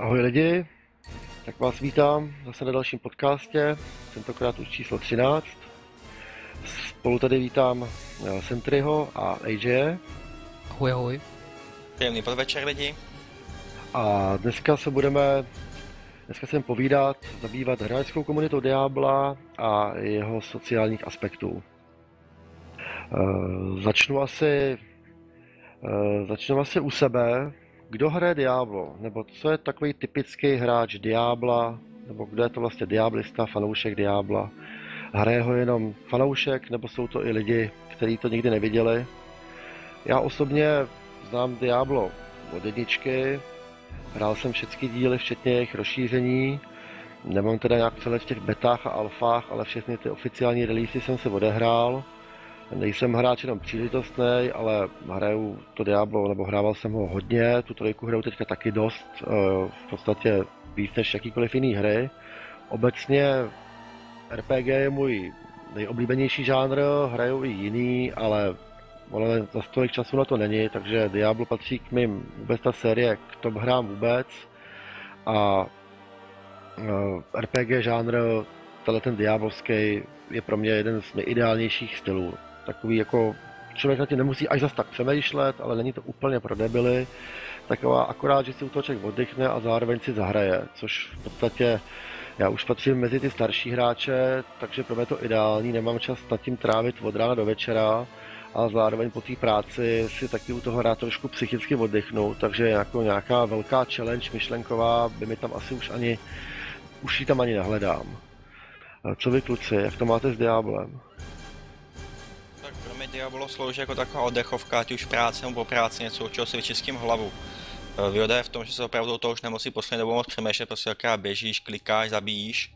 Ahoj lidi, tak vás vítám zase na dalším podcastě, tentokrát už číslo 13. Spolu tady vítám eh, Sentryho a AJ. Ahoj, ahoj. Příjemný podvečer lidi. A dneska se budeme, dneska jsem povídat, zabývat hráčskou komunitou Diabla a jeho sociálních aspektů. Uh, začnu asi, uh, začnu asi u sebe, kdo hraje Diablo, nebo co je takový typický hráč Diabla, nebo kdo je to vlastně Diablista, fanoušek Diabla. Hraje ho jenom fanoušek, nebo jsou to i lidi, kteří to nikdy neviděli. Já osobně znám Diablo od jedničky, hrál jsem všechny díly, včetně jejich rozšíření, nemám teda nějak celé v těch betách a alfách, ale všechny ty oficiální releasy jsem se odehrál. Nejsem hráč jenom příležitostný, ale hraju to Diablo, nebo hrával jsem ho hodně, tu trojku hraju teďka taky dost, eh, v podstatě víc než jakýkoliv jiný hry. Obecně RPG je můj nejoblíbenější žánr, hraju i jiný, ale ale za tolik času na to není, takže Diablo patří k mým vůbec ta série k top hrám vůbec. A eh, RPG žánr, tenhle ten diablovský je pro mě jeden z nejideálnějších stylů takový jako člověk na tím nemusí až zas tak přemýšlet, ale není to úplně pro debily. Taková akorát, že si u toho člověk oddychne a zároveň si zahraje, což v podstatě já už patřím mezi ty starší hráče, takže pro mě to ideální, nemám čas nad tím trávit od rána do večera a zároveň po té práci si taky u toho hrát trošku psychicky oddychnout, takže jako nějaká velká challenge myšlenková by mi tam asi už ani, už ji tam ani nehledám. Co vy kluci, jak to máte s Diablem? Diablo slouží jako taková oddechovka, ať už práce nebo po práci, něco, čeho si vyčistím hlavu. E, výhoda je v tom, že se opravdu to už nemusí poslední dobou moc přemýšlet, prostě jaká běžíš, klikáš, zabíjíš.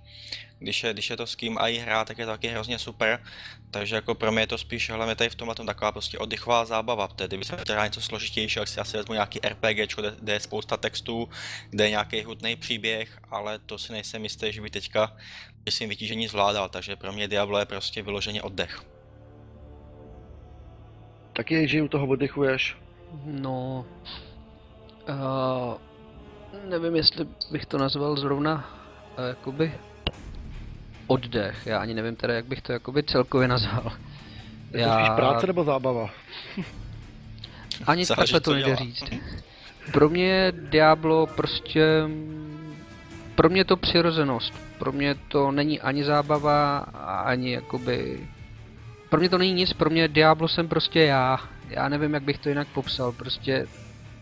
Když je, když je to s kým a hra, tak je to taky hrozně super. Takže jako pro mě je to spíš hlavně tady v tomhle tom taková prostě oddychová zábava. Tedy kdyby se chtěl něco složitějšího, jak si asi vezmu nějaký RPG, kde, kde je spousta textů, kde je nějaký hudný příběh, ale to si nejsem jistý, že by teďka že svým vytížení zvládal, takže pro mě Diablo je prostě vyloženě oddech. Taky, že u toho oddychuješ? No... Uh, nevím, jestli bych to nazval zrovna uh, jakoby oddech. Já ani nevím teda, jak bych to jakoby celkově nazval. Je Já... to spíš práce nebo zábava? ani takhle to nejde říct. Pro mě je Diablo prostě... Pro mě je to přirozenost. Pro mě to není ani zábava, ani jakoby pro mě to není nic, pro mě Diablo jsem prostě já. Já nevím, jak bych to jinak popsal, prostě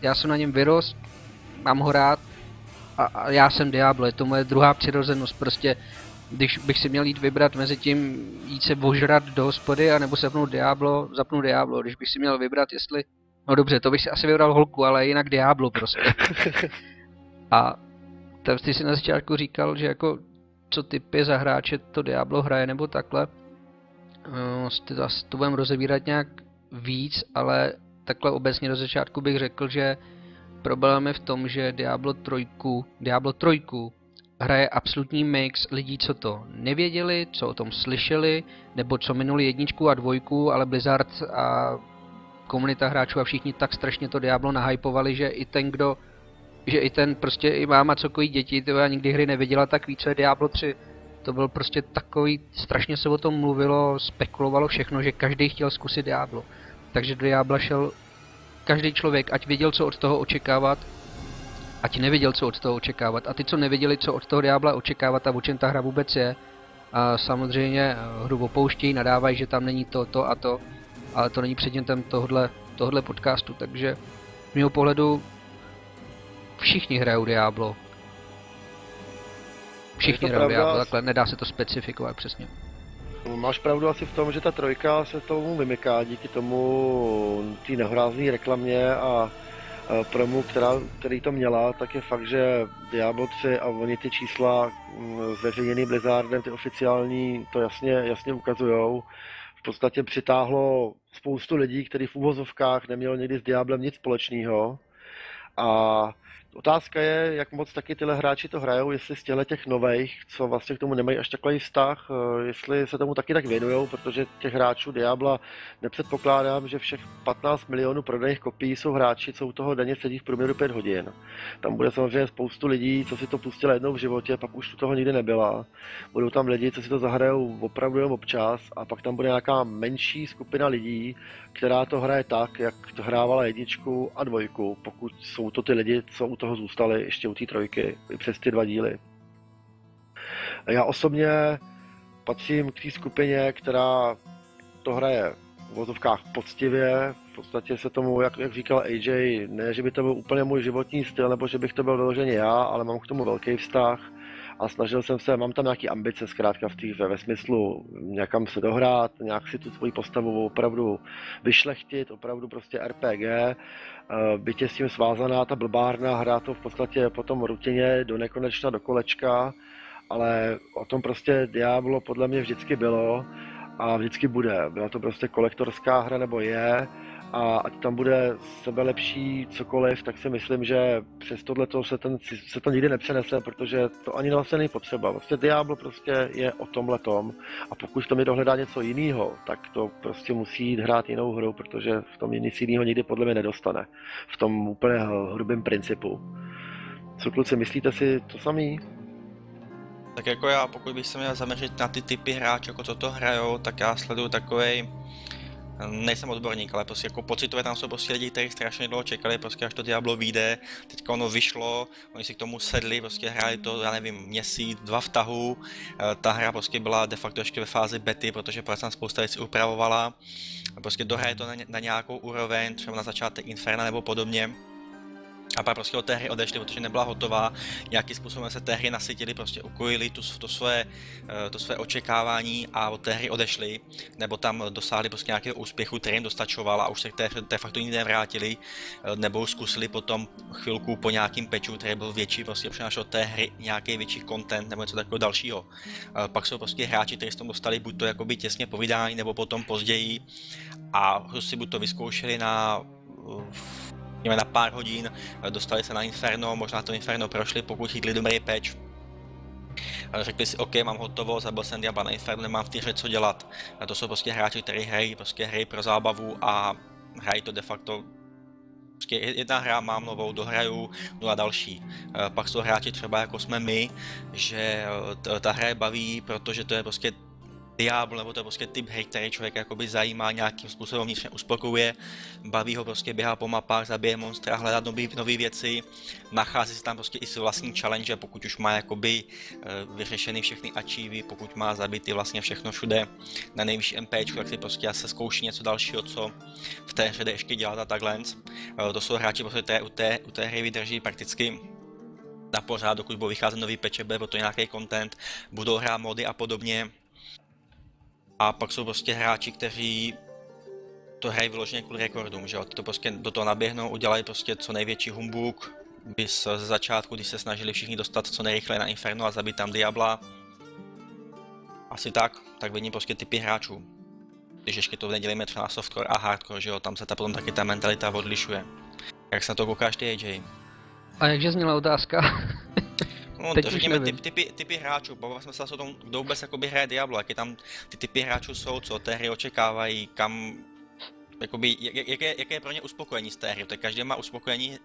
já jsem na něm vyrost, mám ho rád a, a já jsem Diablo, je to moje druhá přirozenost, prostě když bych si měl jít vybrat mezi tím jít se ožrat do hospody a nebo zapnout Diablo, zapnu Diablo, když bych si měl vybrat jestli, no dobře, to bych si asi vybral holku, ale jinak Diablo prostě. a tam ty si na začátku říkal, že jako co typy za hráče to Diablo hraje nebo takhle, uh, to, to budeme rozebírat nějak víc, ale takhle obecně do začátku bych řekl, že problém je v tom, že Diablo 3, Diablo 3 hraje absolutní mix lidí, co to nevěděli, co o tom slyšeli, nebo co minuli jedničku a dvojku, ale Blizzard a komunita hráčů a všichni tak strašně to Diablo nahypovali, že i ten, kdo že i ten prostě i máma co děti, to já nikdy hry neviděla, tak více Diablo 3 to byl prostě takový, strašně se o tom mluvilo, spekulovalo všechno, že každý chtěl zkusit Diablo. Takže do Diabla šel každý člověk, ať věděl, co od toho očekávat, ať nevěděl, co od toho očekávat. A ty, co nevěděli, co od toho Diabla očekávat a o čem ta hra vůbec je, a samozřejmě hru opouštějí, nadávají, že tam není to, to a to, ale to není předmětem tohle, tohle podcastu, takže z mého pohledu všichni hrajou Diablo. Všichni hrajou Diablo, takhle nedá se to specifikovat přesně. Máš pravdu asi v tom, že ta trojka se tomu vymyká díky tomu té nehorázné reklamě a promu, která, který to měla, tak je fakt, že Diablo 3 a oni ty čísla mm, zveřejněný Blizzardem, ty oficiální, to jasně, jasně ukazujou. V podstatě přitáhlo spoustu lidí, kteří v uvozovkách nemělo někdy s Diablem nic společného. A Otázka je, jak moc taky tyhle hráči to hrajou, jestli z těchto těch nových, co vlastně k tomu nemají až takový vztah, eh, jestli se tomu taky tak věnují, protože těch hráčů Diabla nepředpokládám, že všech 15 milionů prodaných kopií jsou hráči, co u toho denně sedí v průměru 5 hodin. Tam bude samozřejmě spoustu lidí, co si to pustili jednou v životě, pak už u toho nikdy nebyla. Budou tam lidi, co si to zahrajou opravdu jenom občas a pak tam bude nějaká menší skupina lidí, která to hraje tak, jak to hrávala jedničku a dvojku, pokud jsou to ty lidi, co u toho zůstali ještě u té trojky, i přes ty dva díly. Já osobně patřím k té skupině, která to hraje v vozovkách poctivě, v podstatě se tomu, jak, jak říkal AJ, ne, že by to byl úplně můj životní styl, nebo že bych to byl vyloženě já, ale mám k tomu velký vztah a snažil jsem se, mám tam nějaké ambice zkrátka v té ve smyslu někam se dohrát, nějak si tu svoji postavu opravdu vyšlechtit, opravdu prostě RPG, eh, bytě s tím svázaná ta blbárna, hrá to v podstatě potom rutině do nekonečna, do kolečka, ale o tom prostě Diablo podle mě vždycky bylo a vždycky bude. Byla to prostě kolektorská hra nebo je, a ať tam bude sebe lepší cokoliv, tak si myslím, že přes tohle se, ten, se to nikdy nepřenese, protože to ani vlastně není potřeba. Vlastně Diablo prostě je o tom a pokud to mi dohledá něco jiného, tak to prostě musí jít hrát jinou hru, protože v tom nic jiného nikdy podle mě nedostane. V tom úplně hrubém principu. Co kluci, myslíte si to samý? Tak jako já, pokud bych se měl zaměřit na ty typy hráčů, jako co to hrajou, tak já sleduju takovej nejsem odborník, ale prostě jako pocitově tam jsou prostě lidi, kteří strašně dlouho čekali, prostě až to Diablo vyjde, teďka ono vyšlo, oni si k tomu sedli, prostě hráli to, já nevím, měsíc, dva v tahu, eh, ta hra prostě byla de facto ještě ve fázi bety, protože pořád tam spousta věcí upravovala, prostě dohraje to na, na nějakou úroveň, třeba na začátek Inferna nebo podobně, a pak prostě od té hry odešli, protože nebyla hotová, nějakým způsobem se té hry nasytili, prostě ukojili tu, to, své, eh, to své očekávání a od té hry odešli, nebo tam dosáhli prostě nějakého úspěchu, který jim dostačoval a už se k té, té faktu nikdy nevrátili, eh, nebo už zkusili potom chvilku po nějakým peču, který byl větší, prostě přinášel té hry nějaký větší content nebo něco takového dalšího. Eh, pak jsou prostě hráči, kteří z tom dostali buď to jakoby těsně povídání, nebo potom později a si buď to vyzkoušeli na řekněme na pár hodin, dostali se na Inferno, možná to Inferno prošli, pokud chytli dobrý patch. Řekli si, OK, mám hotovo, zabil jsem Diabla na Inferno, nemám v té hře co dělat. A to jsou prostě hráči, kteří hrají prostě hry pro zábavu a hrají to de facto prostě jedna hra mám novou, dohraju, no a další. Pak jsou hráči třeba jako jsme my, že ta hra je baví, protože to je prostě Diablo, nebo to je prostě typ hry, který člověk jakoby zajímá, nějakým způsobem vnitřně uspokojuje, baví ho prostě běhá po mapách, zabije monstra, hledá nové věci, nachází se tam prostě i si vlastní challenge, pokud už má jakoby eh, vyřešený všechny achievy, pokud má zabity vlastně všechno všude na nejvyšší MP, tak si prostě se zkouší něco dalšího, co v té hře jde ještě dělat a takhle. Eh, to jsou hráči, prostě té, u, té, u té hry vydrží prakticky na pořád, dokud budou vycházet nový peče, bude to nějaký content, budou hrát mody a podobně. A pak jsou prostě hráči, kteří to hrají vyloženě kvůli rekordům, že jo? to prostě do toho naběhnou, udělají prostě co největší humbuk, by ze začátku, když se snažili všichni dostat co nejrychleji na Inferno a zabít tam Diabla. Asi tak, tak vidím prostě typy hráčů. Když ještě to nedělíme třeba na softcore a hardcore, že jo, tam se ta potom taky ta mentalita odlišuje. Jak se na to koukáš ty, AJ? A jakže zněla otázka? No, Teď řekněme typ, typy, typy hráčů, bavili jsme se o tom, kdo vůbec jakoby hraje Diablo, jaké tam ty typy hráčů jsou, co té hry očekávají, kam jakoby, jak, jaké, jaké je pro ně uspokojení z té hry, tak každý má uspokojení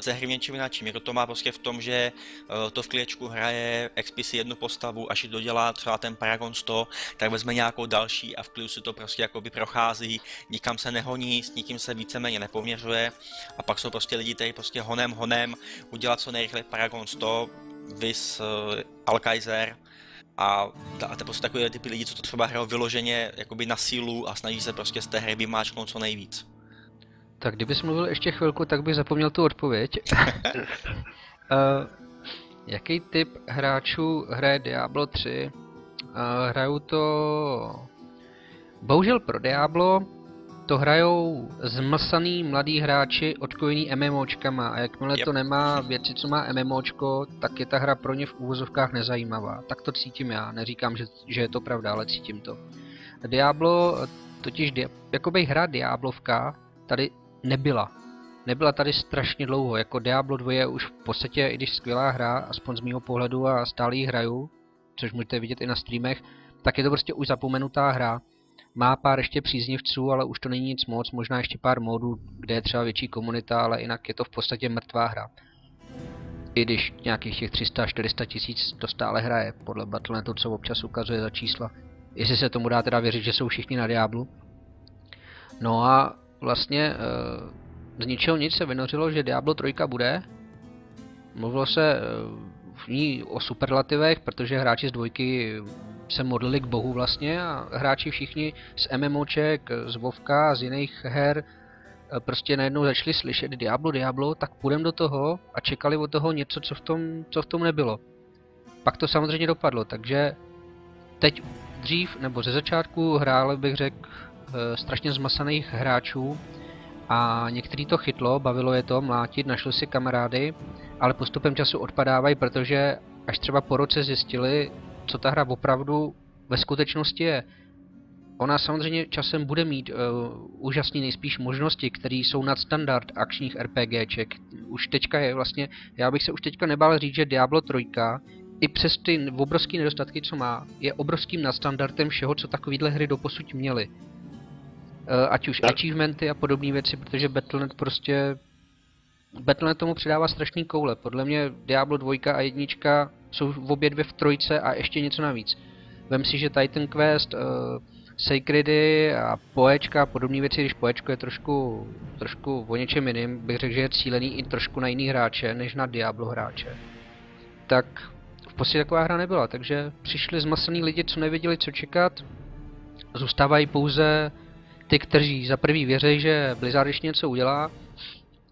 ze hry něčím jináčím, jako to má prostě v tom, že uh, to v kliečku hraje XP si jednu postavu, až ji dodělá třeba ten Paragon 100, tak vezme nějakou další a v kliu si to prostě jakoby prochází, nikam se nehoní, s nikým se víceméně nepoměřuje. A pak jsou prostě lidi, kteří prostě honem honem udělat co nejrychleji Paragon 100, vis uh, Alkaiser a, a to prostě takové typy lidí, co to třeba hrajou vyloženě jakoby na sílu a snaží se prostě z té hry vymáčknout co nejvíc. Tak kdybys mluvil ještě chvilku, tak bych zapomněl tu odpověď. uh, jaký typ hráčů hraje Diablo 3? Uh, hrajou to... Bohužel pro Diablo to hrajou zmlsaný mladý hráči odkojený MMOčkama a jakmile yep. to nemá věci, co má MMOčko, tak je ta hra pro ně v úvozovkách nezajímavá. Tak to cítím já, neříkám, že, že je to pravda, ale cítím to. Diablo, totiž jakoby hra Diablovka tady nebyla. nebyla tady strašně dlouho. Jako Diablo 2 je už v podstatě, i když skvělá hra, aspoň z mého pohledu a stále ji hraju, což můžete vidět i na streamech, tak je to prostě už zapomenutá hra. Má pár ještě příznivců, ale už to není nic moc, možná ještě pár modů, kde je třeba větší komunita, ale jinak je to v podstatě mrtvá hra. I když nějakých těch 300-400 tisíc to stále hraje, podle Battlenetu, co občas ukazuje za čísla. Jestli se tomu dá teda věřit, že jsou všichni na Diablu. No a vlastně z ničeho nic se vynořilo, že Diablo 3 bude. Mluvilo se v ní o superlativech, protože hráči z dvojky se modlili k bohu vlastně a hráči všichni z MMOček, z Vovka z jiných her prostě najednou začali slyšet Diablo, Diablo, tak půjdem do toho a čekali od toho něco, co v tom, co v tom nebylo. Pak to samozřejmě dopadlo, takže teď dřív nebo ze začátku hráli bych řekl strašně zmasaných hráčů, a některý to chytlo, bavilo je to mlátit, našli si kamarády, ale postupem času odpadávají, protože až třeba po roce zjistili, co ta hra opravdu ve skutečnosti je. Ona samozřejmě časem bude mít uh, úžasný nejspíš možnosti, které jsou nad standard akčních RPGček. Už teďka je vlastně, já bych se už teďka nebál říct, že Diablo 3 i přes ty obrovské nedostatky, co má, je obrovským nadstandardem všeho, co takovýhle hry doposud měly. Eh, ať už achievementy a podobné věci, protože Battle.net prostě Battle.net tomu přidává strašný koule. Podle mě Diablo 2 a 1 jsou v obě dvě v trojce a ještě něco navíc. Vem si, že Titan Quest, uh, Sacredy a Poečka a podobné věci, když Poečko je trošku, trošku o něčem jiným, bych řekl, že je cílený i trošku na jiný hráče, než na Diablo hráče. Tak v podstatě taková hra nebyla, takže přišli zmasený lidi, co nevěděli, co čekat, zůstávají pouze ty, kteří za prvý věří, že Blizzard ještě něco udělá,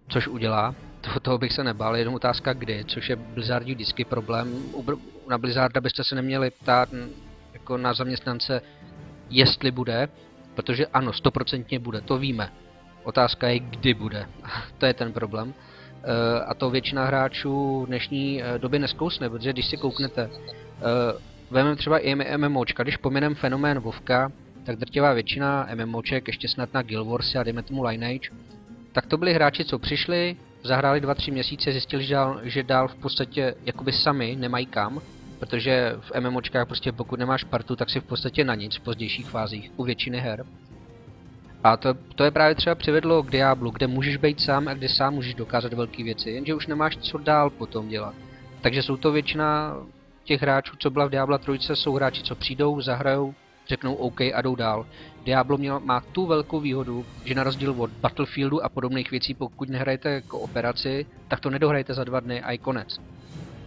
což udělá, to, toho bych se nebál, jenom otázka kdy, což je Blizzardí vždycky problém. Na Blizzarda byste se neměli ptát jako na zaměstnance, jestli bude, protože ano, stoprocentně bude, to víme. Otázka je, kdy bude. to je ten problém. E, a to většina hráčů v dnešní e, době neskousne, protože když si kouknete, e, vezmeme třeba i MMOčka, když pomineme fenomén Vovka, tak drtivá většina MMOček, ještě snad na Guild Wars a dejme tomu Lineage, tak to byli hráči, co přišli, zahráli 2-3 měsíce, zjistili, že dál, že dál v podstatě jakoby sami nemají kam, protože v MMOčkách prostě pokud nemáš partu, tak si v podstatě na nic v pozdějších fázích u většiny her. A to, to je právě třeba přivedlo k Diablu, kde můžeš být sám a kde sám můžeš dokázat velké věci, jenže už nemáš co dál potom dělat. Takže jsou to většina těch hráčů, co byla v Diabla 3, jsou hráči, co přijdou, zahrajou, řeknou OK a jdou dál. Diablo měl, má tu velkou výhodu, že na rozdíl od Battlefieldu a podobných věcí, pokud nehrajete kooperaci, tak to nedohrajete za dva dny a i konec.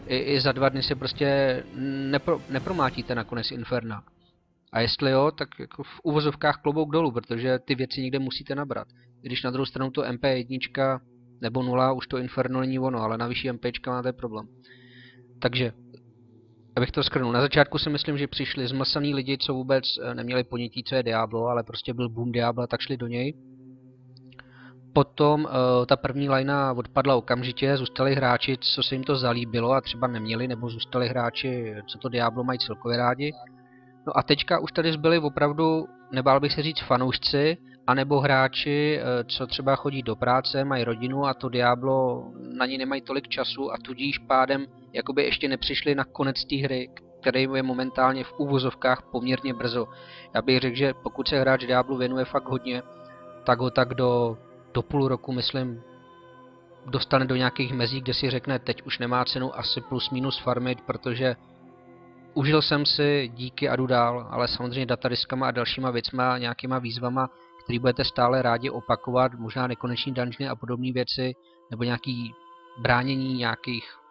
I, i za dva dny se prostě nepro, nepromlátíte nakonec Inferna. A jestli jo, tak jako v uvozovkách klobouk dolů, protože ty věci někde musíte nabrat. Když na druhou stranu to MP1 nebo 0 už to Inferno není ono, ale na vyšší MPčka máte problém. Takže abych to skrnul. Na začátku si myslím, že přišli zmasaný lidi, co vůbec eh, neměli ponětí, co je Diablo, ale prostě byl boom Diabla, tak šli do něj. Potom uh, ta první lajna odpadla okamžitě, zůstali hráči, co se jim to zalíbilo a třeba neměli, nebo zůstali hráči, co to Diablo mají celkově rádi. No a teďka už tady zbyli opravdu, nebál bych se říct fanoušci, anebo hráči, eh, co třeba chodí do práce, mají rodinu a to Diablo na ní nemají tolik času a tudíž pádem jakoby ještě nepřišli na konec té hry, který je momentálně v úvozovkách poměrně brzo. Já bych řekl, že pokud se hráč Diablo věnuje fakt hodně, tak ho tak do, do půl roku, myslím, dostane do nějakých mezí, kde si řekne, teď už nemá cenu asi plus minus farmit, protože užil jsem si díky a jdu dál, ale samozřejmě datadiskama a dalšíma věcma, nějakýma výzvama, který budete stále rádi opakovat, možná nekoneční dungeony a podobné věci, nebo nějaký bránění nějakých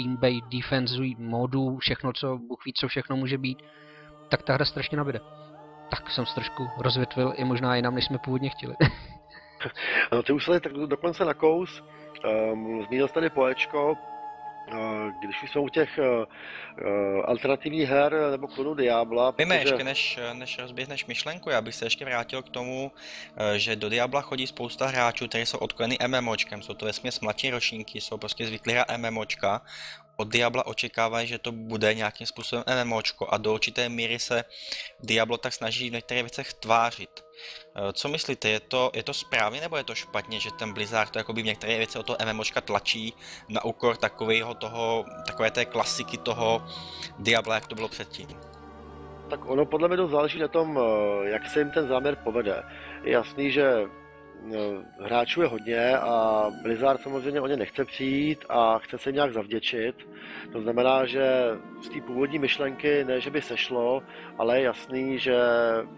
team-based defense modů, všechno, co Bůh ví, co všechno může být, tak ta hra strašně nabide. Tak jsem se trošku rozvětvil i možná jinam, než jsme původně chtěli. no, ty už se tak dokonce na kous. Um, zmínil jsi tady Poečko, když jsme u těch uh, alternativních her nebo klonu Diabla... Víme, protože... ještě než, než rozběhneš myšlenku, já bych se ještě vrátil k tomu, že do Diabla chodí spousta hráčů, kteří jsou odkleny MMOčkem, jsou to vesměs mladší ročníky, jsou prostě zvyklí hrát MMOčka, od Diabla očekávají, že to bude nějakým způsobem MMOčko a do určité míry se Diablo tak snaží v některých věcech tvářit. Eh, co myslíte, je to, je to správně nebo je to špatně, že ten Blizzard to jakoby v některé věci o to MMOčka tlačí na úkor takového toho, takové té klasiky toho Diabla, jak to bylo předtím? Tak ono podle mě to záleží na tom, eh, jak se jim ten záměr povede. Je jasný, že No, hráčů je hodně a Blizzard samozřejmě o ně nechce přijít a chce se nějak zavděčit. To znamená, že z té původní myšlenky ne, že by sešlo, ale je jasný, že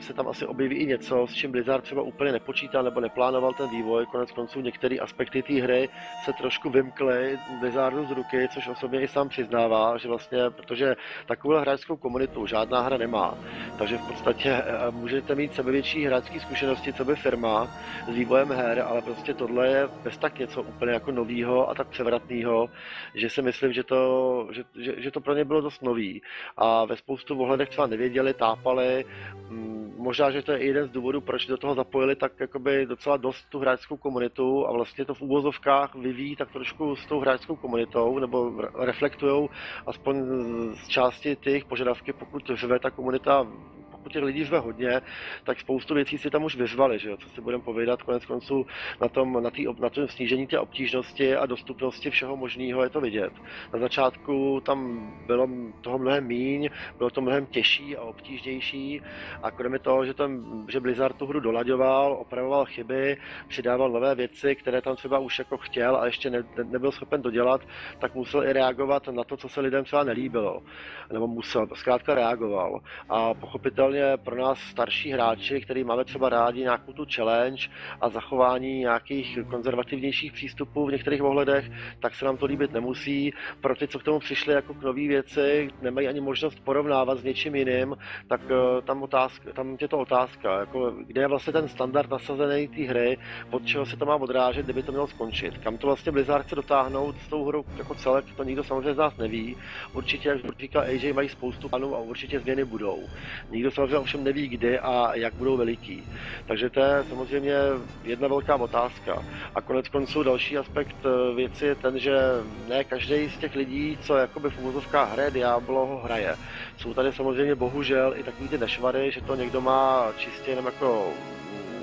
se tam asi objeví i něco, s čím Blizzard třeba úplně nepočítal nebo neplánoval ten vývoj. Konec konců některé aspekty té hry se trošku vymkly Blizzardu z ruky, což osobně i sám přiznává, že vlastně, protože takovou hráčskou komunitu žádná hra nemá. Takže v podstatě eh, můžete mít sebevětší hráčské zkušenosti, co by firma s vývojem her, ale prostě tohle je bez tak něco úplně jako novýho a tak převratného, že si myslím, že to, že, že, že to pro ně bylo dost nový. A ve spoustu ohledech třeba nevěděli, tápali, mm, možná, že to je jeden z důvodů, proč do toho zapojili tak jakoby docela dost tu hráčskou komunitu a vlastně to v úvozovkách vyvíjí tak trošku s tou hráčskou komunitou, nebo reflektují aspoň z části těch požadavky, pokud žive ta komunita pokud těch lidí žve hodně, tak spoustu věcí si tam už vyzvali, že jo, co si budeme povědat, konec konců na tom, na, tý, na tom snížení té obtížnosti a dostupnosti všeho možného je to vidět. Na začátku tam bylo toho mnohem míň, bylo to mnohem těžší a obtížnější a kromě toho, že, tam, že Blizzard tu hru dolaďoval, opravoval chyby, přidával nové věci, které tam třeba už jako chtěl a ještě ne, ne, nebyl schopen dodělat, tak musel i reagovat na to, co se lidem třeba nelíbilo. Nebo musel, zkrátka reagoval. A pochopitelně pochopitelně pro nás starší hráči, který máme třeba rádi nějakou tu challenge a zachování nějakých konzervativnějších přístupů v některých ohledech, tak se nám to líbit nemusí. Pro ty, co k tomu přišli jako k nové věci, nemají ani možnost porovnávat s něčím jiným, tak eh, tam, otázka, tam je to otázka, jako, kde je vlastně ten standard nasazený té hry, od čeho se to má odrážet, kdyby to mělo skončit. Kam to vlastně Blizzard chce dotáhnout s tou hrou jako celek, to nikdo samozřejmě z nás neví. Určitě, jak říká AJ, mají spoustu plánů a určitě změny budou. Nikdo samozřejmě ovšem neví kdy a jak budou veliký. Takže to je samozřejmě jedna velká otázka. A konec konců další aspekt eh, věci je ten, že ne každý z těch lidí, co jakoby v úvozovkách hraje Diablo, ho hraje. Jsou tady samozřejmě bohužel i takový ty nešvary, že to někdo má čistě jenom jako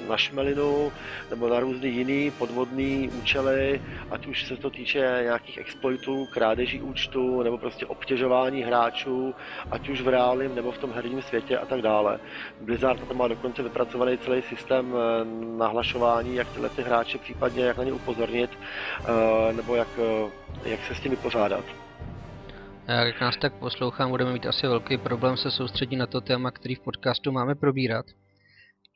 na šmelinu nebo na různé jiné podvodné účely, ať už se to týče nějakých exploitů, krádeží účtu nebo prostě obtěžování hráčů, ať už v reálném nebo v tom herním světě a tak dále. Blizzard to má dokonce vypracovaný celý systém eh, nahlašování, jak tyhle ty hráče případně jak na ně upozornit eh, nebo jak, eh, jak se s tím vypořádat. Jak nás tak poslouchám, budeme mít asi velký problém se soustředit na to téma, který v podcastu máme probírat.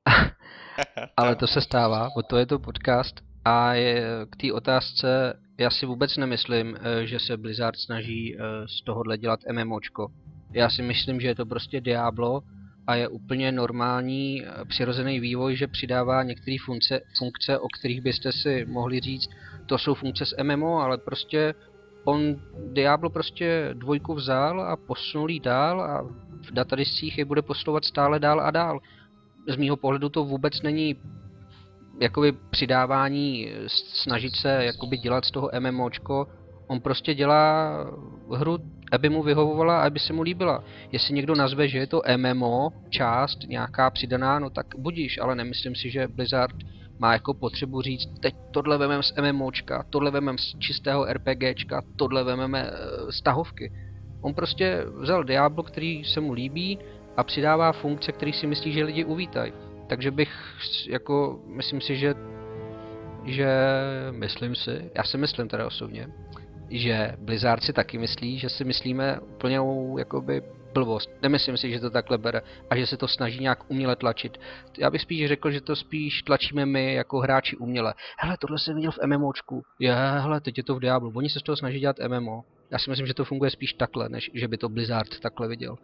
Ale to se stává, o to je to podcast. A je, k té otázce, já si vůbec nemyslím, eh, že se Blizzard snaží eh, z tohohle dělat MMOčko. Já si myslím, že je to prostě Diablo a je úplně normální eh, přirozený vývoj, že přidává některé funkce, funkce, o kterých byste si mohli říct, to jsou funkce z MMO, ale prostě on Diablo prostě dvojku vzal a posunul dál a v datadiscích je bude posouvat stále dál a dál z mýho pohledu to vůbec není jakoby přidávání, snažit se jakoby dělat z toho MMOčko, on prostě dělá hru, aby mu vyhovovala aby se mu líbila. Jestli někdo nazve, že je to MMO, část nějaká přidaná, no tak budíš, ale nemyslím si, že Blizzard má jako potřebu říct, teď tohle vememe z MMOčka, tohle vememe z čistého RPGčka, tohle vememe z tahovky. On prostě vzal Diablo, který se mu líbí, a přidává funkce, které si myslí, že lidi uvítají. Takže bych jako, myslím si, že že myslím si, já si myslím teda osobně, že Blizzard si taky myslí, že si myslíme úplně jakoby blbost. Nemyslím si, že to takhle bere a že se to snaží nějak uměle tlačit. Já bych spíš řekl, že to spíš tlačíme my jako hráči uměle. Hele, tohle jsem viděl v MMOčku. Je, hele, teď je to v Diablu. Oni se z toho snaží dělat MMO. Já si myslím, že to funguje spíš takhle, než že by to Blizzard takhle viděl.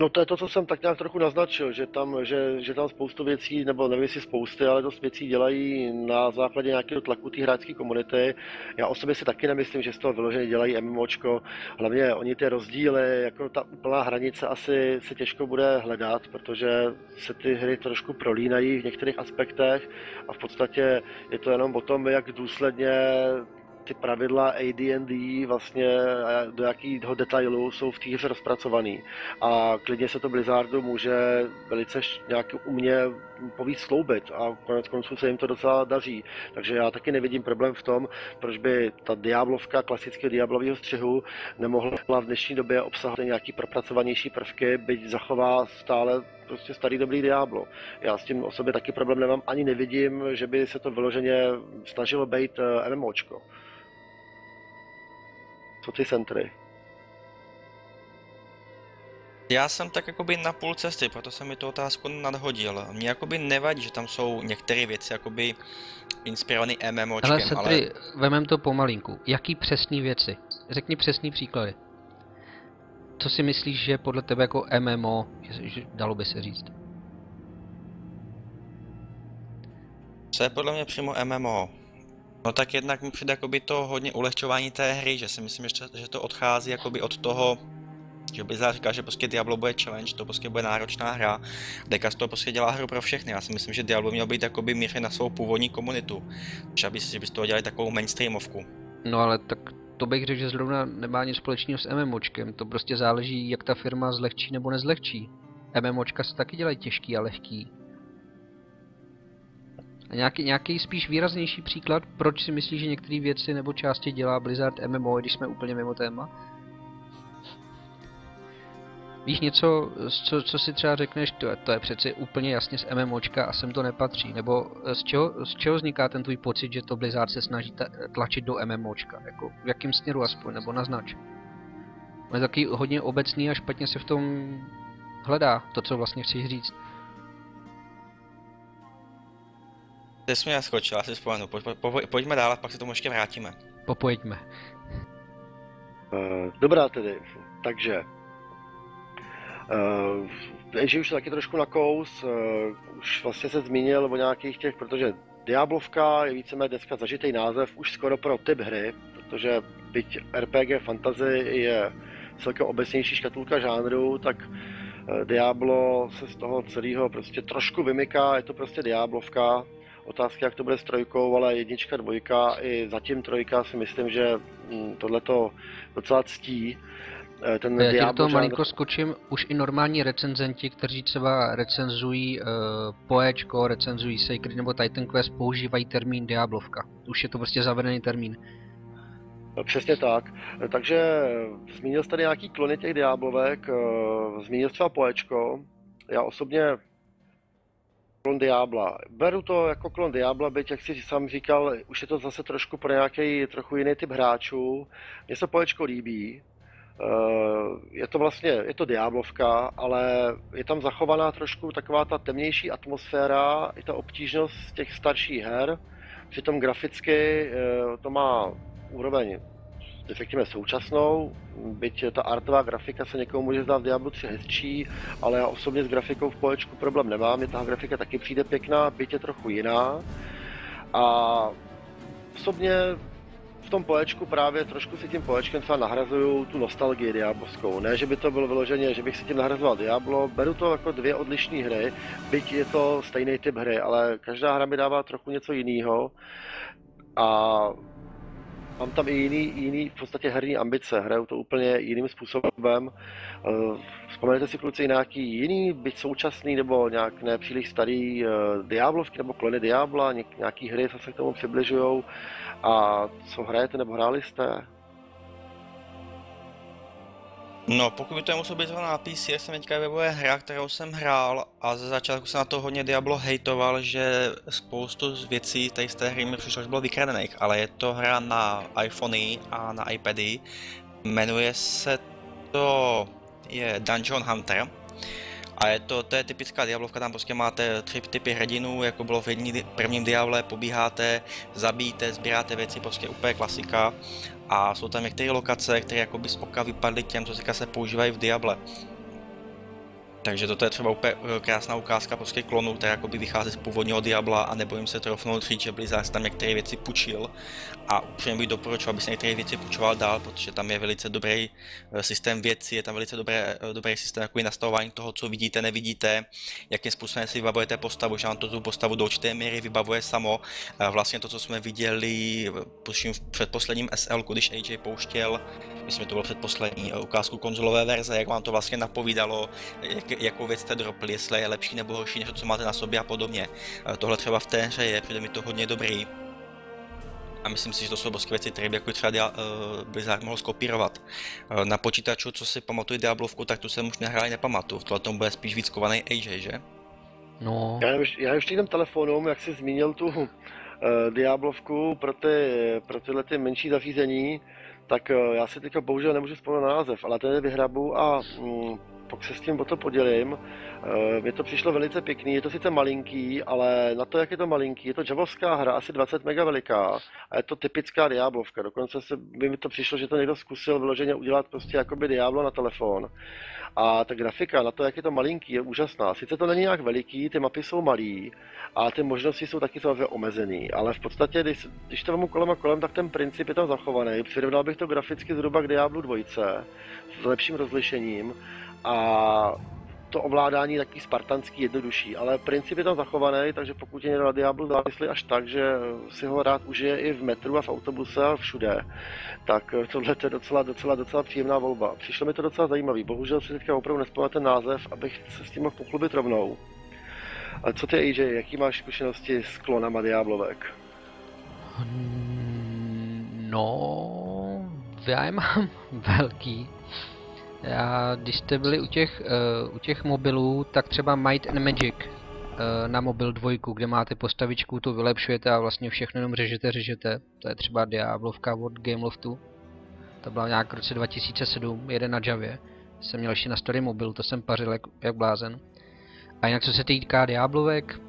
No to je to, co jsem tak nějak trochu naznačil, že tam, že, že tam spoustu věcí, nebo nevím jestli spousty, ale dost věcí dělají na základě nějakého tlaku té hráčské komunity. Já osobně si taky nemyslím, že z toho vyloženě dělají MMOčko. Hlavně oni ty rozdíly, jako ta úplná hranice asi se těžko bude hledat, protože se ty hry trošku prolínají v některých aspektech a v podstatě je to jenom o tom, jak důsledně ty pravidla AD&D vlastně do jakého detailu jsou v té hře rozpracovaný. A klidně se to Blizzardu může velice nějak umě povíc sloubit a konec konců se jim to docela daří. Takže já taky nevidím problém v tom, proč by ta Diablovka klasického Diablového střihu nemohla v dnešní době obsahovat nějaký propracovanější prvky, byť zachová stále prostě starý dobrý Diablo. Já s tím o sobě taky problém nemám, ani nevidím, že by se to vyloženě snažilo být uh, MMOčko. Co ty centry? Já jsem tak jakoby na půl cesty, proto jsem mi tu otázku nadhodil. Mně jakoby nevadí, že tam jsou některé věci jakoby inspirované MMOčkem, ale... Setry, ale... vemem to pomalinku. Jaký přesný věci? Řekni přesný příklady. Co si myslíš, že podle tebe jako MMO, že dalo by se říct? Co je podle mě přímo MMO? No tak jednak mi přijde jakoby to hodně ulehčování té hry, že si myslím, že, to odchází jakoby od toho, že Blizzard říká, že prostě Diablo bude challenge, to prostě bude náročná hra. Dekas to prostě dělá hru pro všechny. Já si myslím, že Diablo měl být jakoby mířen na svou původní komunitu. Že aby si z toho dělali takovou mainstreamovku. No ale tak to bych řekl, že zrovna nemá nic společného s MMOčkem. To prostě záleží, jak ta firma zlehčí nebo nezlehčí. MMOčka se taky dělají těžký a lehký. A nějaký, nějaký spíš výraznější příklad, proč si myslíš, že některé věci nebo části dělá Blizzard MMO, když jsme úplně mimo téma? Víš něco, co, co si třeba řekneš, to, to je přeci úplně jasně z MMOčka a sem to nepatří, nebo z čeho, z čeho vzniká ten tvůj pocit, že to Blizzard se snaží tlačit do MMOčka, jako v jakém směru aspoň, nebo naznač? On je taky hodně obecný a špatně se v tom hledá to, co vlastně chceš říct. Ty jsi mě skočil, já si vzpomenu. Po, po, po, pojďme dál a pak se tomu ještě vrátíme. Popojďme. Uh, dobrá tedy, takže Uh, že už taky trošku na kous, uh, už vlastně se zmínil o nějakých těch, protože Diablovka je víceméně dneska zažitý název už skoro pro typ hry, protože byť RPG fantasy je celkem obecnější škatulka žánru, tak Diablo se z toho celého prostě trošku vymyká, je to prostě Diablovka, otázky, jak to bude s trojkou, ale jednička, dvojka, i zatím trojka si myslím, že mm, tohle to docela ctí. Eh, ten Já Diablo to malinko skočím, už i normální recenzenti, kteří třeba recenzují uh, Poečko, recenzují Sacred nebo Titan Quest, používají termín Diablovka. Už je to prostě zavedený termín. No, přesně tak. Takže zmínil jsi tady nějaký klony těch Diablovek, zmínil jsi třeba Poečko. Já osobně klon Diabla. Beru to jako klon Diabla, byť jak si sám říkal, už je to zase trošku pro nějaký trochu jiný typ hráčů. Mně se Poečko líbí, Eh, je to vlastně, je to Diablovka, ale je tam zachovaná trošku taková ta temnější atmosféra, i ta obtížnost těch starších her. Přitom graficky eh, to má úroveň řekněme současnou, byť ta artová grafika se někomu může zdát v Diablo 3 hezčí, ale já osobně s grafikou v polečku problém nemám, mě ta grafika taky přijde pěkná, byť je trochu jiná. A osobně v tom polečku právě trošku si tím polečkem třeba nahrazuju tu nostalgii Diablovskou. Ne, že by to bylo vyloženě, že bych si tím nahrazoval Diablo, beru to jako dvě odlišné hry, byť je to stejný typ hry, ale každá hra mi dává trochu něco jiného. A mám tam i jiný, jiný v podstatě herní ambice, hraju to úplně jiným způsobem. Eh, vzpomenete si kluci nějaký jiný, byť současný nebo nějak nepříliš starý uh, Diablovky nebo klony Diabla, nějaký hry, se k tomu přibližují a co hrajete nebo hráli jste? No, pokud by to muselo být na PC, jsem teďka webové hra, kterou jsem hrál a ze začátku jsem na to hodně Diablo hejtoval, že spoustu z věcí tady z té hry mi přišlo, že bylo vykradených, ale je to hra na iPhony a na iPady. Jmenuje se to je Dungeon Hunter. A je to, to je typická Diablovka, tam prostě máte tři typy hrdinů, jako bylo v jedním prvním Diable, pobíháte, zabíjíte, sbíráte věci, prostě úplně klasika. A jsou tam některé lokace, které jako by z oka vypadly těm, co se používají v Diable. Takže toto je třeba úplně eh, krásná ukázka prostě klonů, které jakoby vychází z původního Diabla a nebojím se trofnout říct, že Blizzard tam některé věci pučil a upřímně bych doporučoval, aby se některé věci půjčoval dál, protože tam je velice dobrý eh, systém věcí, je tam velice dobré, eh, dobrý systém jako nastavování toho, co vidíte, nevidíte, jakým způsobem si vybavujete postavu, že vám to tu postavu do určité míry vybavuje samo. Vlastně to, co jsme viděli v předposledním SL, když AJ pouštěl, myslím, že to bylo předposlední ukázku konzolové verze, jak vám to vlastně napovídalo, jak, jakou věc jste dropli, jestli je lepší nebo horší, než to, co máte na sobě a podobně. Tohle třeba v té hře je, přijde mi to hodně dobrý a myslím si, že to jsou obrovské věci, které by jako třeba uh, Blizzard mohl skopírovat. Uh, na počítaču, co si pamatuju Diablovku, tak tu jsem už nehrál nepamatuju. Tohle tomu bude spíš víc kovaný AJ, že? No. Já, už, já ještě jdem telefonům, jak jsi zmínil tu uh, Diablovku pro, ty, pro tyhle ty menší zařízení, tak uh, já si teďka bohužel nemůžu vzpomenout na název, ale ten je vyhrabu a um, pak se s tím o to podělím. Eh, mně to přišlo velice pěkný, je to sice malinký, ale na to, jak je to malinký, je to javovská hra, asi 20 mega veliká a je to typická Diablovka. Dokonce se, by mi to přišlo, že to někdo zkusil vyloženě udělat prostě jakoby Diablo na telefon. A ta grafika na to, jak je to malinký, je úžasná. Sice to není nějak veliký, ty mapy jsou malý, a ty možnosti jsou taky samozřejmě omezený, ale v podstatě, když, když to vemu kolem a kolem, tak ten princip je tam zachovaný. Přirovnal bych to graficky zhruba k Diablu 2 s lepším rozlišením a to ovládání taky spartanský, jednodušší, ale princip je tam zachovaný, takže pokud je na Diablo závislý až tak, že si ho rád užije i v metru a v autobuse a všude, tak tohle je docela, docela, docela příjemná volba. Přišlo mi to docela zajímavý, bohužel si teďka opravdu nespomínám ten název, abych se s tím mohl pochlubit rovnou. A co ty AJ, jaký máš zkušenosti s klonama Diablovek? No, já je mám velký, já, když jste byli u těch, uh, u těch mobilů, tak třeba Might and Magic uh, na mobil dvojku, kde máte postavičku, tu vylepšujete a vlastně všechno jenom řežete, řežete. To je třeba Diablovka od Gameloftu. To byla nějak v roce 2007, jeden na Javě. Jsem měl ještě na starý mobil, to jsem pařil jak, jak blázen. A jinak co se týká Diablovek,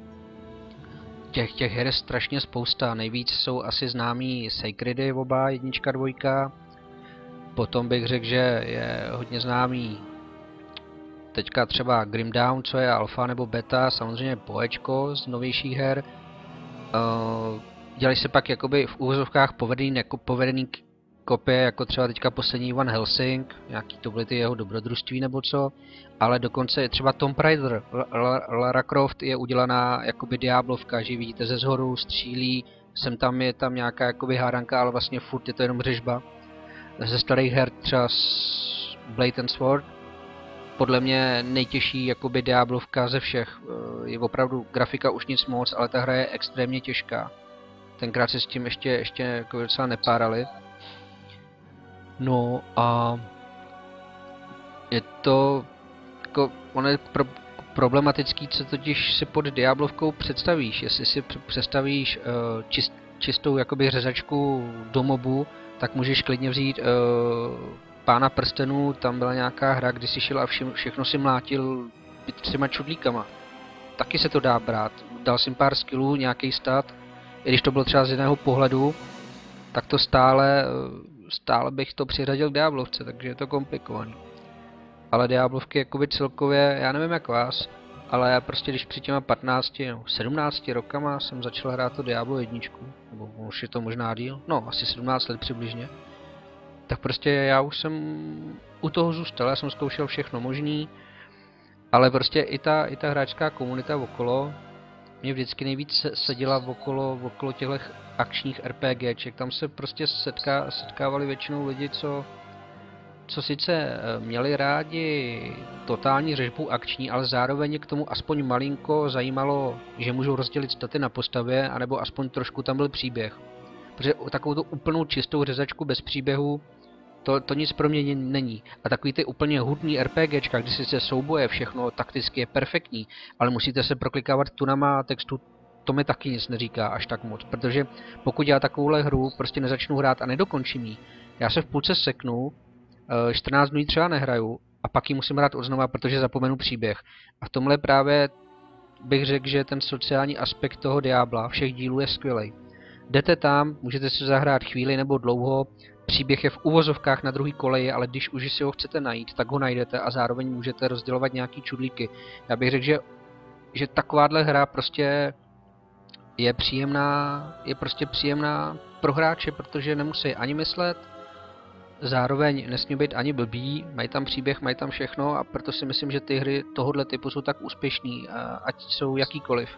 těch, těch her je strašně spousta. Nejvíc jsou asi známí Sacredy oba, jednička, dvojka. Potom bych řekl, že je hodně známý teďka třeba Grim Down, co je alfa nebo beta, samozřejmě poečko z novějších her. Uh, dělají se pak jakoby v úvozovkách povedený, jako povedený kopie, jako třeba teďka poslední Van Helsing, nějaký to byly ty jeho dobrodružství nebo co, ale dokonce třeba Tomb Raider, Lara Croft je udělaná jakoby Diablovka, že vidíte ze zhoru, střílí, sem tam je tam nějaká jakoby hádanka, ale vlastně furt je to jenom řežba ze starých her třeba Blade and Sword, podle mě nejtěžší jakoby Diablovka ze všech. Eh, je opravdu grafika už nic moc, ale ta hra je extrémně těžká. Tenkrát se s tím ještě, ještě jako docela nepárali. No a je to jako, ono je pro, problematický, co totiž si pod Diablovkou představíš. Jestli si představíš uh, čist, čistou jakoby řezačku do mobu, tak můžeš klidně vzít uh, Pána prstenů, tam byla nějaká hra, kdy si šel a všim, všechno si mlátil třema čudlíkama. Taky se to dá brát. Dal jsem pár skillů, nějaký stat, i když to bylo třeba z jiného pohledu, tak to stále, eh, stále bych to přiřadil k Diablovce, takže je to komplikovaný. Ale Diablovky jakoby celkově, já nevím jak vás, ale já prostě když před těma 15, no 17 rokama jsem začal hrát to Diablo jedničku, nebo už je to možná díl, no asi 17 let přibližně, tak prostě já už jsem u toho zůstal, já jsem zkoušel všechno možný, ale prostě i ta, i ta hráčská komunita okolo mě vždycky nejvíc seděla okolo, okolo těchto akčních RPGček, tam se prostě setká, setkávali většinou lidi, co co sice eh, měli rádi totální řežbu akční, ale zároveň k tomu aspoň malinko zajímalo, že můžou rozdělit staty na postavě, anebo aspoň trošku tam byl příběh. Protože takovou tu úplnou čistou řezačku bez příběhu, to, to nic pro mě není. A takový ty úplně hudný RPGčka, kdy sice souboje všechno takticky je perfektní, ale musíte se proklikávat tunama textu, to mi taky nic neříká až tak moc, protože pokud já takovouhle hru prostě nezačnu hrát a nedokončím ji, já se v půlce seknu, 14 eh, dní třeba nehraju a pak ji musím hrát odznova, protože zapomenu příběh. A v tomhle právě bych řekl, že ten sociální aspekt toho Diabla všech dílů je skvělý. Jdete tam, můžete si zahrát chvíli nebo dlouho, příběh je v uvozovkách na druhý koleji, ale když už si ho chcete najít, tak ho najdete a zároveň můžete rozdělovat nějaký čudlíky. Já bych řekl, že, že takováhle hra prostě je příjemná, je prostě příjemná pro hráče, protože nemusí ani myslet, zároveň nesmí být ani blbý, mají tam příběh, mají tam všechno a proto si myslím, že ty hry tohohle typu jsou tak úspěšný, ať jsou jakýkoliv.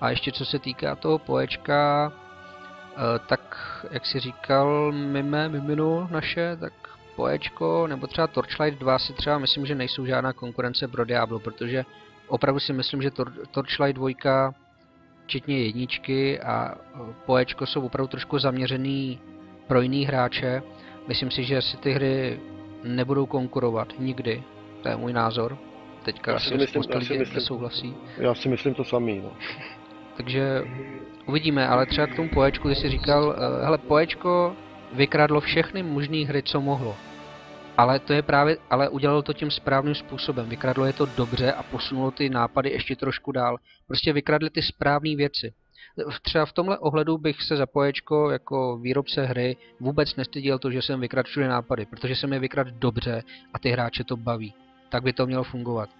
A ještě co se týká toho poečka, eh, tak jak si říkal Mime, Miminu naše, tak poečko nebo třeba Torchlight 2 si třeba myslím, že nejsou žádná konkurence pro Diablo, protože opravdu si myslím, že Tor- Torchlight 2 včetně jedničky a eh, poečko jsou opravdu trošku zaměřený pro jiný hráče. Myslím si, že si ty hry nebudou konkurovat nikdy. To je můj názor. Teďka asi myslím, spousta lidí nesouhlasí. Já si myslím to samý, no. Takže uvidíme, ale třeba k tomu poečku, když jsi říkal, uh, hele, poečko vykradlo všechny možné hry, co mohlo. Ale to je právě, ale udělalo to tím správným způsobem. Vykradlo je to dobře a posunulo ty nápady ještě trošku dál. Prostě vykradli ty správné věci. Třeba v tomhle ohledu bych se za poječko jako výrobce hry vůbec nestyděl to, že jsem vykradl všude nápady, protože jsem je vykradl dobře a ty hráče to baví. Tak by to mělo fungovat.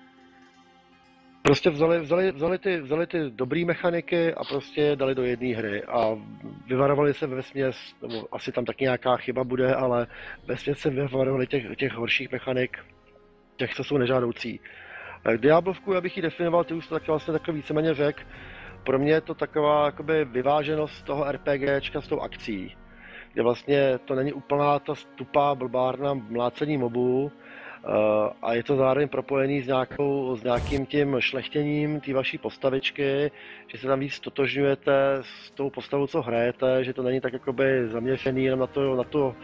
Prostě vzali, vzali, vzali, ty, vzali ty dobré mechaniky a prostě dali do jedné hry a vyvarovali se ve směs, nebo asi tam taky nějaká chyba bude, ale ve směs se vyvarovali těch, těch horších mechanik, těch, co jsou nežádoucí. Diablovku, já bych ji definoval, ty už to taky vlastně takhle víceméně řekl, pro mě je to taková jakoby vyváženost toho RPGčka s tou akcí, kde vlastně to není úplná ta stupá blbárna mlácení mobů, a je to zároveň propojený s, nějakou, s nějakým tím šlechtěním té vaší postavičky, že se tam víc totožňujete s tou postavou, co hrajete, že to není tak jakoby zaměřený jenom na, to, na, to,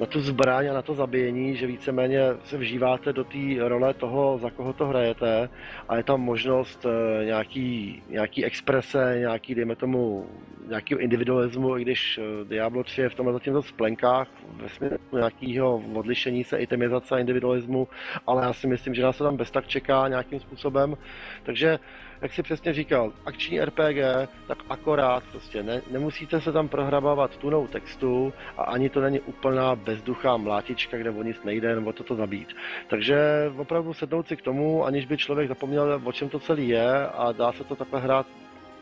na tu zbraň a na to zabíjení, že víceméně se vžíváte do té role toho, za koho to hrajete. A je tam možnost eh, nějaký, nějaký exprese, nějaký, dejme tomu, nějakého individualismu, i když eh, Diablo 3 je v tomhle zatím splenkách, ve smyslu nějakého odlišení se itemizace a individualismu, ale já si myslím, že nás se tam bez tak čeká nějakým způsobem. Takže, jak si přesně říkal, akční RPG, tak akorát prostě ne, nemusíte se tam prohrabávat tunou textu a ani to není úplná bezduchá mlátička, kde o nic nejde nebo toto zabít. Takže opravdu sednout si k tomu, aniž by člověk zapomněl, o čem to celý je a dá se to takhle hrát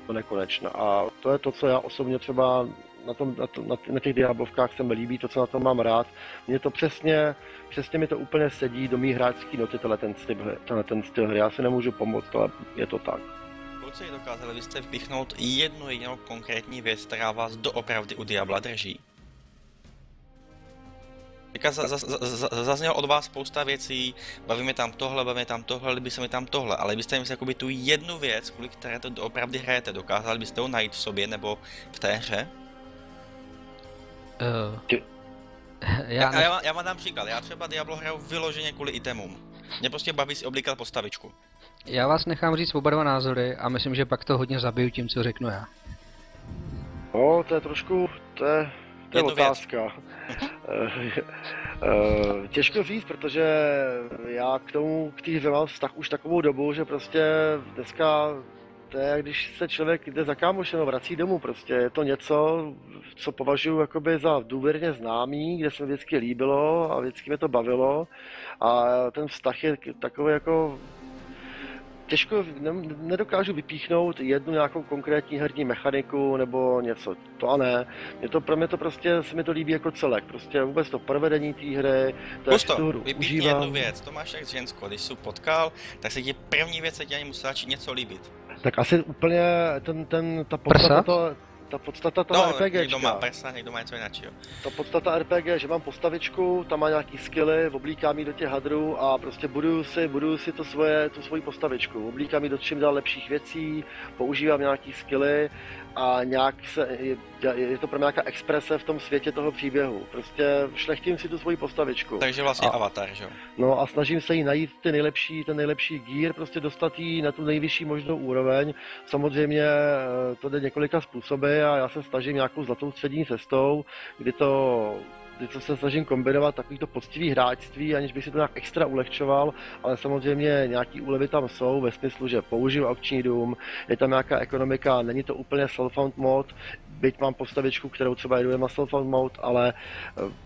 do nekonečna. A to je to, co já osobně třeba na, tom, na, to, na, na těch Diablovkách se mi líbí, to, co na tom mám rád. Mně to přesně, přesně mi to úplně sedí do mý hráčský noty, tenhle ten styl, tenhle ten styl hry. Já si nemůžu pomoct, ale je to tak. Kluci, dokázali byste vpichnout jednu jedinou konkrétní věc, která vás doopravdy u Diabla drží? Teďka zaznělo od vás spousta věcí, bavíme tam tohle, bavíme tam tohle, líbí se mi tam tohle, ale byste mi jakoby tu jednu věc, kvůli které to opravdu hrajete, dokázali byste ho najít v sobě nebo v té hře? Uh, já, já, já, já vám dám příklad, já třeba Diablo hraju vyloženě kvůli itemům. Mě prostě baví si oblíkat postavičku. Já vás nechám říct oba dva názory a myslím, že pak to hodně zabiju tím, co řeknu já. No, to je trošku, to je, to je otázka. Eh, eh, těžko říct, protože já k tomu, k té hře mám vztah už takovou dobu, že prostě dneska to je, když se člověk jde za kámošem a vrací domů prostě. Je to něco, co považuji jakoby za důvěrně známý, kde se mi vždycky líbilo a vždycky mě to bavilo. A ten vztah je takový jako těžko, ne, nedokážu vypíchnout jednu nějakou konkrétní herní mechaniku nebo něco. To a ne. Je to, pro mě to prostě, se mi to líbí jako celek. Prostě vůbec to provedení té hry, to je tu hru užívám. jednu věc, to máš jak žensko, když jsi potkal, tak se ti první věc se ti ani musela něco líbit. Tak asi úplně ten, ten, ta podstata, to, ta podstata toho no, RPG. Někdo má prsa, někdo má něco jiného. Ta podstata RPG, že mám postavičku, tam má nějaký skilly, oblíkám ji do těch hadrů a prostě buduju si, buduju si to svoje, tu svoji postavičku. Oblíkám ji do čím dál lepších věcí, používám nějaký skilly a nějak se, je, je to pro mě nějaká exprese v tom světě toho příběhu. Prostě šlechtím si tu svoji postavičku. Takže vlastně a, avatar, že jo? No a snažím se jí najít ty nejlepší, ten nejlepší gear, prostě dostat jí na tu nejvyšší možnou úroveň. Samozřejmě eh, to jde několika způsoby a já se snažím nějakou zlatou střední cestou, kdy to kdy se snažím kombinovat takovýto poctivý hráčství, aniž bych si to nějak extra ulehčoval, ale samozřejmě nějaký úlevy tam jsou ve smyslu, že použiju aukční dům, je tam nějaká ekonomika, není to úplně self-found mod, byť mám postavičku, kterou třeba jedu na self-found mod, ale eh,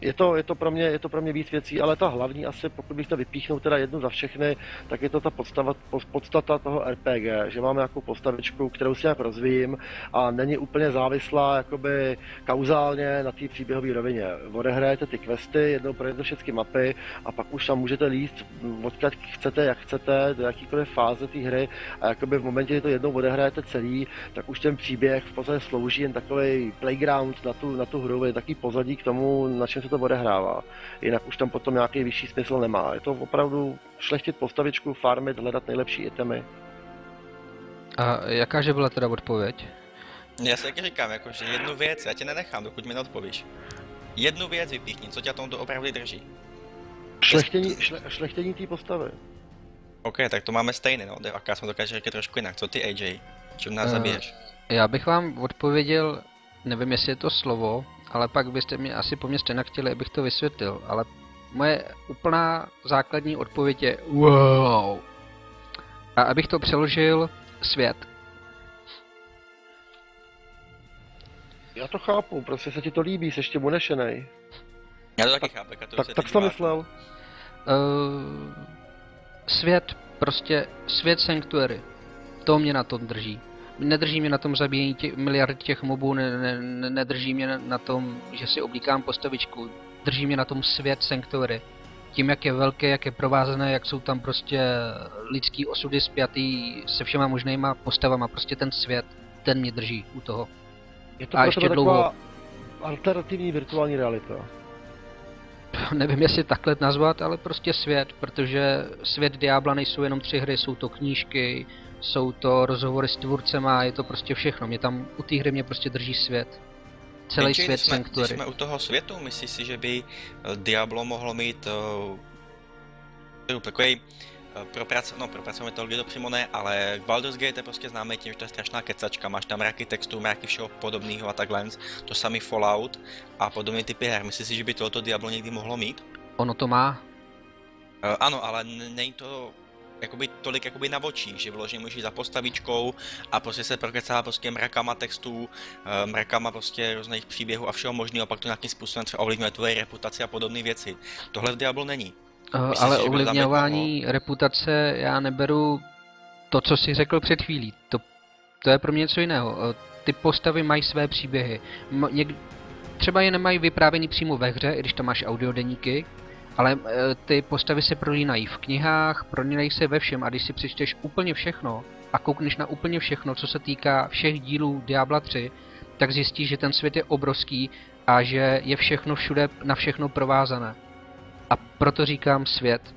je to, je, to pro mě, je to pro mě víc věcí, ale ta hlavní asi, pokud bych to vypíchnul teda jednu za všechny, tak je to ta podstava, podstata toho RPG, že máme nějakou postavičku, kterou si nějak rozvíjím a není úplně závislá jakoby kauzálně na té příběhové rovině. Odehrajete ty questy, jednou projdete všechny mapy a pak už tam můžete líst odkud chcete, jak chcete, do jakýkoliv fáze té hry a jakoby v momentě, kdy to jednou odehrajete celý, tak už ten příběh v podstatě slouží jen takový playground na tu, na tu hru, je takový pozadí k tomu, na čem se to odehrává. Jinak už tam potom nějaký vyšší smysl nemá. Je to opravdu šlechtit postavičku, farmit, hledat nejlepší itemy. A jakáže byla teda odpověď? Já si taky říkám, jako, že jednu věc, já tě nenechám, dokud mi neodpovíš. Jednu věc vypíchni, co tě tom to opravdu drží. Šlechtění, šle, šlechtění té postavy. OK, tak to máme stejné, no. Aká jsme dokáže říkat trošku jinak. Co ty, AJ? Čím nás uh, zabiješ? Já bych vám odpověděl, nevím, jestli je to slovo, ale pak byste mě asi po mě stejně chtěli, abych to vysvětlil. Ale moje úplná základní odpověď je wow. A abych to přeložil, svět. Já to chápu, prostě se ti to líbí, jsi ještě unešenej. Já to taky chápu, to tak, tak to myslel. Uh, svět, prostě svět Sanctuary. To mě na tom drží nedrží mě na tom zabíjení těch, miliard těch mobů, ne, ne, nedrží mě na, na tom, že si oblíkám postavičku, drží mě na tom svět Sanctuary. Tím, jak je velké, jak je provázané, jak jsou tam prostě lidský osudy spjatý se všema možnýma postavama, prostě ten svět, ten mě drží u toho. Je to A ještě dlouho. alternativní virtuální realita. Nevím, jestli takhle nazvat, ale prostě svět, protože svět Diabla nejsou jenom tři hry, jsou to knížky, jsou to rozhovory s tvůrcema, je to prostě všechno. Mě tam u té hry mě prostě drží svět. Celý Teď, svět jsme, Sanctuary. jsme u toho světu, myslíš si, že by eh, Diablo mohlo mít uh, takový uh, proprac, no propracovat metodologii to přímo ne, ale Baldur's Gate je prostě známý tím, že to je strašná kecačka, máš tam mraky textů, mraky všeho podobného a takhle, to samý Fallout a podobné typy her. Myslíš si, že by tohoto Diablo někdy mohlo mít? Ono to má. Uh, ano, ale není to jakoby tolik jakoby na očích, že vložně můžeš za postavičkou a prostě se prokecá prostě mrakama textů, eh, mrakama prostě různých příběhů a všeho možného a pak to nějakým způsobem třeba ovlivňuje tvoje reputaci a podobné věci. Tohle v Diablo není. Uh, ale ovlivňování reputace já neberu to, co jsi řekl před chvílí. To, to je pro mě něco jiného. Eh, ty postavy mají své příběhy. Něk... Třeba je nemají vyprávěný přímo ve hře, i když tam máš audiodeníky, ale e, ty postavy se prolínají v knihách, prolínají se ve všem a když si přečteš úplně všechno a koukneš na úplně všechno, co se týká všech dílů Diabla 3, tak zjistíš, že ten svět je obrovský a že je všechno všude na všechno provázané. A proto říkám svět.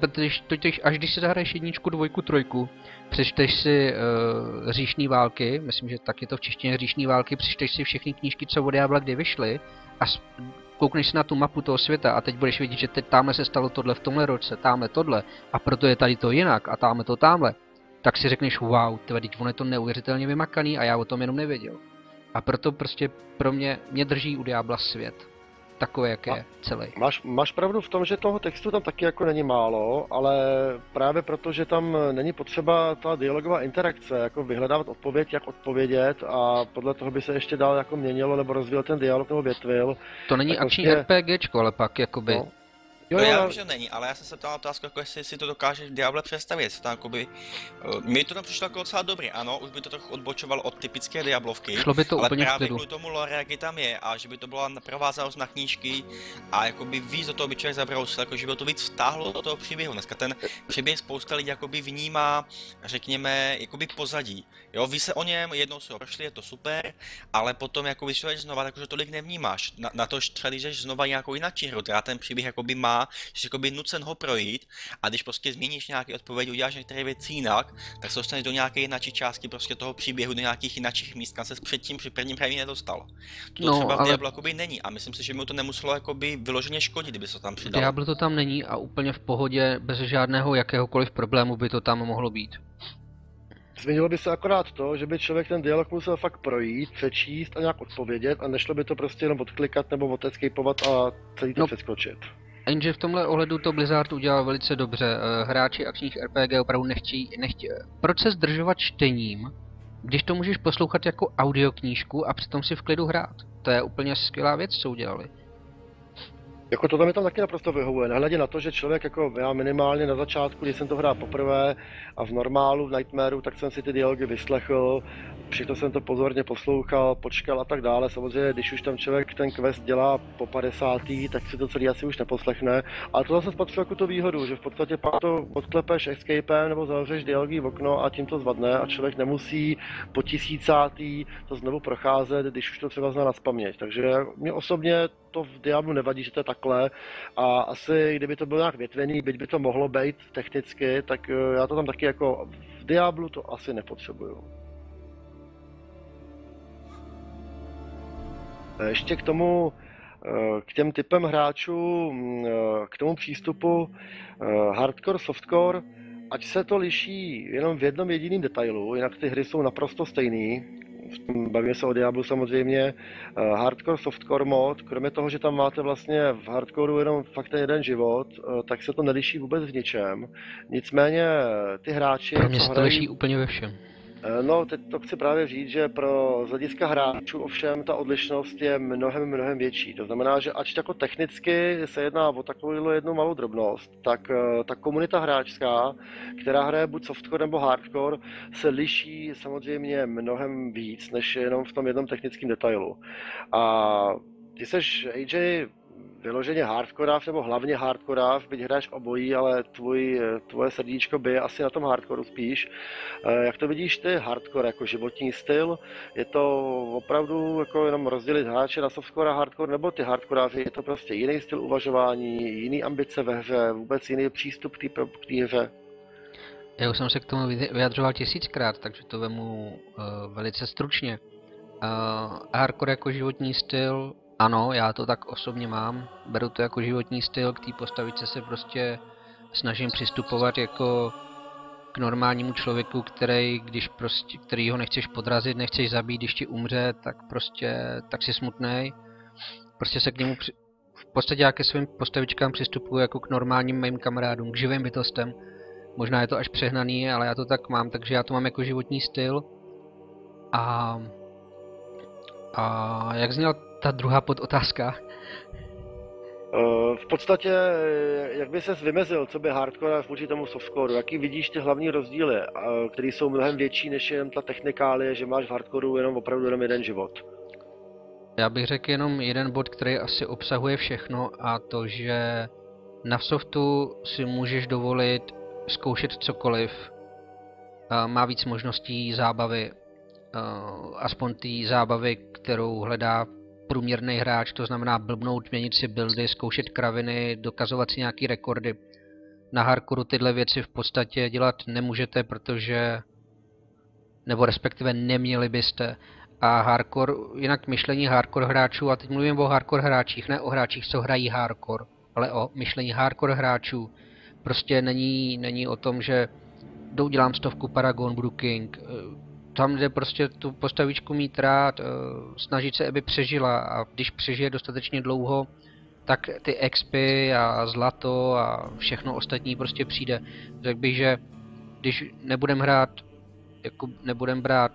Totiž, totiž až když si zahraješ jedničku, dvojku, trojku, přečteš si uh, říšní války, myslím, že tak je to v češtině říšní války, přečteš si všechny knížky, co od Diabla kdy vyšly a koukneš na tu mapu toho světa a teď budeš vidět, že teď tamhle se stalo tohle v tomhle roce, tamhle tohle a proto je tady to jinak a tamhle to tamhle, tak si řekneš wow, teď on je to neuvěřitelně vymakaný a já o tom jenom nevěděl. A proto prostě pro mě, mě drží u Diabla svět takový, jak je celý. Máš, máš pravdu v tom, že toho textu tam taky jako není málo, ale právě proto, že tam není potřeba ta dialogová interakce, jako vyhledávat odpověď, jak odpovědět a podle toho by se ještě dál jako měnilo nebo rozvíjel ten dialog nebo větvil. To není akční prostě... RPGčko, ale pak jakoby... No. Jo, no já vím, že není, ale já jsem se ptal na otázku, jako jestli si to dokáže v Diable představit. Tam, jakoby, uh, mi to tam přišlo jako docela dobrý, ano, už by to trochu odbočovalo od typické Diablovky, Šlo by to ale úplně právě kvůli tomu lore, jaký tam je, a že by to byla provázanost na knížky a jakoby víc do toho by člověk zabrousil, jako že by to víc vtáhlo do toho příběhu. Dneska ten příběh spousta lidí jakoby vnímá, řekněme, jakoby pozadí. Jo, ví se o něm, jednou se ho prošli, je to super, ale potom jako vyšleš znova, takže tolik nevnímáš. Na, na to přelížeš znova nějakou jinak hru, teda ten příběh jakoby má že jsi jakoby nucen ho projít a když prostě změníš nějaké odpovědi, uděláš některé věci jinak, tak se dostaneš do nějaké jináčí části prostě toho příběhu, do nějakých jiných míst, kam se předtím při prvním hraní nedostal. To no, třeba v ale... Diablo jakoby není a myslím si, že mu to nemuselo jakoby vyloženě škodit, kdyby se to tam přidalo. Diablo to tam není a úplně v pohodě, bez žádného jakéhokoliv problému by to tam mohlo být. Změnilo by se akorát to, že by člověk ten dialog musel fakt projít, přečíst a nějak odpovědět a nešlo by to prostě jenom odklikat nebo odescapovat a celý to no, přeskočit. Jenže v tomhle ohledu to Blizzard udělal velice dobře. Eh, hráči akčních RPG opravdu nechtějí, nechtějí. Proč se zdržovat čtením, když to můžeš poslouchat jako audioknížku a přitom si v klidu hrát? To je úplně skvělá věc, co udělali. Jako to je tam taky naprosto vyhovuje. Nehledě na to, že člověk jako já minimálně na začátku, když jsem to hrál poprvé a v normálu, v Nightmareu, tak jsem si ty dialogy vyslechl, všechno jsem to pozorně poslouchal, počkal a tak dále. Samozřejmě, když už tam člověk ten quest dělá po 50. tak si to celý asi už neposlechne. Ale to zase spatřuje jako tu výhodu, že v podstatě pak to odklepeš escapem nebo zavřeš dialogy v okno a tím to zvadne a člověk nemusí po tisícátý to znovu procházet, když už to třeba zná na spaměť. Takže mě osobně to v Diablu nevadí, že to je takhle a asi kdyby to bylo nějak větvený, byť by to mohlo být technicky, tak eh, já to tam taky jako v Diablu to asi nepotřebuju. Ještě k tomu, eh, k těm typem hráčů, mm, eh, k tomu přístupu hardcore, softcore, ať se to liší jenom v jednom jediném detailu, jinak ty hry jsou naprosto stejný, bavíme se o Diablu samozřejmě, eh, hardcore, softcore mod, kromě toho, že tam máte vlastně v hardcoreu jenom fakt ten jeden život, eh, tak se to neliší vůbec v ničem. Nicméně ty hráči... Pro mě se to liší úplně ve všem. Eh, no, teď to chci právě říct, že pro z hlediska hráčů ovšem ta odlišnost je mnohem, mnohem větší. To znamená, že ač jako technicky se jedná o takovou jednu malou drobnost, tak eh, ta komunita hráčská, která hraje buď softcore nebo hardcore, se liší samozřejmě mnohem víc, než jenom v tom jednom technickém detailu. A ty seš, AJ, vyloženě hardkoráv nebo hlavně hardkoráv, byť hraješ obojí, ale tvůj, tvoje srdíčko by asi na tom hardkoru spíš. Eh, jak to vidíš ty, hardcore jako životní styl? Je to opravdu jako jenom rozdělit hráče na softcore a hardcore, nebo ty hardkoráři, je to prostě jiný styl uvažování, jiný ambice ve hře, vůbec jiný přístup k té hře? Já už jsem se k tomu vyjadřoval tisíckrát, takže to vemu uh, velice stručně. Uh, hardcore jako životní styl ano, já to tak osobně mám. Beru to jako životní styl, k té postavice se prostě snažím přistupovat jako k normálnímu člověku, který, když prostě, který ho nechceš podrazit, nechceš zabít, když ti umře, tak prostě, tak si smutnej. Prostě se k němu při, v podstatě já ke svým postavičkám přistupuji jako k normálním mým kamarádům, k živým bytostem. Možná je to až přehnaný, ale já to tak mám, takže já to mám jako životní styl. A, a jak zněl ta druhá podotázka? Uh, v podstatě, jak by ses vymezil, co by hardcore vůči tomu softcore, jaký vidíš ty hlavní rozdíly, které jsou mnohem větší než jen ta technikálie, že máš v hardcoreu jenom opravdu jenom jeden život? Já bych řekl jenom jeden bod, který asi obsahuje všechno a to, že na softu si můžeš dovolit zkoušet cokoliv, má víc možností zábavy, aspoň té zábavy, kterou hledá průměrný hráč, to znamená blbnout, měnit si buildy, zkoušet kraviny, dokazovat si nějaký rekordy. Na hardcore tyhle věci v podstatě dělat nemůžete, protože nebo respektive neměli byste. A hardcore, jinak myšlení hardcore hráčů, a teď mluvím o hardcore hráčích, ne o hráčích, co hrají hardcore, ale o myšlení hardcore hráčů. Prostě není, není o tom, že jdou dělám stovku Paragon, budu King tam jde prostě tu postavičku mít rád, eh, snažit se, aby přežila a když přežije dostatečně dlouho, tak ty expy a zlato a všechno ostatní prostě přijde. Řekl bych, že když nebudem hrát, jako nebudem brát,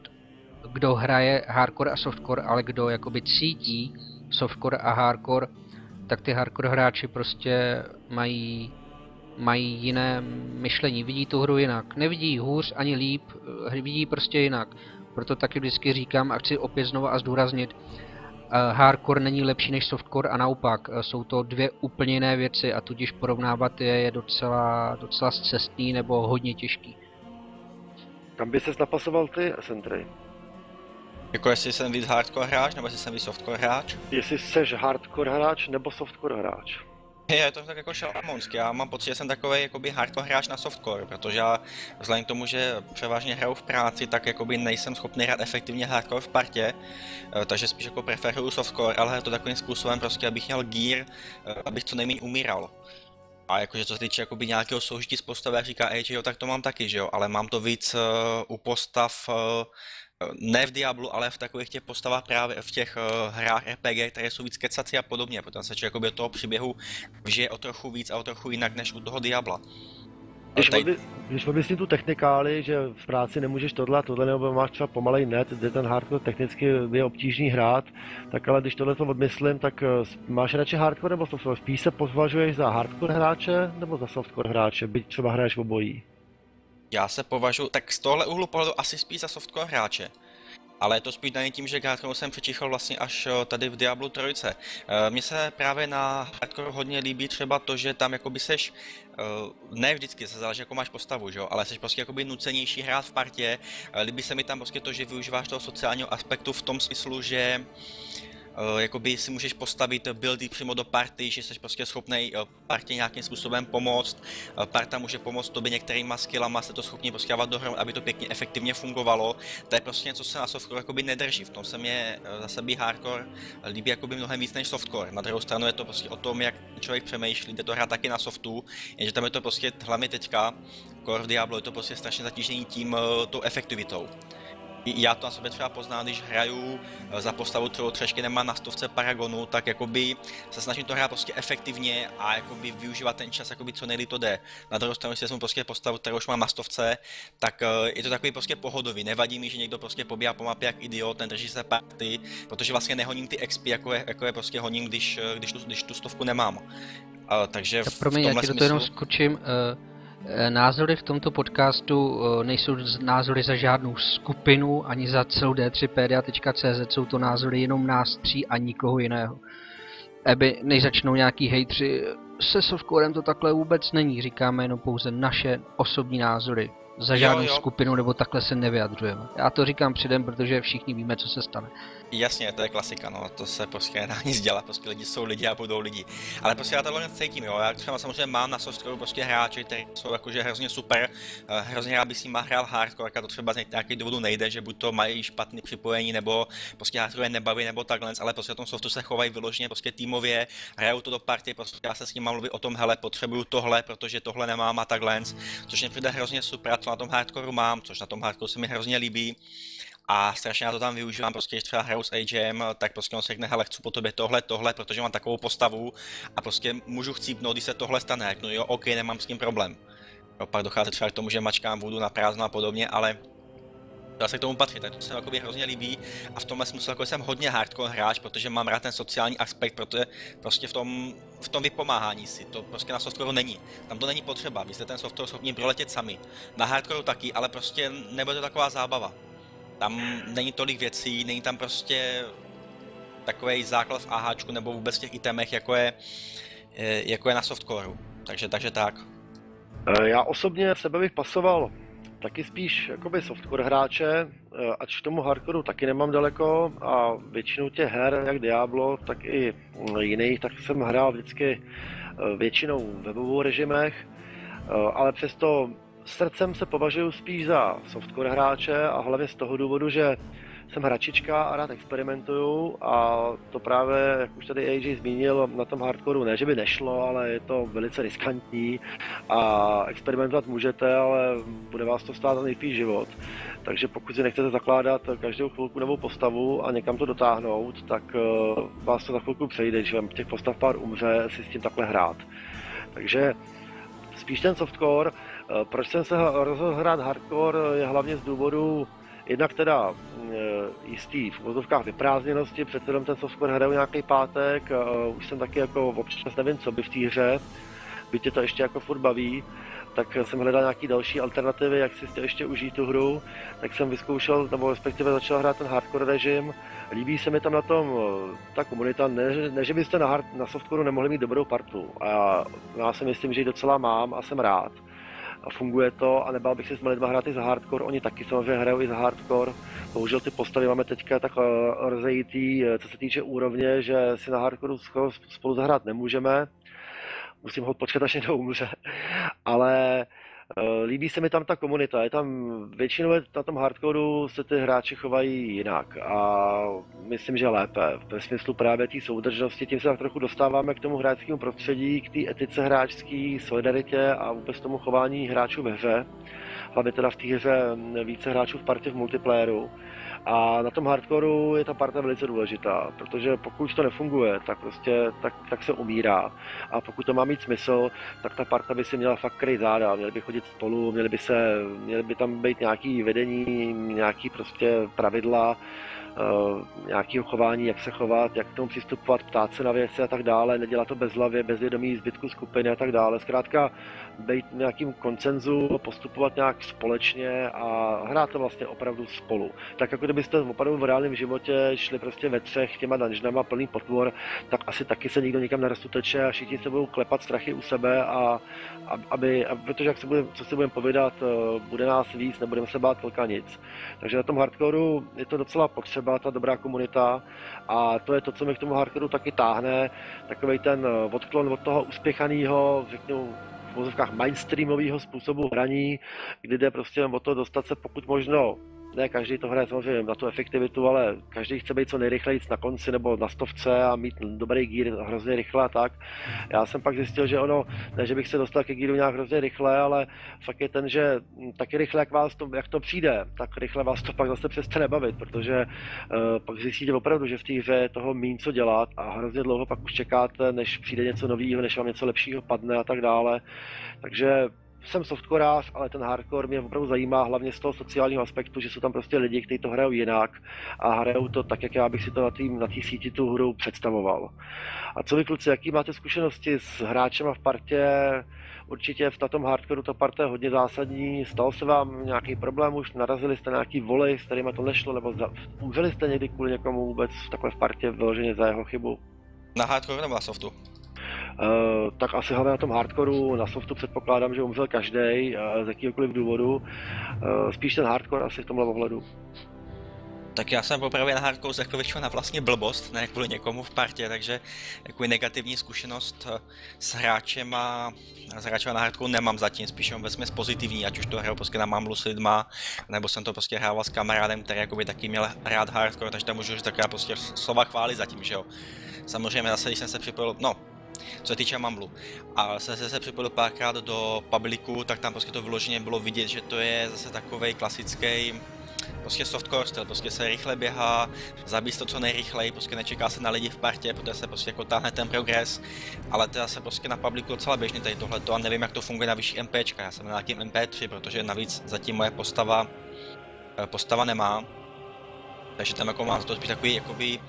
kdo hraje hardcore a softcore, ale kdo jakoby cítí softcore a hardcore, tak ty hardcore hráči prostě mají mají jiné myšlení, vidí tu hru jinak. Nevidí hůř ani líp, eh, vidí prostě jinak. Proto taky vždycky říkám a chci opět znovu a zdůraznit, uh, hardcore není lepší než softcore a naopak, uh, jsou to dvě úplně jiné věci a tudíž porovnávat je je docela, docela cestný nebo hodně těžký. Kam by ses napasoval ty, Sentry? Jako jestli jsem víc hardcore hráč, nebo jestli jsem víc softcore hráč? Jestli jsi hardcore hráč, nebo softcore hráč. Je to tak jako šalamounský, já mám pocit, že jsem takový jakoby hardcore hráč na softcore, protože já vzhledem k tomu, že převážně hraju v práci, tak jakoby nejsem schopný hrát efektivně hardcore v partě, eh, takže spíš jako preferuju softcore, ale to takovým způsobem prostě, abych měl gear, eh, abych co nejméně umíral. A jakože co se týče jakoby nějakého soužití s postavy, jak říká jo, tak to mám taky, že jo, ale mám to víc uh, u postav uh, ne v Diablu, ale v takových těch postavách právě v těch uh, hrách RPG, které jsou víc kecací a podobně, protože se člověk do toho příběhu vžije o trochu víc a o trochu jinak než u toho Diabla. Když, tady... odby, když odmyslím tu technikály, že v práci nemůžeš tohle a tohle, nebo máš třeba pomalej net, kde ten hardcore technicky je obtížný hrát, tak ale když tohle to odmyslím, tak eh, máš radši hardcore nebo softcore? Spíš se považuješ za hardcore hráče nebo za softcore hráče, byť třeba hraješ v obojí? Já se považuji, tak z tohle úhlu pohledu asi spíš za softcore hráče. Ale je to spíš daný tím, že hardcore jsem přečichal vlastně až eh, tady v Diablo 3. Eh, mně se právě na hardcore hodně líbí třeba to, že tam jakoby seš, eh, ne vždycky, se záleží, jako máš postavu, že ale jsi prostě jakoby nucenější hrát v partě. Líbí se mi tam prostě to, že využíváš toho sociálního aspektu v tom smyslu, že jakoby si můžeš postavit buildy přímo do party, že jsi prostě schopný uh, partě nějakým způsobem pomoct. Uh, parta může pomoct tobě některýma skillama, se to schopni prostě dávat dohromady, aby to pěkně efektivně fungovalo. To je prostě něco, co se na softcore jakoby nedrží. V tom se mě zase by hardcore líbí jakoby mnohem víc než softcore. Na druhou stranu je to prostě o tom, jak člověk přemýšlí, jde to hrát taky na softu, jenže tam je to prostě hlavně teďka, Core of Diablo je to prostě strašně zatížený tím, tou efektivitou já to na sobě třeba poznám, když hraju eh, za postavu, kterou třešky nemá na stovce Paragonu, tak jakoby se snažím to hrát prostě efektivně a jakoby využívat ten čas, jakoby co nejlíp to jde. Na druhou stranu, když jsem prostě postavu, kterou už mám na stovce, tak eh, je to takový prostě pohodový. Nevadí mi, že někdo prostě pobíhá po mapě jak idiot, ten drží se party, protože vlastně nehoním ty XP, jako je, jako je prostě honím, když, eh, když, tu, když tu stovku nemám. Uh, takže v, Promiň, v tomhle já ti do toho jenom skočím. Uh názory v tomto podcastu eh, nejsou názory za žádnou skupinu, ani za celou d3pedia.cz, jsou to názory jenom nás tří a nikoho jiného. Aby než začnou nějaký hejtři, se softcorem to takhle vůbec není, říkáme jenom pouze naše osobní názory za žádnou jo, jo. skupinu nebo takhle se nevyjadřujeme. Já to říkám předem, protože všichni víme, co se stane. Jasně, to je klasika, no, to se prostě nedá nic dělat, prostě lidi jsou lidi a budou lidi. Ale prostě já tohle cítím, jo, já třeba samozřejmě mám na softwareu prostě hráči, kteří jsou jakože hrozně super, eh, hrozně rád by s nimi hrál hardcore, a to třeba z nějakých důvodů nejde, že buď to mají špatné připojení, nebo prostě hardcore nebaví, nebo takhle, ale prostě o tom softu se chovají vyloženě prostě týmově, hrajou to do party, prostě já se s ním mluvit o tom, hele, potřebuju tohle, protože tohle nemám a takhle, což mě přijde hrozně super, a to na tom hardcore mám, což na tom hardcore se mi hrozně líbí a strašně já to tam využívám, prostě když třeba hraju s AGM, tak prostě on se řekne, hele, chci po tobě tohle, tohle, protože mám takovou postavu a prostě můžu chcípnout, když se tohle stane, no jo, ok, nemám s tím problém. Jo, pak dochází třeba k tomu, že mačkám vodu na prázdno a podobně, ale to se k tomu patří, tak to se mi hrozně líbí a v tomhle smyslu jako jsem hodně hardcore hráč, protože mám rád ten sociální aspekt, protože prostě v tom, v tom vypomáhání si, to prostě na softwareu není. Tam to není potřeba, vy jste ten software schopni proletět sami. Na hardcoreu taky, ale prostě nebude to taková zábava. Tam není tolik věcí, není tam prostě takový základ v AHčku nebo vůbec v těch itemech, jako je, jako je na softcoreu. Takže, takže tak. E, já osobně sebe bych pasoval taky spíš jakoby softcore hráče, e, ač k tomu hardcoreu taky nemám daleko a většinu těch her, jak Diablo, tak i jiných, tak jsem hrál vždycky e, většinou v webovou režimech, ale přesto srdcem se považuji spíš za softcore hráče a hlavně z toho důvodu, že jsem hračička a rád experimentuju a to právě, jak už tady AJ zmínil, na tom hardcoreu ne, že by nešlo, ale je to velice riskantní a experimentovat můžete, ale bude vás to stát nejpíš život. Takže pokud si nechcete zakládat každou chvilku novou postavu a někam to dotáhnout, tak eh, vás to za chvilku přejde, že vám těch postav pár umře si s tím takhle hrát. Takže spíš ten softcore, proč jsem se rozhodl hrát hardcore je hlavně z důvodu jednak teda eh, jistý v úvodovkách vyprázdněnosti, přece jenom ten software hraju nějaký pátek, už jsem taky jako občas nevím, co by v té hře, byť tě to ještě jako furt baví, tak jsem hledal nějaký další alternativy, jak si ještě užít tu hru, tak jsem vyzkoušel, nebo respektive začal hrát ten hardcore režim. Líbí se mi tam na tom eh, ta komunita, ne, ne že byste na, hard, na softcore nemohli mít dobrou partu. A já si myslím, že ji docela mám a jsem rád a funguje to a nebál bych se s lidmi hrát i za hardcore, oni taky samozřejmě hrajou i za hardcore. Bohužel ty postavy máme teďka tak eh, rozejitý, eh, co se týče úrovně, že si na hardcore spolu zahrát nemůžeme. Musím ho počkat, až někdo umře. Ale líbí se mi tam ta komunita, je tam většinou na tom hardcoreu se ty hráči chovají jinak a myslím, že lépe. Ve smyslu právě té soudržnosti, tím se tak trochu dostáváme k tomu hráčskému prostředí, k té etice hráčské, solidaritě a vůbec tomu chování hráčů ve hře. Hlavně teda v té hře více hráčů v partě v multiplayeru. A na tom hardcoreu je ta parta velice důležitá, protože pokud to nefunguje, tak prostě tak, tak se umírá. A pokud to má mít smysl, tak ta parta by si měla fakt kryt záda, měli by chodit spolu, měli by, se, měli by tam být nějaký vedení, nějaký prostě pravidla, uh, nějakého chování, jak se chovat, jak k tomu přistupovat, ptát se na věci a tak dále, nedělat to bez hlavě, bez vědomí zbytku skupiny a tak dále. Zkrátka být v nějakým koncenzu, postupovat nějak společně a hrát to vlastně opravdu spolu. Tak jako kdybyste opravdu v reálném životě šli prostě ve třech těma dungeonama plný potvor, tak asi taky se nikdo nikam nerozuteče a všichni se budou klepat strachy u sebe a aby, a, protože jak se budem, co si budeme povídat, eh, bude nás víc, nebudeme se bát velká nic. Takže na tom hardcoreu je to docela potřeba, ta dobrá komunita a to je to, co mi k tomu hardcoreu taky táhne, takový ten eh, odklon od toho uspěchaného, řeknu, v mainstreamového způsobu hraní, kdy jde prostě o to dostat se pokud možno ne každý to hraje samozřejmě na tu efektivitu, ale každý chce být co nejrychleji na konci nebo na stovce a mít dobrý gír hrozně rychle a tak. Já jsem pak zjistil, že ono, ne, že bych se dostal ke gíru nějak hrozně rychle, ale fakt je ten, že taky rychle, jak, vás to, jak to přijde, tak rychle vás to pak zase přestane bavit, protože uh, pak zjistíte opravdu, že v té hře je toho méně co dělat a hrozně dlouho pak už čekáte, než přijde něco nového, než vám něco lepšího padne a tak dále. Takže jsem softkorář, ale ten hardcore mě opravdu zajímá hlavně z toho sociálního aspektu, že jsou tam prostě lidi, kteří to hrajou jinak a hrajou to tak, jak já bych si to na té na síti tu hru představoval. A co vy kluci, jaký máte zkušenosti s hráčema v partě? Určitě v tom hardcoreu ta parta je hodně zásadní. Stalo se vám nějaký problém už? Narazili jste nějaký voly, s kterými to nešlo? Nebo umřeli jste někdy kvůli někomu vůbec takhle v partě vyloženě za jeho chybu? Na hardcore nebo na softu? Uh, tak asi hlavně na tom hardcoreu, na softu předpokládám, že umřel každý uh, z jakýkoliv důvodu. Uh, spíš ten hardcore asi v tomhle ohledu. Tak já jsem popravě na hardcore většinou na vlastně blbost, ne kvůli někomu v partě, takže jako negativní zkušenost s hráčem a s hráčem na hardcore nemám zatím, spíš mám vesměs pozitivní, ať už to hraju prostě na mamlu s lidma, nebo jsem to prostě hrával s kamarádem, který jako by taky měl rád hardcore, takže tam můžu říct taková prostě slova chvály zatím, že jo. Samozřejmě zase, když jsem se připojil, no, co se týče Mamblu. A se, se, se připojil párkrát do publiku, tak tam prostě to vyloženě bylo vidět, že to je zase takový klasický prostě softcore styl, prostě se rychle běhá, zabít to co nejrychleji, prostě nečeká se na lidi v partě, protože se prostě jako táhne ten progres, ale to se prostě na publiku docela běžný tady tohleto a nevím jak to funguje na vyšší MPčka, já jsem na nějakým MP3, protože navíc zatím moje postava, eh, postava nemá, takže tam jako mám to spíš takový jakoby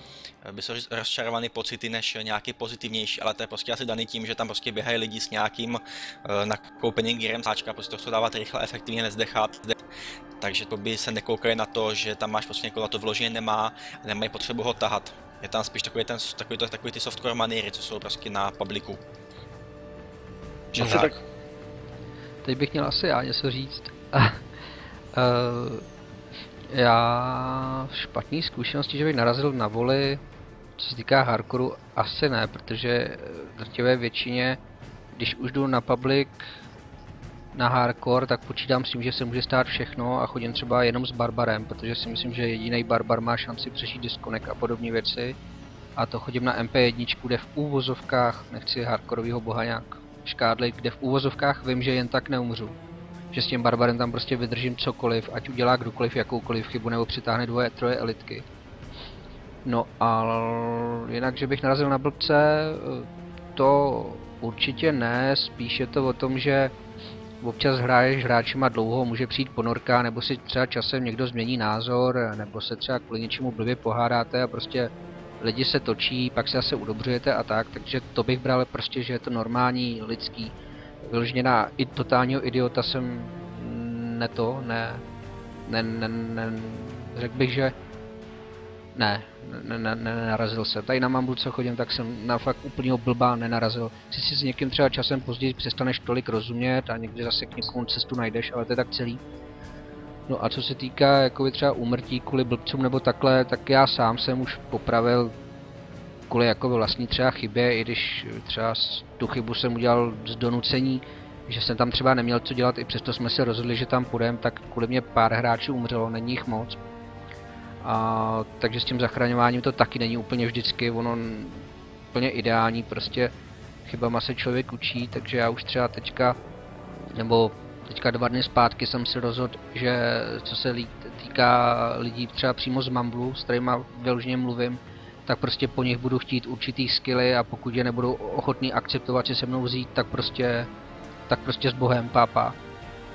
by se rozčarovaný pocity než nějaký pozitivnější, ale to je prostě asi daný tím, že tam prostě běhají lidi s nějakým uh, nakoupeným gearem sáčka, prostě to chce dávat rychle, efektivně nezdechat, takže to by se nekoukali na to, že tam máš prostě někoho to vloženě nemá, nemají potřebu ho tahat. Je tam spíš takový, ten, takový, to, takový ty softcore maniery, co jsou prostě na publiku. Že tak. tak. Teď bych měl asi já něco říct. uh, já špatný zkušenosti, že bych narazil na voli co se týká hardcoreu, asi ne, protože drtivé většině, když už jdu na public na hardcore, tak počítám s tím, že se může stát všechno a chodím třeba jenom s barbarem, protože si myslím, že jediný barbar má šanci přežít disconnect a podobné věci. A to chodím na MP1, kde v úvozovkách, nechci hardcoreového boha nějak škádlit, kde v úvozovkách vím, že jen tak neumřu. Že s tím barbarem tam prostě vydržím cokoliv, ať udělá kdokoliv jakoukoliv chybu nebo přitáhne dvoje, troje elitky. No a jinak, že bych narazil na blbce, to určitě ne, spíš je to o tom, že občas hraješ hráčima dlouho, může přijít ponorka, nebo si třeba časem někdo změní názor, nebo se třeba kvůli něčemu blbě pohádáte a prostě lidi se točí, pak se zase udobřujete a tak, takže to bych bral prostě, že je to normální, lidský. Vyloženě na i totálního idiota jsem ne to, ne, ne, ne, ne řekl bych, že ne, ne, ne, nenarazil se. Tady na Mambu, co chodím, tak jsem na fakt úplného blbá nenarazil. Si si s někým třeba časem později přestaneš tolik rozumět a někdy zase k někomu cestu najdeš, ale to je tak celý. No a co se týká jako třeba úmrtí kvůli blbcům nebo takhle, tak já sám jsem už popravil kvůli jako vlastní třeba chybě, i když třeba tu chybu jsem udělal z donucení, že jsem tam třeba neměl co dělat, i přesto jsme se rozhodli, že tam půjdeme, tak kvůli mě pár hráčů umřelo, není jich moc. A, takže s tím zachraňováním to taky není úplně vždycky ono úplně ideální, prostě chybama se člověk učí, takže já už třeba teďka, nebo teďka dva dny zpátky jsem si rozhodl, že co se týká lidí třeba přímo z Mamblu, s kterými vyloženě mluvím, tak prostě po nich budu chtít určitý skilly a pokud je nebudou ochotný akceptovat si se mnou vzít, tak prostě, tak prostě s bohem, pápa.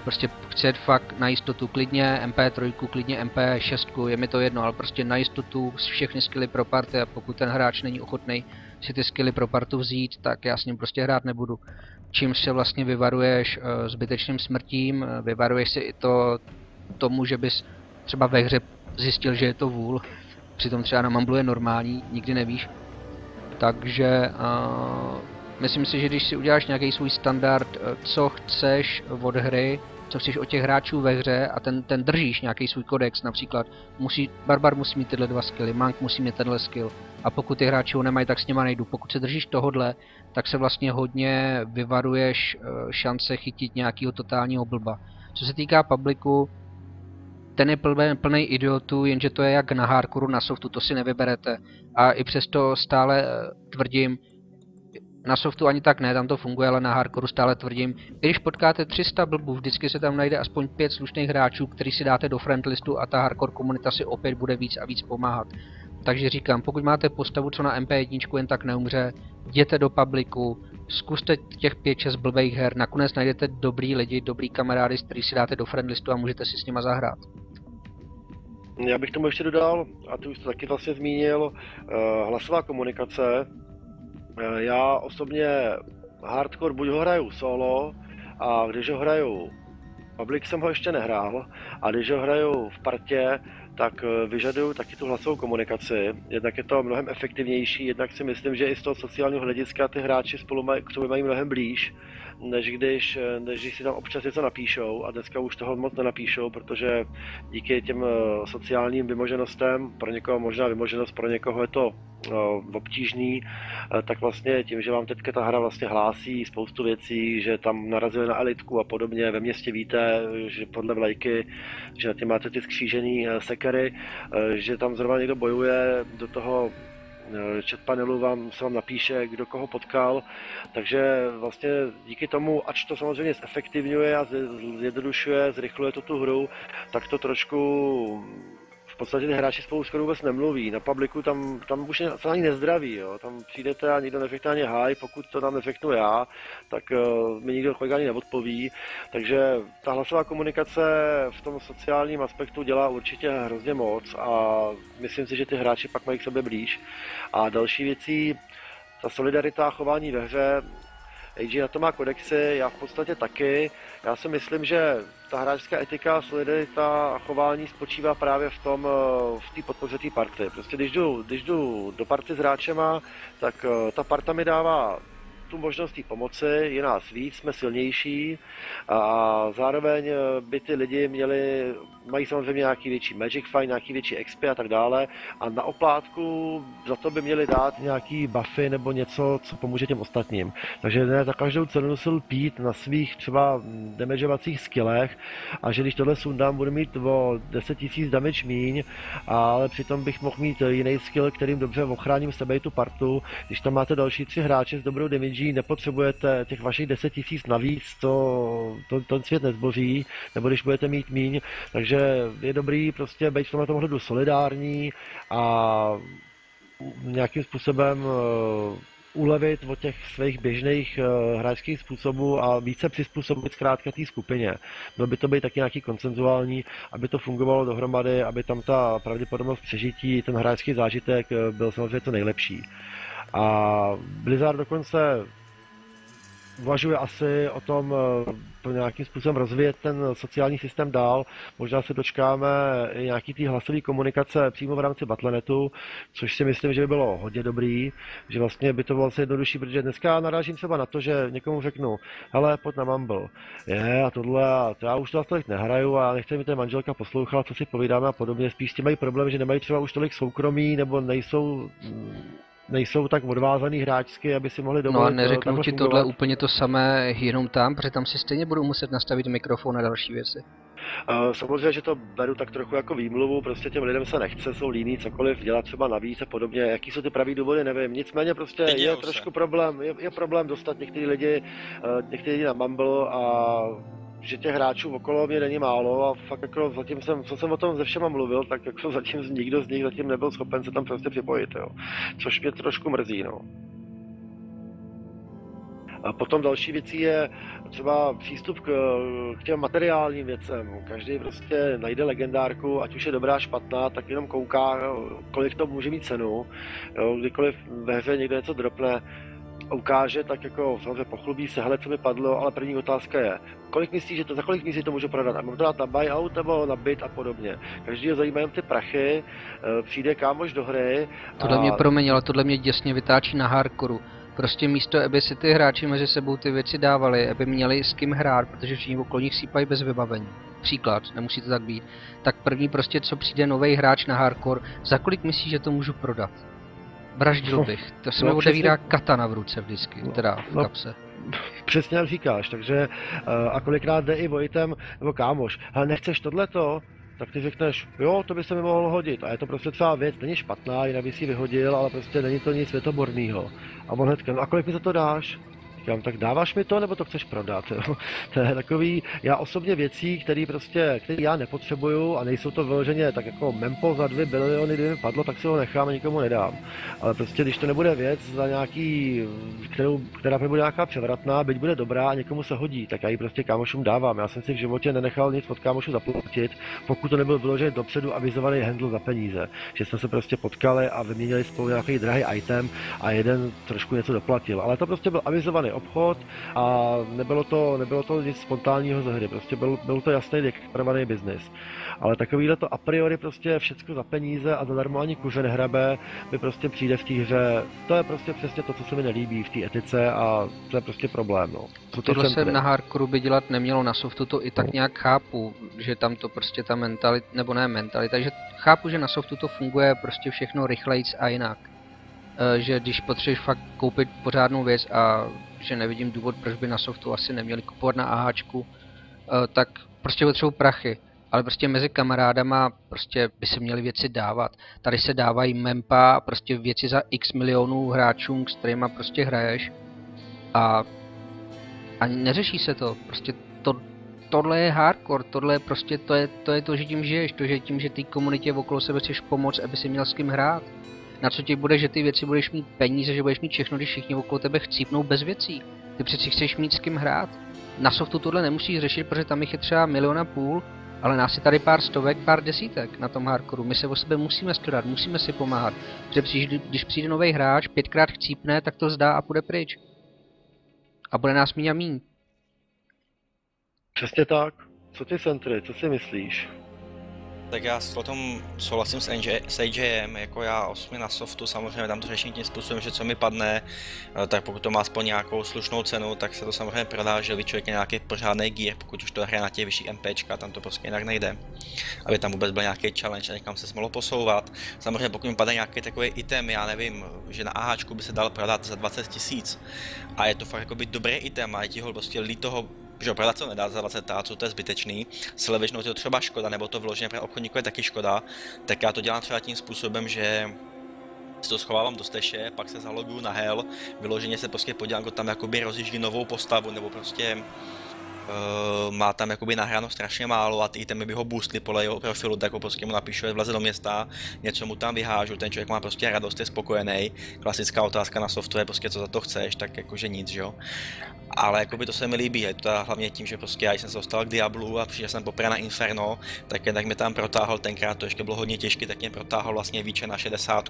Prostě chci fakt na jistotu, klidně MP3, klidně MP6, je mi to jedno, ale prostě na jistotu všechny skilly pro party a pokud ten hráč není ochotný si ty skilly pro partu vzít, tak já s ním prostě hrát nebudu. Čímž se vlastně vyvaruješ uh, zbytečným smrtím, uh, vyvaruješ si i to tomu, že bys třeba ve hře zjistil, že je to vůl, přitom třeba na Mamblu je normální, nikdy nevíš. Takže uh, myslím si, že když si uděláš nějaký svůj standard, co chceš od hry, co chceš od těch hráčů ve hře a ten, ten držíš nějaký svůj kodex, například musí, Barbar musí mít tyhle dva skilly, Monk musí mít tenhle skill a pokud ty hráči ho nemají, tak s něma nejdu. Pokud se držíš tohodle, tak se vlastně hodně vyvaruješ eh, šance chytit nějakého totálního blba. Co se týká publiku, ten je plný, plný idiotů, jenže to je jak na hardcore, na softu, to si nevyberete. A i přesto stále eh, tvrdím, na softu ani tak ne, tam to funguje, ale na hardcore stále tvrdím. Když potkáte 300 blbů, vždycky se tam najde aspoň 5 slušných hráčů, který si dáte do friendlistu a ta hardcore komunita si opět bude víc a víc pomáhat. Takže říkám, pokud máte postavu, co na MP1 jen tak neumře, jděte do publiku, zkuste těch 5-6 blbých her, nakonec najdete dobrý lidi, dobrý kamarády, který si dáte do friendlistu a můžete si s nima zahrát. Já bych tomu ještě dodal, a ty už to taky vlastně zmínil, uh, hlasová komunikace. Uh, já osobně hardcore buď ho hraju solo, a když ho hraju Public jsem ho ještě nehrál, a když ho hraju v partě, tak eh, vyžaduju taky tu hlasovou komunikaci. Jednak je to mnohem efektivnější, jednak si myslím, že i z toho sociálního hlediska ty hráči spolu maj, k sobě mají mnohem blíž, než když, eh, než když si tam občas něco napíšou a dneska už toho moc nenapíšou, protože díky těm eh, sociálním vymoženostem, pro někoho možná vymoženost, pro někoho je to obtížný, tak vlastně tím, že vám teďka ta hra vlastně hlásí spoustu věcí, že tam narazili na elitku a podobně, ve městě víte, že podle vlajky, že na tím máte ty skřížený sekery, že tam zrovna někdo bojuje, do toho chat panelu vám, se vám napíše, kdo koho potkal, takže vlastně díky tomu, ač to samozřejmě zefektivňuje a zjednodušuje, zrychluje to tu hru, tak to trošku podstatě ty hráči spolu skoro vůbec nemluví. Na publiku tam, tam už se ani nezdraví, jo. Tam přijdete a nikdo neřekne ani haj, pokud to tam neřeknu já, tak uh, mi nikdo kolik ani neodpoví. Takže ta hlasová komunikace v tom sociálním aspektu dělá určitě hrozně moc a myslím si, že ty hráči pak mají k sobě blíž. A další věcí, ta solidarita a chování ve hře, AG na to má kodexy, já v podstatě taky. Já si myslím, že ta hráčská etika, solidarita a chování spočívá právě v tom, eh, v té podpoře té party. Prostě když jdu, když jdu do party s hráčema, tak eh, ta parta mi dává tu možnost pomoci, je nás víc, jsme silnější a zároveň eh, by ty lidi měli, mají samozřejmě nějaký větší Magic Find, nějaký větší XP a tak dále a na oplátku za to by měli dát nějaký buffy nebo něco, co pomůže těm ostatním. Takže ne za každou cenu se pít na svých třeba damageovacích skillech a že když tohle sundám, budu mít o 10 000 damage míň, ale přitom bych mohl mít jiný skill, kterým dobře ochráním sebe i tu partu. Když tam máte další tři hráče s dobrou damage, PUBG nepotřebujete těch vašich 10 tisíc navíc, to, to, ten svět nezboří, nebo když budete mít míň, takže je dobrý prostě být v tomhle ohledu solidární a nějakým způsobem uh, ulevit od těch svých běžných uh, hráčských způsobů a více přizpůsobit zkrátka té skupině. Měl by to být taky nějaký koncenzuální, aby to fungovalo dohromady, aby tam ta pravděpodobnost přežití, ten hráčský zážitek uh, byl samozřejmě to nejlepší. A Blizzard dokonce uvažuje asi o tom eh, to nějakým způsobem rozvíjet ten sociální systém dál. Možná se dočkáme i nějaký té hlasové komunikace přímo v rámci Battle.netu, což si myslím, že by bylo hodně dobrý, že vlastně by to bylo asi jednodušší, protože dneska narážím třeba na to, že někomu řeknu, hele, pojď na Mumble, je a tohle, a to já už to tolik nehraju a nechce mi ta manželka poslouchat, co si povídáme a podobně. Spíš ti mají problém, že nemají třeba už tolik soukromí nebo nejsou nejsou tak odvázaný hráčsky, aby si mohli dovolit... No a neřeknu ti tohle úplně to samé jenom tam, protože tam si stejně budou muset nastavit mikrofon a další věci. Uh, samozřejmě, že to beru tak trochu jako výmluvu, prostě těm lidem se nechce, jsou líní cokoliv dělat třeba navíc a podobně. Jaký jsou ty pravý důvody, nevím. Nicméně prostě je trošku problém, je, je problém dostat některý lidi, uh, některý lidi na Mumble a že těch hráčů okolo mě není málo a fakt jako zatím jsem, co jsem o tom ze všema mluvil, tak jako zatím nikdo z nich zatím nebyl schopen se tam prostě připojit, jo. Což mě trošku mrzí, no. A potom další věcí je třeba přístup k, k těm materiálním věcem. Každý prostě najde legendárku, ať už je dobrá, špatná, tak jenom kouká, kolik to může mít cenu. Jo, kdykoliv ve hře někdo něco dropne, ukáže, tak jako samozřejmě pochlubí se, hele, co mi padlo, ale první otázka je, kolik myslíš, že to, za kolik myslíš, to můžu prodat? A to dát na buyout nebo na byt a podobně. Každý zajímají ty prachy, eh, přijde kámoš do hry. Tohle a... mě promiň, ale tohle mě děsně vytáčí na hardcore Prostě místo, aby si ty hráči mezi sebou ty věci dávali, aby měli s kým hrát, protože všichni okolo nich sípají bez vybavení. Příklad, nemusí to tak být. Tak první prostě, co přijde nový hráč na hardcore, za kolik myslíš, že to můžu prodat? Vraždil bych. To se no, mi otevírá přesně... katana v ruce vždycky, no, teda v no, kapse. Přesně jak říkáš, takže uh, a kolikrát jde i Vojtem, nebo kámoš, ale nechceš tohleto, tak ty řekneš, jo, to by se mi mohlo hodit. A je to prostě třeba věc, není špatná, jinak bys ji vyhodil, ale prostě není to nic světoborného. A on hnedka, no a kolik mi za to dáš? Říkám, tak dáváš mi to, nebo to chceš prodat? Jo? To je takový, já osobně věcí, které prostě, které já nepotřebuju a nejsou to vyloženě tak jako mempo za dvě biliony, kdyby mi padlo, tak si ho nechám a nikomu nedám. Ale prostě, když to nebude věc za nějaký, kterou, která bude nějaká převratná, byť bude dobrá a někomu se hodí, tak já ji prostě kámošům dávám. Já jsem si v životě nenechal nic od kámošů zaplatit, pokud to nebyl vyloženě dopředu avizovaný handle za peníze. Že jsme se prostě potkali a vyměnili spolu nějaký drahý item a jeden trošku něco doplatil. Ale to prostě byl avizovaný obchod a nebylo to, nebylo to nic spontánního ze hry, prostě byl, byl to jasný deklarovaný biznis. Ale takovýhle to a priori prostě všechno za peníze a zadarmo ani kuře nehrabe, mi prostě přijde v té hře, to je prostě přesně to, co se mi nelíbí v té etice a to je prostě problém, no. To Tohle se na hardcore by dělat nemělo, na softu to i tak no. nějak chápu, že tam to prostě ta mentalita, nebo ne mentalita, že chápu, že na softu to funguje prostě všechno rychlejc a jinak. E, že když potřebuješ fakt koupit pořádnou věc a že nevidím důvod, proč by na softu asi neměli kupovat na AHčku, eh, tak prostě potřebují prachy. Ale prostě mezi kamarádama prostě by se měly věci dávat. Tady se dávají mempa a prostě věci za x milionů hráčům, s kterými prostě hraješ. A ani neřeší se to. Prostě to, tohle je hardcore, tohle je prostě to je, to je to, že tím žiješ, to, že tím, že ty komunitě okolo sebe chceš pomoct, aby si měl s kým hrát na co ti bude, že ty věci budeš mít peníze, že budeš mít všechno, když všichni okolo tebe chcípnou bez věcí. Ty přeci chceš mít s kým hrát. Na softu tohle nemusíš řešit, protože tam jich je třeba miliona půl, ale nás je tady pár stovek, pár desítek na tom hardcoreu. My se o sebe musíme starat, musíme si pomáhat. Protože když přijde nový hráč, pětkrát chcípne, tak to zdá a půjde pryč. A bude nás mít a míň. Přesně tak. Co ty centry, co si myslíš? Tak já s tom souhlasím s, NJ, s AJM, jako já osmi na softu, samozřejmě tam to řeším tím způsobem, že co mi padne, eh, tak pokud to má aspoň nějakou slušnou cenu, tak se to samozřejmě prodá, že člověk nějaký pořádný gear, pokud už to hraje na těch vyšších MPčka, tam to prostě jinak nejde. Aby tam vůbec byl nějaký challenge a někam se smalo posouvat. Samozřejmě pokud mi padne nějaký takový item, já nevím, že na AH by se dal prodat za 20 tisíc a je to fakt jako dobrý item a je ti ho prostě líto že opravdu co nedá za 20 táců, to je zbytečný. Slevičnou je to třeba škoda, nebo to vloženě pro obchodníku je taky škoda, tak já to dělám třeba tím způsobem, že si to schovávám do steše, pak se zaloguju na hell, vyloženě se prostě podívám, kdo tam jakoby rozjíždí novou postavu, nebo prostě Uh, má tam jakoby nahráno strašně málo a ty itemy by ho boostly podle jeho profilu, tak ho prostě mu napíšu, vleze do města, něco mu tam vyhážu, ten člověk má prostě radost, je spokojený. Klasická otázka na software, prostě co za to chceš, tak jakože nic, jo. Ale jakoby to se mi líbí, je to hlavně tím, že prostě já jsem se dostal k Diablu a přišel jsem poprvé na Inferno, tak jednak mi tam protáhl, tenkrát to ještě bylo hodně těžké, tak mě protáhl vlastně více na 60,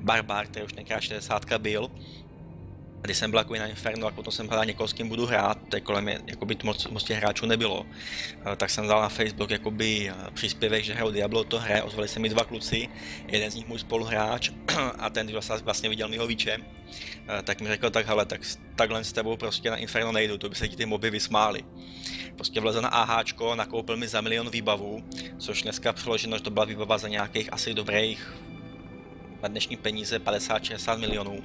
Barbar, který už tenkrát 60 byl, když jsem byl jako na Inferno a potom jsem hledal někoho, s kým budu hrát, to kolem mě jakoby moc, moc těch hráčů nebylo. Eh, tak jsem dal na Facebook jakoby eh, příspěvek, že hraju Diablo to hraje, ozvali se mi dva kluci, jeden z nich můj spoluhráč a ten, když vlastně viděl mýho víče, eh, tak mi řekl tak, hele, tak takhle s tebou prostě na Inferno nejdu, to by se ti ty moby vysmály. Prostě vlezl na AH, nakoupil mi za milion výbavu, což dneska přeloženo, že to byla výbava za nějakých asi dobrých na dnešní peníze 50-60 milionů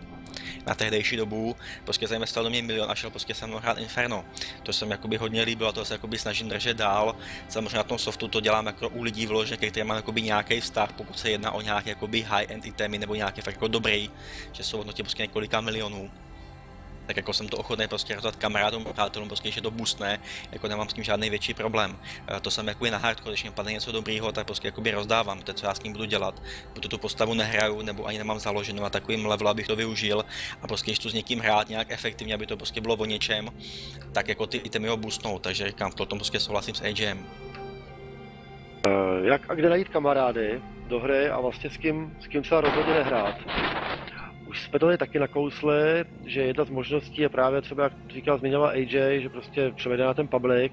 na tehdejší dobu, prostě zainvestoval do mě milion a šel prostě se mnou hrát Inferno. To jsem jakoby hodně líbil a to se jakoby snažím držet dál. Samozřejmě na tom softu to dělám jako u lidí vložně, který mám jakoby nějaký vztah, pokud se jedná o nějaké jakoby high-end itemy nebo nějaké fakt jako dobrý, že jsou hodnotě prostě několika milionů. Tak jako jsem to ochotný prostě rozdat kamarádům, přátelům, prostě, že to boostne, jako nemám s tím žádný větší problém. Eh, to jsem jako na hardcore, když mě padne něco dobrýho, tak prostě jakoby rozdávám, to co já s tím budu dělat. Buď tu postavu nehraju, nebo ani nemám založenou a takovým level, abych to využil a prostě když tu s někým hrát nějak efektivně, aby to prostě bylo o něčem, tak jako ty itemy ho boostnou, takže říkám, v tom prostě souhlasím s AGM. Uh, jak a kde najít kamarády do hry a vlastně s kým, s kým se rozhodně nehrát? Už jsme to taky nakousli, že jedna z možností je právě třeba, jak říkal, zmiňoval AJ, že prostě převede na ten public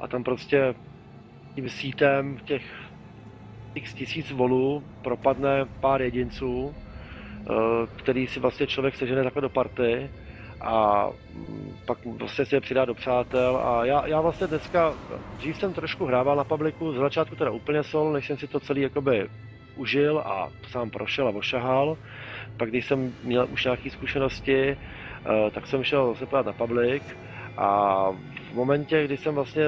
a tam prostě tím sítem těch x tisíc volů propadne pár jedinců, eh, který si vlastně člověk sežene takhle do party a pak vlastně si je přidá do přátel. A já, já vlastně dneska, dřív jsem trošku hrával na publiku, z začátku teda úplně sol, než jsem si to celý jakoby užil a sám prošel a ošahal, pak když jsem měl už nějaké zkušenosti, eh, tak jsem šel se na public a v momentě, kdy jsem vlastně,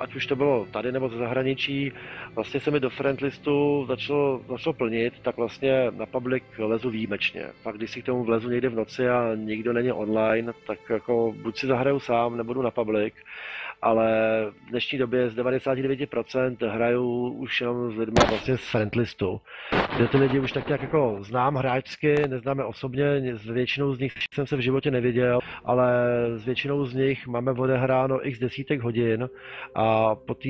ať už to bylo tady nebo ze zahraničí, vlastně se mi do friendlistu začalo, začalo plnit, tak vlastně na public lezu výjimečně. Pak když si k tomu vlezu někde v noci a nikdo není online, tak jako buď si zahraju sám, nebudu na public, ale v dnešní době z 99% hraju už jenom s lidmi vlastně z friendlistu, kde ty lidi už tak nějak jako znám hráčsky, neznáme osobně, s většinou z nich jsem se v životě neviděl, ale s většinou z nich máme odehráno x desítek hodin a po té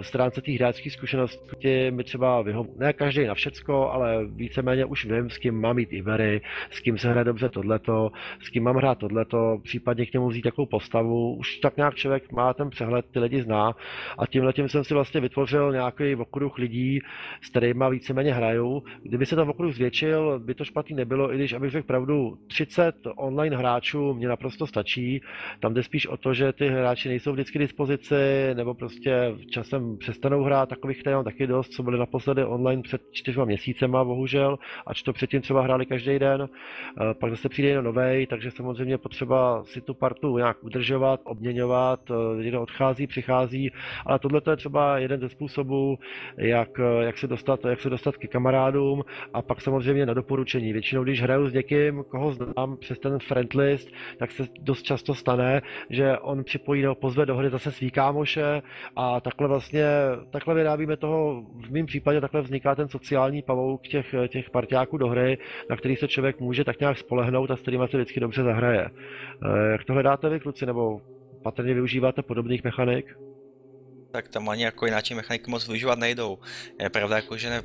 stránce té hráčské zkušenosti mi třeba vyhovuje, ne každý na všecko, ale víceméně už vím, s kým mám mít Ivery, s kým se hraje dobře tohleto, s kým mám hrát tohleto, případně k němu vzít takovou postavu, už tak nějak člověk má ten ten přehled, ty lidi zná a tím jsem si vlastně vytvořil nějaký okruh lidí, s kterými víceméně hraju. Kdyby se ten okruh zvětšil, by to špatný nebylo, i když, abych řekl pravdu, 30 online hráčů mě naprosto stačí. Tam jde spíš o to, že ty hráči nejsou vždycky k dispozici, nebo prostě časem přestanou hrát, takových mám taky dost, co byli naposledy online před čtyřma měsícema, bohužel, ač to předtím třeba hráli každý den. Eh, pak zase přijde jenom novej, takže samozřejmě potřeba si tu partu nějak udržovat, obměňovat, eh, někdo odchází, přichází, ale tohle je třeba jeden ze způsobů, jak, jak, se dostat, jak se dostat ke kamarádům a pak samozřejmě na doporučení. Většinou, když hraju s někým, koho znám přes ten friendlist, tak se dost často stane, že on připojí nebo pozve do hry zase svý kámoše a takhle vlastně, takhle vyrábíme toho, v mém případě takhle vzniká ten sociální pavouk těch, těch partiáků do hry, na který se člověk může tak nějak spolehnout a s kterými se vždycky dobře zahraje. Eh, jak to hledáte vy, kluci, nebo patrně využíváte podobných mechanik? Tak tam ani jako jináčí mechaniky moc využívat nejdou. Je pravda, jako, že ne,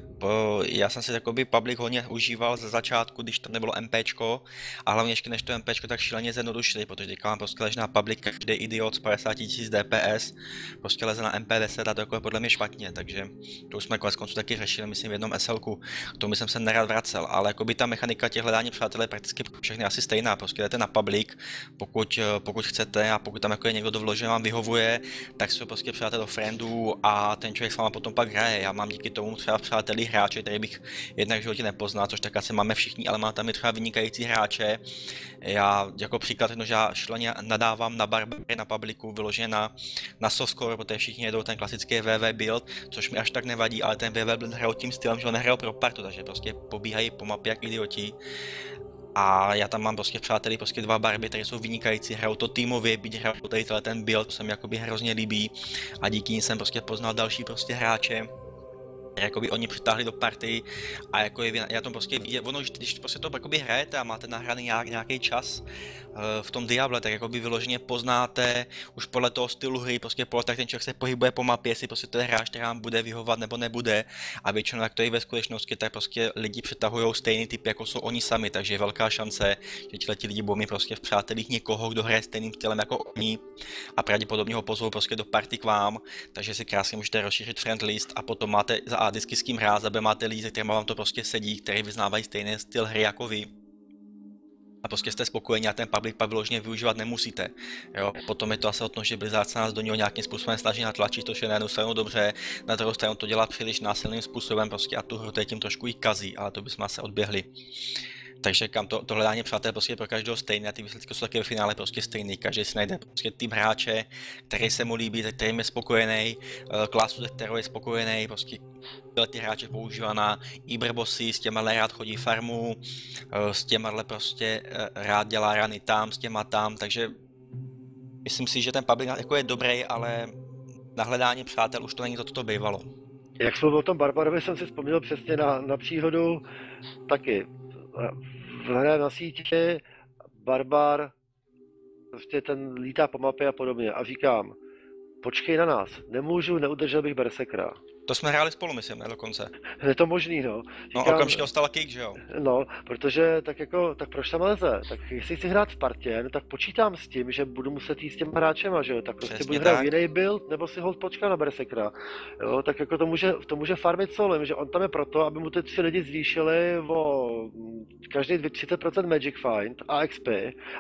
já jsem si takový public hodně užíval ze začátku, když tam nebylo MPčko, a hlavně ještě než to MPčko tak šíleně zjednodušili, protože teďka mám prostě lež na public každý idiot z 50 000 DPS, prostě leze na MP10 a to jako je podle mě špatně, takže to už jsme konec konců taky řešili, myslím v jednom SLku, k tomu jsem se nerad vracel, ale jako by ta mechanika těch hledání přátel je prakticky všechny asi stejná, prostě jdete na public, pokud, pokud chcete a pokud tam jako je někdo dovložený vám vyhovuje, tak se prostě přátel do friendů a ten člověk s váma potom pak hraje. Já mám díky tomu třeba přátelí hráče, který bych jednak v životě nepoznal, což tak asi máme všichni, ale mám tam i třeba vynikající hráče. Já jako příklad, no, že já šleně nadávám na barbary na publiku, vyloženě na, na softcore, protože všichni jedou ten klasický VV build, což mi až tak nevadí, ale ten VV build hrajou tím stylem, že ho nehrajou pro partu, takže prostě pobíhají po mapě jak idioti. A já tam mám prostě přáteli prostě dva barby, které jsou vynikající, hrajou to týmově, byť hrajou tady ten build, to se mi jakoby hrozně líbí. A díky ní jsem prostě poznal další prostě hráče, jakoby oni přitáhli do party a jako je, já to prostě, je, ono, když prostě to jakoby hrajete a máte nahraný nějak, nějaký čas uh, v tom Diable, tak jakoby vyloženě poznáte už podle toho stylu hry, prostě podle tak ten člověk se pohybuje po mapě, jestli prostě je hráč, který vám bude vyhovat nebo nebude. A většinou jak to je ve skutečnosti, tak prostě lidi přitahují stejný typ, jako jsou oni sami, takže je velká šance, že ti lidi budou mít prostě v přátelích někoho, kdo hraje stejným stylem jako oni a pravděpodobně ho pozvou prostě do party k vám, takže si krásně můžete rozšířit friend list a potom máte za a vždycky s kým hrát, zabe máte lidi, se kterými vám to prostě sedí, který vyznávají stejný styl hry jako vy. A prostě jste spokojení a ten public pak vyloženě využívat nemusíte. Jo? Potom je to asi o tom, že Blizzard se nás do něho nějakým způsobem snaží natlačit, to je na jednu stranu dobře, na druhou stranu to dělá příliš násilným způsobem prostě a tu hru tím trošku i kazí, ale to bychom se odběhli. Takže kam to, to hledání přátel prostě pro každého stejné, ty výsledky jsou taky ve finále prostě stejný, každý si najde prostě tým hráče, který se mu líbí, kterým je spokojený, eh, klasu, ze kterou je spokojený, prostě tyhle ty hráče používá na Iberbossy, s těma rád chodí farmu, eh, s těma prostě eh, rád dělá rany tam, s těma tam, takže myslím si, že ten public jako je dobrý, ale na hledání přátel už to není to, co to bývalo. Jak jsme o tom Barbarovi, jsem si vzpomněl přesně na, na příhodu taky. Hře na sítě Barbar prostě ten lítá po mapě a podobně a říkám, počkej na nás, nemůžu, neudržel bych Bersekra. To jsme hráli spolu, myslím, ne dokonce. Je to možný, no. no Říkám, no, okamžitě dostala kick, že jo? No, protože tak jako, tak proč tam leze? Tak jestli chci hrát v partě, no, tak počítám s tím, že budu muset jít s těma hráčema, že jo? Tak prostě Přesně budu hrát jiný build, nebo si hold počká na Bersekra. Jo, tak jako to může, to může farmit solem, že on tam je proto, aby mu ty tři lidi zvýšili o každý 30% Magic Find a XP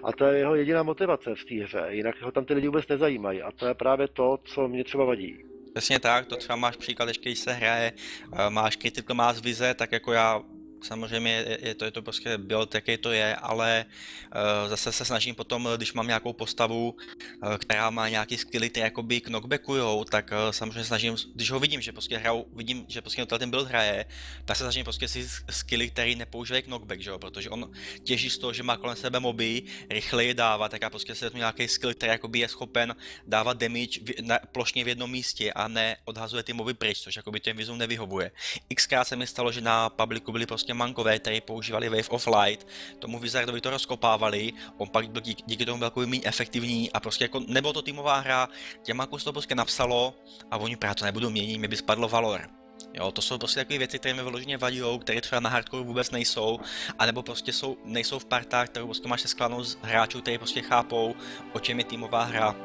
a to je jeho jediná motivace v té hře, jinak ho tam ty lidi vůbec nezajímají a to je právě to, co mě třeba vadí. Přesně tak, to třeba máš příklad, když se hraje, eh, máš critical mass vize, tak jako já Samozřejmě je, to, je to prostě build, jaký to je, ale uh, zase se snažím potom, když mám nějakou postavu, uh, která má nějaký skilly, které jakoby knockbackujou, tak uh, samozřejmě snažím, když ho vidím, že prostě hrajou, vidím, že prostě ten build hraje, tak se snažím prostě si skilly, který nepoužívají knockback, že jo, protože on těží z toho, že má kolem sebe moby, rychleji dává, tak já prostě se nějaký skill, který jakoby je schopen dávat damage v, na, plošně v jednom místě a ne odhazuje ty moby pryč, což jakoby těm vizům nevyhovuje. Xkrát se mi stalo, že na publiku byli prostě prostě mankové, které používali Wave of Light, tomu Wizardovi to rozkopávali, on pak byl díky, díky tomu byl jako méně efektivní a prostě jako nebylo to týmová hra, těm Mankus to prostě napsalo a oni právě to nebudou měnit, mi by spadlo Valor. Jo, to jsou prostě takové věci, které mi vyloženě vadí, které třeba na hardcore vůbec nejsou, anebo prostě jsou, nejsou v partách, kterou prostě máš se skladnou z hráčů, kteří prostě chápou, o čem je týmová hra.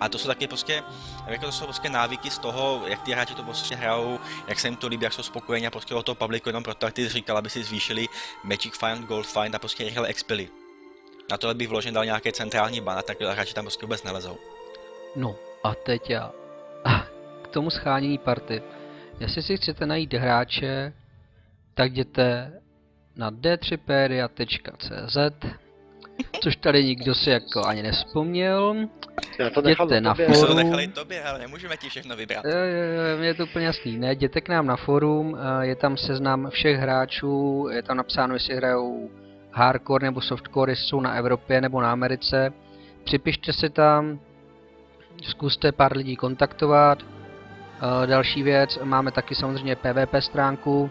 A to jsou taky prostě, jako to jsou prostě návyky z toho, jak ty hráči to prostě hrajou, jak se jim to líbí, jak jsou spokojení a prostě o toho publiku jenom proto, jak ty říkal, aby si zvýšili Magic Find, Gold Find a prostě rychle expili. Na tohle bych vložen dal nějaké centrální ban a tak hráči tam prostě vůbec nelezou. No a teď já. K tomu schánění party. Jestli si chcete najít hráče, tak jděte na d3pedia.cz což tady nikdo si jako ani nespomněl. Já to jděte na tobě. forum. nechali tobě, ale nemůžeme ti všechno vybrat. Jo, jo, jo, je to úplně jasný. Ne, jděte k nám na forum, eh, je tam seznam všech hráčů, je tam napsáno, jestli hrajou hardcore nebo softcore, jestli jsou na Evropě nebo na Americe. Připište se tam, zkuste pár lidí kontaktovat, další věc, máme taky samozřejmě PvP stránku,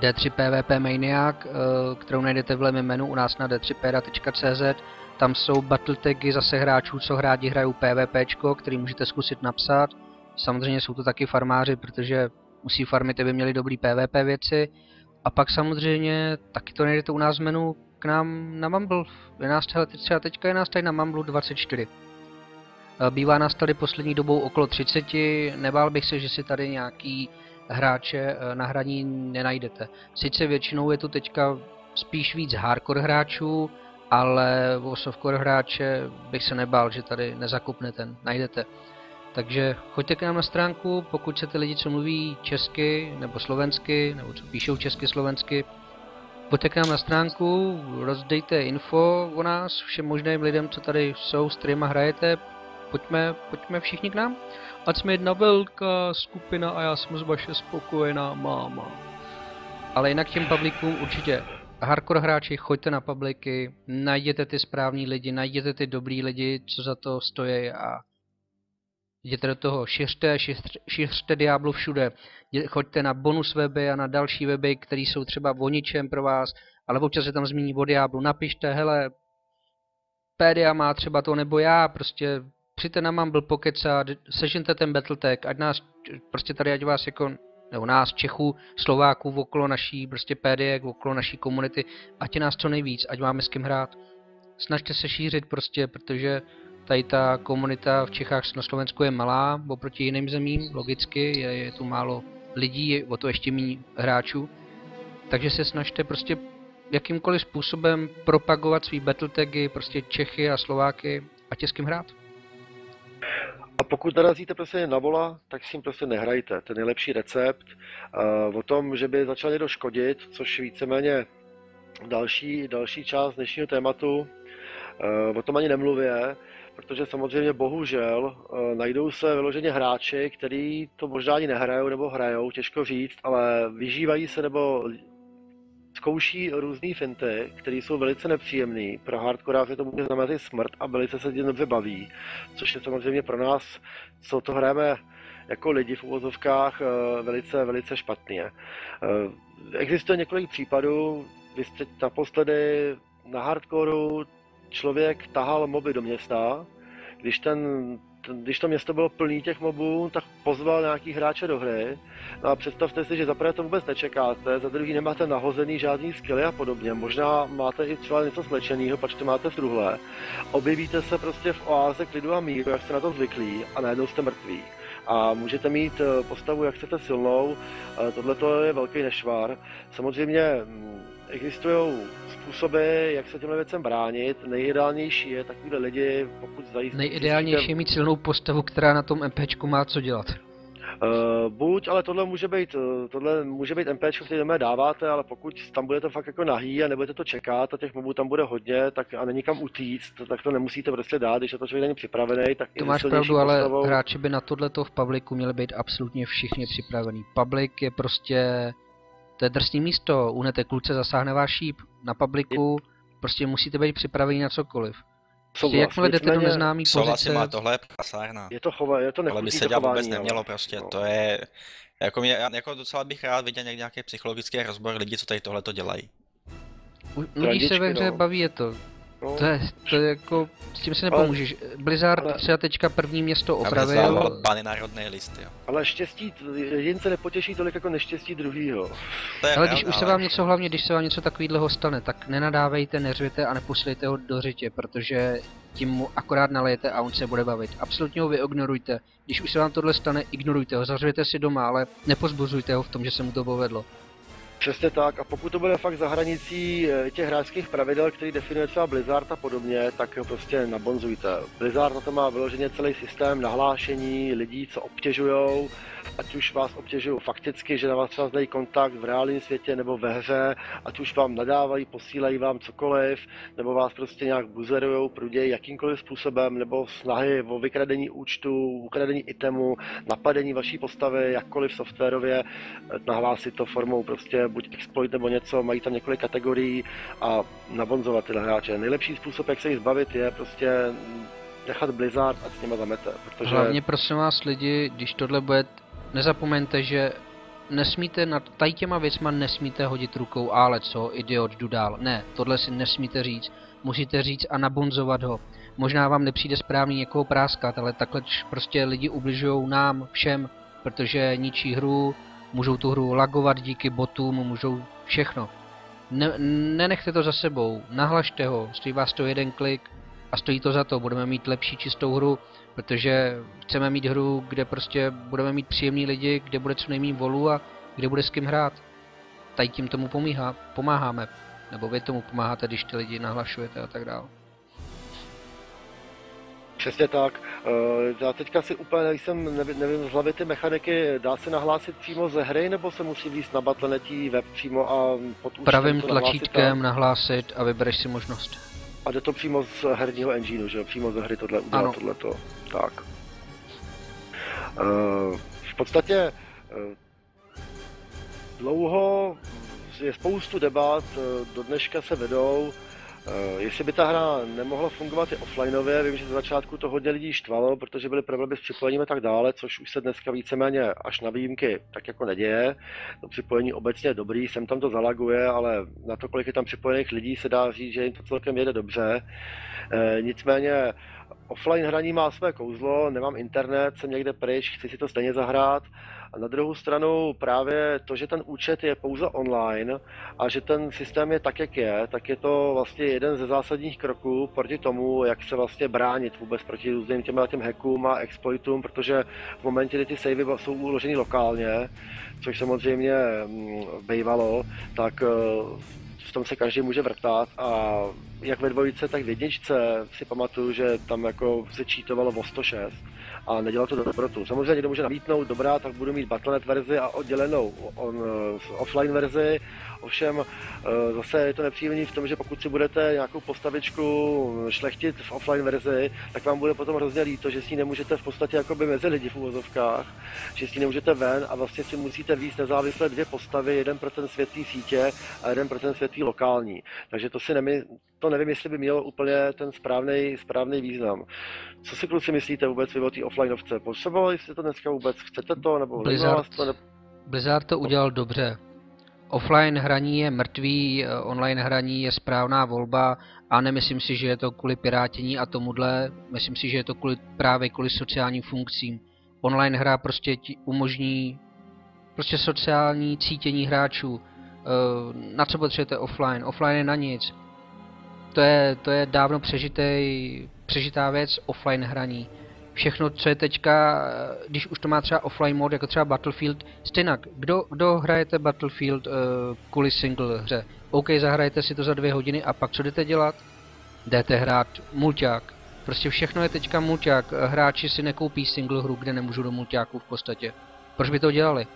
D3 PvP Maniac, eh, kterou najdete v levém menu u nás na d3pera.cz. Tam jsou battle tagy zase hráčů, co hrádi hrajou PvP, který můžete zkusit napsat. Samozřejmě jsou to taky farmáři, protože musí farmit, aby měli dobrý PvP věci. A pak samozřejmě taky to najdete u nás v menu k nám na Mumble. Je nás třeba teďka je nás tady na Mumble 24. Eh, bývá nás tady poslední dobou okolo 30, nebál bych se, že si tady nějaký hráče eh, na hraní nenajdete. Sice většinou je tu teďka spíš víc hardcore hráčů, ale o softcore hráče bych se nebál, že tady nezakupnete, najdete. Takže choďte k nám na stránku, pokud se ty lidi, co mluví česky nebo slovensky, nebo co píšou česky slovensky, pojďte k nám na stránku, rozdejte info o nás všem možným lidem, co tady jsou, s kterýma hrajete, pojďme, pojďme všichni k nám. Ať jsme jedna velká skupina a já jsem z vaše spokojená máma. Ale jinak těm publikům určitě hardcore hráči, choďte na publiky, najděte ty správní lidi, najděte ty dobrý lidi, co za to stojí a jděte do toho, šiřte, šiřte, šiřte Diablo všude, choďte na bonus weby a na další weby, které jsou třeba o ničem pro vás, ale občas se tam zmíní o Diablu, napište, hele, Pédia má třeba to, nebo já, prostě přijďte na Mumble pokecat, sežente ten Battletech, ať nás, prostě tady, ať vás jako, nebo nás, Čechů, Slováků, okolo naší prostě PDX, okolo naší komunity, ať je nás co nejvíc, ať máme s kým hrát. Snažte se šířit prostě, protože tady ta komunita v Čechách na Slovensku je malá, oproti jiným zemím, logicky, je, je tu málo lidí, je o to ještě méně hráčů. Takže se snažte prostě jakýmkoliv způsobem propagovat svý battletagy, prostě Čechy a Slováky, ať je s kým hrát. A pokud narazíte prostě na vola, tak s tím prostě nehrajte. Ten nejlepší recept uh, o tom, že by začal někdo škodit, což víceméně další, další část dnešního tématu, o tom ani nemluvě, protože samozřejmě bohužel najdou se vyloženě hráči, kteří to možná ani nehrajou nebo hrajou, těžko říct, ale vyžívají se nebo zkouší různé finty, které jsou velice nepříjemné. Pro hardcore to může znamenat i smrt a velice se tím dobře baví, což je samozřejmě pro nás, co to hrajeme jako lidi v uvozovkách, eh, velice, velice špatně. Eh, existuje několik případů, vy jste naposledy na hardcoreu člověk tahal moby do města, když ten když to město bylo plný těch mobů, tak pozval nějaký hráče do hry. No a představte si, že za prvé to vůbec nečekáte, za druhý nemáte nahozený žádný skilly a podobně. Možná máte i třeba něco slečeného, pač to máte v truhle. Objevíte se prostě v oáze klidu a míru, jak jste na to zvyklí, a najednou jste mrtví. A můžete mít eh, postavu, jak chcete silnou, tohle je velký nešvar. Samozřejmě mm, existují způsoby, jak se těmhle věcem bránit. Nejideálnější je takovýhle lidi, pokud zajistíte... Nejideálnější je mít silnou postavu, která na tom MPčku má co dělat. Uh, buď, ale tohle může být, uh, tohle může být MP, který jdeme dáváte, ale pokud tam budete fakt jako nahý a nebudete to čekat a těch mobů tam bude hodně, tak a není kam utíct, tak to nemusíte prostě dát, když je to člověk není připravený, tak To máš pravdu, ale postavou... hráči by na tohleto v publiku měli být absolutně všichni připravení. Public je prostě to je drsný místo, unete kluce, zasáhne váš šíp. Na publiku prostě musíte být připraveni na cokoliv. Prostě jakmile jdete do neznámý pozice... má tohle je prasárna. Je to, chova, je to Ale by se dělat vůbec nemělo prostě, no. to je... Jako, mě, jako docela bych rád viděl nějaký psychologický rozbor lidí, co tady tohle to dělají. Nudí se ve hře, no. baví je to. No. To, je, to je jako, s tím si nepomůžeš. Ale, Blizzard ale, třeba teďka první město opravil. Ale bany národné listy, jo. Ale štěstí, jedince nepotěší tolik jako neštěstí druhýho. Ale když už se vám něco, hlavně když se vám něco takového stane, tak nenadávejte, neřvěte a neposílejte ho do řitě, protože tím mu akorát nalejete a on se bude bavit. Absolutně ho vyignorujte. Když už se vám tohle stane, ignorujte ho, zařvěte si doma, ale nepozbuzujte ho v tom, že se mu to povedlo. Přesně tak. A pokud to bude fakt za hranicí eh, těch hráčských pravidel, který definuje třeba Blizzard a podobně, tak prostě nabonzujte. Blizzard na to má vyloženě celý systém nahlášení lidí, co obtěžujou, ať už vás obtěžují fakticky, že na vás třeba znají kontakt v reálném světě nebo ve hře, ať už vám nadávají, posílají vám cokoliv, nebo vás prostě nějak buzerují, prudějí jakýmkoliv způsobem, nebo snahy o vykradení účtu, ukradení itemu, napadení vaší postavy, jakkoliv softwarově, nahlásit to formou prostě buď exploit nebo něco, mají tam několik kategorií a nabonzovat tyhle hráče. Nejlepší způsob, jak se jich zbavit, je prostě nechat Blizzard a s nima zamete, protože... Hlavně prosím vás lidi, když tohle bude nezapomeňte, že nesmíte nad tady těma věcma nesmíte hodit rukou, ale co, idiot, jdu dál. Ne, tohle si nesmíte říct. Musíte říct a nabonzovat ho. Možná vám nepřijde správný někoho práskat, ale takhle prostě lidi ubližují nám, všem, protože ničí hru, můžou tu hru lagovat díky botům, můžou všechno. Ne, nenechte to za sebou, nahlašte ho, stojí vás to jeden klik a stojí to za to, budeme mít lepší čistou hru, protože chceme mít hru, kde prostě budeme mít příjemní lidi, kde bude co nejméně volů a kde bude s kým hrát. Tady tím tomu pomíhá, pomáháme. Nebo vy tomu pomáháte, když ty lidi nahlašujete a tak dále. Přesně tak. Eh, já teďka si úplně nejsem, nevím, nevím z hlavy ty mechaniky, dá se nahlásit přímo ze hry, nebo se musí víc na Battle.net web přímo a pod Pravým tlačítkem nahlásit a vybereš si možnost. A jde to přímo z herního engineu, že jo? Přímo ze hry tohle udělat tohleto. Tak. Uh, v podstatě uh, dlouho je spoustu debat, uh, do dneška se vedou, jestli by ta hra nemohla fungovat i offlineově, vím, že ze začátku to hodně lidí štvalo, protože byly problémy s připojením a tak dále, což už se dneska víceméně až na výjimky tak jako neděje. To připojení obecně je dobrý, sem tam to zalaguje, ale na to, kolik je tam připojených lidí, se dá říct, že jim to celkem jede dobře. Nicméně offline hraní má své kouzlo, nemám internet, jsem někde pryč, chci si to stejně zahrát. A na druhou stranu právě to, že ten účet je pouze online a že ten systém je tak, jak je, tak je to vlastně jeden ze zásadních kroků proti tomu, jak se vlastně bránit vůbec proti různým těm, těm hackům a exploitům, protože v momentě, kdy ty savey jsou uloženy lokálně, což samozřejmě mm, bývalo, tak eh, tom se každý může vrtat a jak ve dvojice, tak v jedničce si pamatuju, že tam jako se čítovalo o 106 a nedělat to dobrotu. Samozřejmě někdo může namítnout, dobrá, tak budu mít Battle.net verzi a oddělenou on, offline verzi, Ovšem eh, zase je to nepříjemný v tom, že pokud si budete nějakou postavičku šlechtit v offline verzi, tak vám bude potom hrozně líto, že si ji nemůžete v podstatě jakoby mezi lidi v uvozovkách, že si ji nemůžete ven a vlastně si musíte víc nezávisle dvě postavy, jeden pro ten světlý sítě a jeden pro ten světlý lokální. Takže to si nemy, to nevím, jestli by mělo úplně ten správný, správný význam. Co si kluci myslíte vůbec vy o té offlineovce? Potřebovali jste to dneska vůbec? Chcete to? Nebo Blizzard, to, ne... Blizzard to udělal dobře offline hraní je mrtvý, eh, online hraní je správná volba a nemyslím si, že je to kvůli pirátění a tomuhle, myslím si, že je to kvůli, právě kvůli sociálním funkcím. Online hra prostě ti umožní prostě sociální cítění hráčů. Eh, na co potřebujete offline? Offline je na nic. To je, to je dávno přežitej, přežitá věc offline hraní všechno, co je teďka, když už to má třeba offline mod, jako třeba Battlefield, stejnak, kdo, kdo hrajete Battlefield uh, kvůli single hře? OK, zahrajete si to za dvě hodiny a pak co jdete dělat? Jdete hrát mulťák. Prostě všechno je teďka mulťák. Hráči si nekoupí single hru, kde nemůžu do mulťáku v podstatě. Proč by to dělali?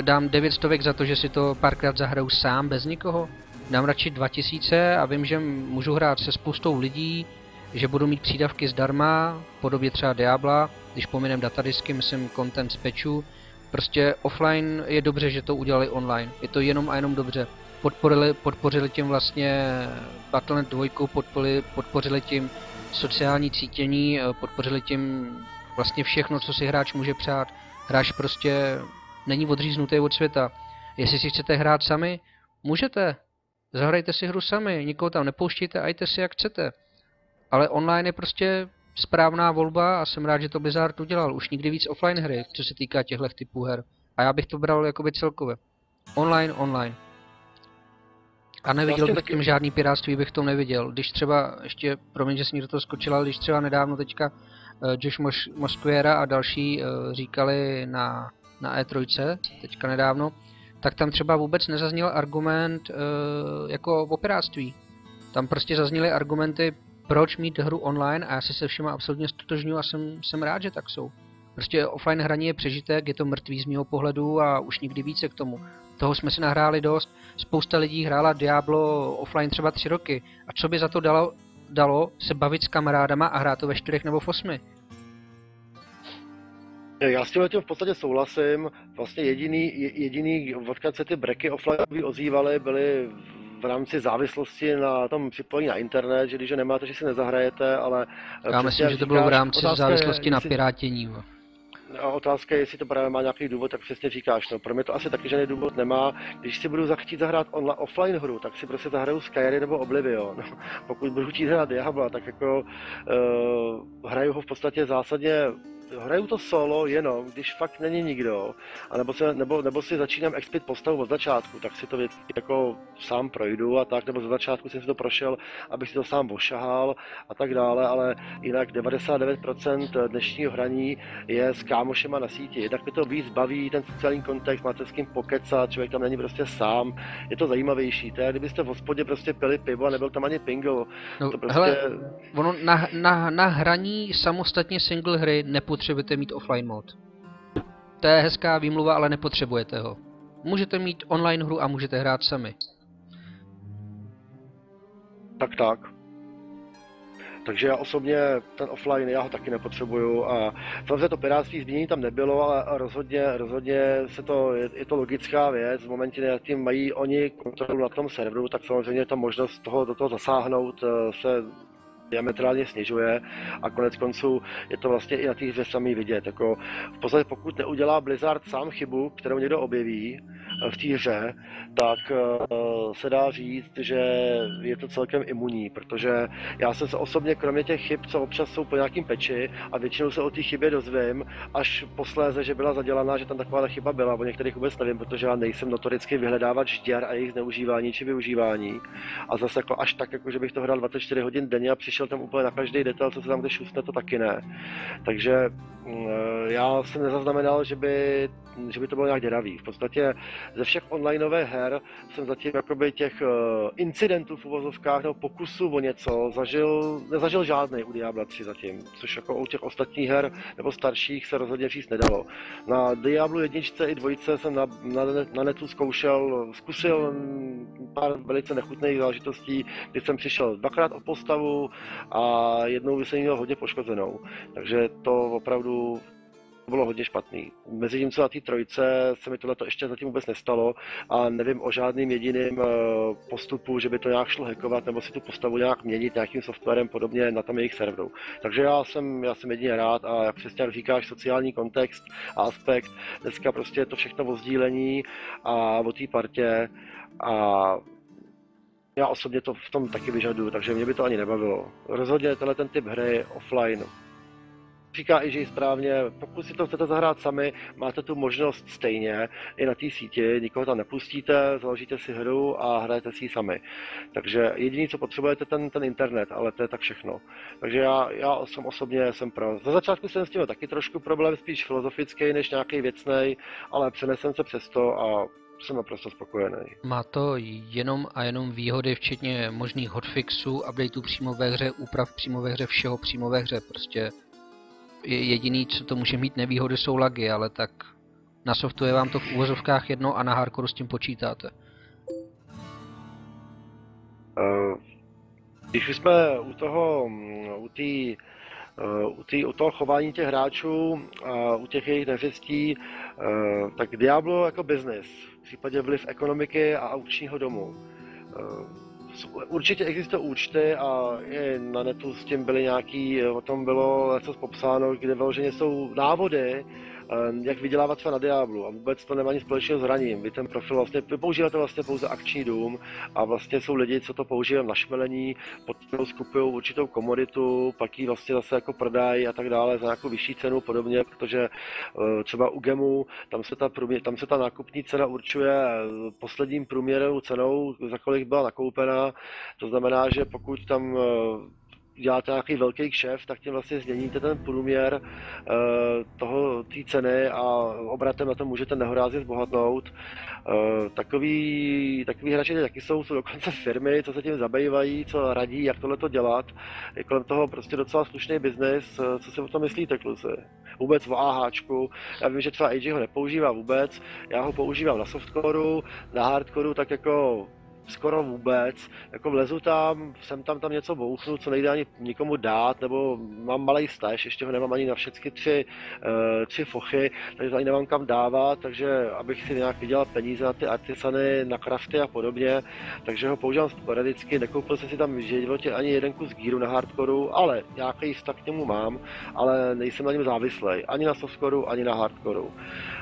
Dám 900 za to, že si to párkrát zahraju sám, bez nikoho? Dám radši 2000 a vím, že můžu hrát se spoustou lidí, že budu mít přídavky zdarma, v podobě třeba Diabla, když pominem datadisky, myslím content z patchu. Prostě offline je dobře, že to udělali online. Je to jenom a jenom dobře. Podporili, podpořili tím vlastně Battle.net 2, podporili, podpořili tím sociální cítění, podpořili tím vlastně všechno, co si hráč může přát. Hráč prostě není odříznutý od světa. Jestli si chcete hrát sami, můžete. Zahrajte si hru sami, nikoho tam nepouštíte a jděte si jak chcete. Ale online je prostě správná volba a jsem rád, že to Blizzard udělal. Už nikdy víc offline hry, co se týká těchto typů her. A já bych to bral jakoby celkově. Online, online. A neviděl vlastně bych taky... tím žádný piráctví, bych to neviděl. Když třeba, ještě, promiň, že jsem do toho skočil, ale když třeba nedávno teďka uh, Josh Mos- Mosquera a další uh, říkali na, na E3, teďka nedávno, tak tam třeba vůbec nezazněl argument uh, jako o piráctví. Tam prostě zazněly argumenty proč mít hru online a já si se všema absolutně stotožňuji a jsem, jsem rád, že tak jsou. Prostě offline hraní je přežitek, je to mrtvý z mého pohledu a už nikdy více k tomu. Toho jsme si nahráli dost, spousta lidí hrála Diablo offline třeba tři roky. A co by za to dalo, dalo se bavit s kamarádama a hrát to ve čtyřech nebo v osmi? Já s tím v podstatě souhlasím. Vlastně jediný, jediný odkud se ty breky offline ozývaly, byly v rámci závislosti na tom připojení na internet, že když ho nemáte, že si nezahrajete, ale... Eh, Já myslím, že to bylo v rámci závislosti na pirátění. A otázka je, jestli to právě má nějaký důvod, tak přesně říkáš. No, pro mě to asi taky žádný důvod nemá. Když si budu chtít zahrát online, offline hru, tak si prostě zahraju Skyrim nebo Oblivion. No, pokud budu chtít hrát Diablo, tak jako uh, hraju ho v podstatě zásadně hraju to solo jenom, když fakt není nikdo, anebo se, nebo, nebo si začínám expit postavu od začátku, tak si to jako sám projdu a tak, nebo ze začátku jsem si to prošel, abych si to sám ošahal a tak dále, ale jinak 99% dnešního hraní je s kámošema na síti. Jednak mi to víc baví, ten sociální kontext, máte s kým pokecat, člověk tam není prostě sám, je to zajímavější. To je, kdybyste v hospodě prostě pili pivo a nebyl tam ani pingle. No, to prostě... hele, ono na, na, na hraní samostatně single hry nepotřebuje nepotřebujete mít offline mod. To je hezká výmluva, ale nepotřebujete ho. Můžete mít online hru a můžete hrát sami. Tak tak. Takže já osobně ten offline, já ho taky nepotřebuju a samozřejmě to pirátství zmínění tam nebylo, ale rozhodně, rozhodně se to, je, je to logická věc. V momentě, kdy tím mají oni kontrolu na tom serveru, tak samozřejmě ta možnost toho, do toho zasáhnout eh, se diametrálně snižuje a konec konců je to vlastně i na té hře samý vidět. Jako v podstatě pokud neudělá Blizzard sám chybu, kterou někdo objeví eh, v té hře, tak uh, se dá říct, že je to celkem imunní, protože já jsem se osobně kromě těch chyb, co občas jsou po nějakým peči a většinou se o té chybě dozvím, až posléze, že byla zadělaná, že tam taková chyba byla, o některých vůbec nevím, protože já nejsem notoricky vyhledávač děr a jejich zneužívání či využívání. A zase jako až tak, jako že bych to hrál 24 hodin denně a přišel šel tam úplně na každý detail, co se tam kde šustne, to taky ne. Takže mm, já jsem nezaznamenal, že by, že by to bylo nějak děravý. V podstatě ze všech onlineových her jsem zatím jakoby těch uh, incidentů v uvozovkách nebo pokusů o něco zažil, nezažil žádný u Diabla 3 zatím, což jako u těch ostatních her nebo starších se rozhodně říct nedalo. Na Diablo jedničce i dvojice jsem na, na, na netu zkoušel, zkusil pár velice nechutných záležitostí, kdy jsem přišel dvakrát o postavu a jednou jsem měl hodně poškozenou. Takže to opravdu bylo hodně špatný. Mezi tím, co na té trojce, se mi tohle ještě zatím vůbec nestalo a nevím o žádným jediným eh, postupu, že by to nějak šlo hackovat nebo si tu postavu nějak měnit nějakým softwarem podobně na tom jejich serveru. Takže já jsem, já jsem jedině rád a jak přesně jak říkáš, sociální kontext a aspekt, dneska prostě je to všechno o sdílení a o té partě a já osobně to v tom taky vyžaduju, takže mě by to ani nebavilo. Rozhodně tenhle ten typ hry offline říká i, že správně, pokud si to chcete zahrát sami, máte tu možnost stejně i na té síti, nikoho tam nepustíte, založíte si hru a hrajete si ji sami. Takže jediné, co potřebujete, ten, ten internet, ale to je tak všechno. Takže já, já jsem osobně jsem pro. Za začátku jsem s tím taky trošku problém, spíš filozofický než nějaký věcný, ale přenesem se přesto a jsem naprosto spokojený. Má to jenom a jenom výhody, včetně možných hotfixů, updateů přímo ve hře, úprav přímo ve hře, všeho přímo ve hře. Prostě jediný, co to může mít nevýhody, jsou lagy, ale tak na softu je vám to v úvozovkách jedno a na hardcore s tím počítáte. Uh, když jsme u toho, mm, u té u, tý, u toho chování těch hráčů a u těch jejich neřestí, uh, tak Diablo jako business, případě vliv ekonomiky a aukčního domu. Uh, určitě existují účty a na netu s tím byly nějaký, o tom bylo něco popsáno, kde vyloženě jsou návody, jak vydělávat třeba na Diablu a vůbec to nemá nic společného s hraním. Vy ten profil vlastně, vy používáte vlastně pouze akční dům a vlastně jsou lidi, co to používají na šmelení, potom skupují určitou komoditu, pak ji vlastně zase jako prodají a tak dále za nějakou vyšší cenu podobně, protože eh, třeba u Gemu, tam se ta, průměr, tam se ta nákupní cena určuje posledním průměrovou cenou, za kolik byla nakoupena. To znamená, že pokud tam eh, děláte nějaký velký kšef, tak tím vlastně změníte ten průměr uh, toho té ceny a obratem na to můžete nehorázně zbohatnout. Uh, takový, takový hráči taky jsou, jsou dokonce firmy, co se tím zabývají, co radí, jak tohle to dělat. Je kolem toho prostě docela slušný biznis. Uh, co si o tom myslíte, kluci? Vůbec v AHčku. Já vím, že třeba AG ho nepoužívá vůbec, já ho používám na softcoreu, na hardcoreu tak jako skoro vůbec. Jako vlezu tam, jsem tam tam něco bouchnu, co nejde ani nikomu dát, nebo mám malý staž, ještě ho nemám ani na všechny tři, uh, tři fochy, takže to ani nemám kam dávat, takže abych si nějak vydělal peníze na ty artisany, na krafty a podobně, takže ho používám sporadicky, nekoupil jsem si tam v životě ani jeden kus gíru na hardcoreu, ale nějaký vztah k němu mám, ale nejsem na něm závislý, ani na softcoreu, ani na hardcoreu.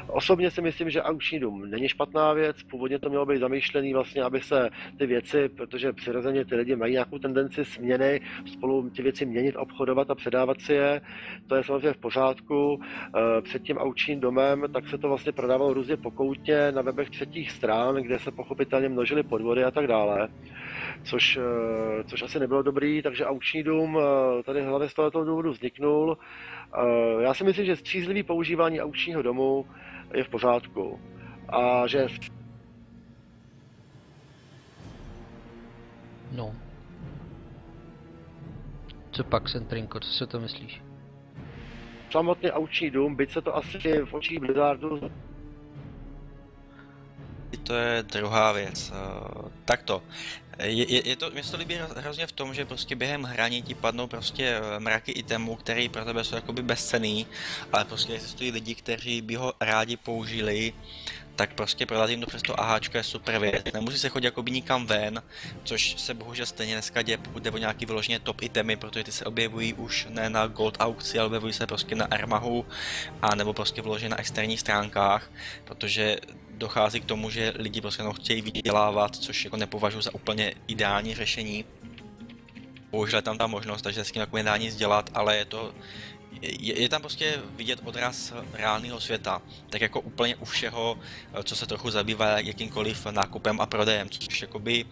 Osobně si myslím, že aukční dům není špatná věc, původně to mělo být zamýšlený vlastně, aby se ty věci, protože přirozeně ty lidi mají nějakou tendenci směny, spolu ty věci měnit, obchodovat a předávat si je, to je samozřejmě v pořádku. Eh, před tím aukčním domem tak se to vlastně prodávalo různě pokoutně na webech třetích stran, kde se pochopitelně množily podvody a tak dále což, eh, což asi nebylo dobrý, takže aukční dům eh, tady hlavně z tohoto důvodu vzniknul. Já si myslím, že střízlivý používání aukčního domu je v pořádku. A že... No. Co pak, Sentrinko, co se to myslíš? Samotný auční dům, byť se to asi v očích Blizzardu to je druhá věc. Uh, takto. Je, je, je to, mě se to líbí hrozně v tom, že prostě během hraní ti padnou prostě eh, mraky itemů, které pro tebe jsou jakoby bezcený, ale prostě existují lidi, kteří by ho rádi použili, tak prostě prodat jim to přes to je super věc. Nemusí se chodit jakoby nikam ven, což se bohužel stejně dneska děje, pokud jde o nějaký vyloženě top itemy, protože ty se objevují už ne na gold aukci, ale objevují se prostě na Armahu, a nebo prostě vyloženě na externích stránkách, protože dochází k tomu, že lidi prostě jenom chtějí vydělávat, což jako nepovažuji za úplně ideální řešení. Bohužel tam ta možnost, takže s tím jako nedá nic dělat, ale je to je, je tam prostě vidět odraz reálného světa, tak jako úplně u všeho, co se trochu zabývá jakýmkoliv nákupem a prodejem, což jakoby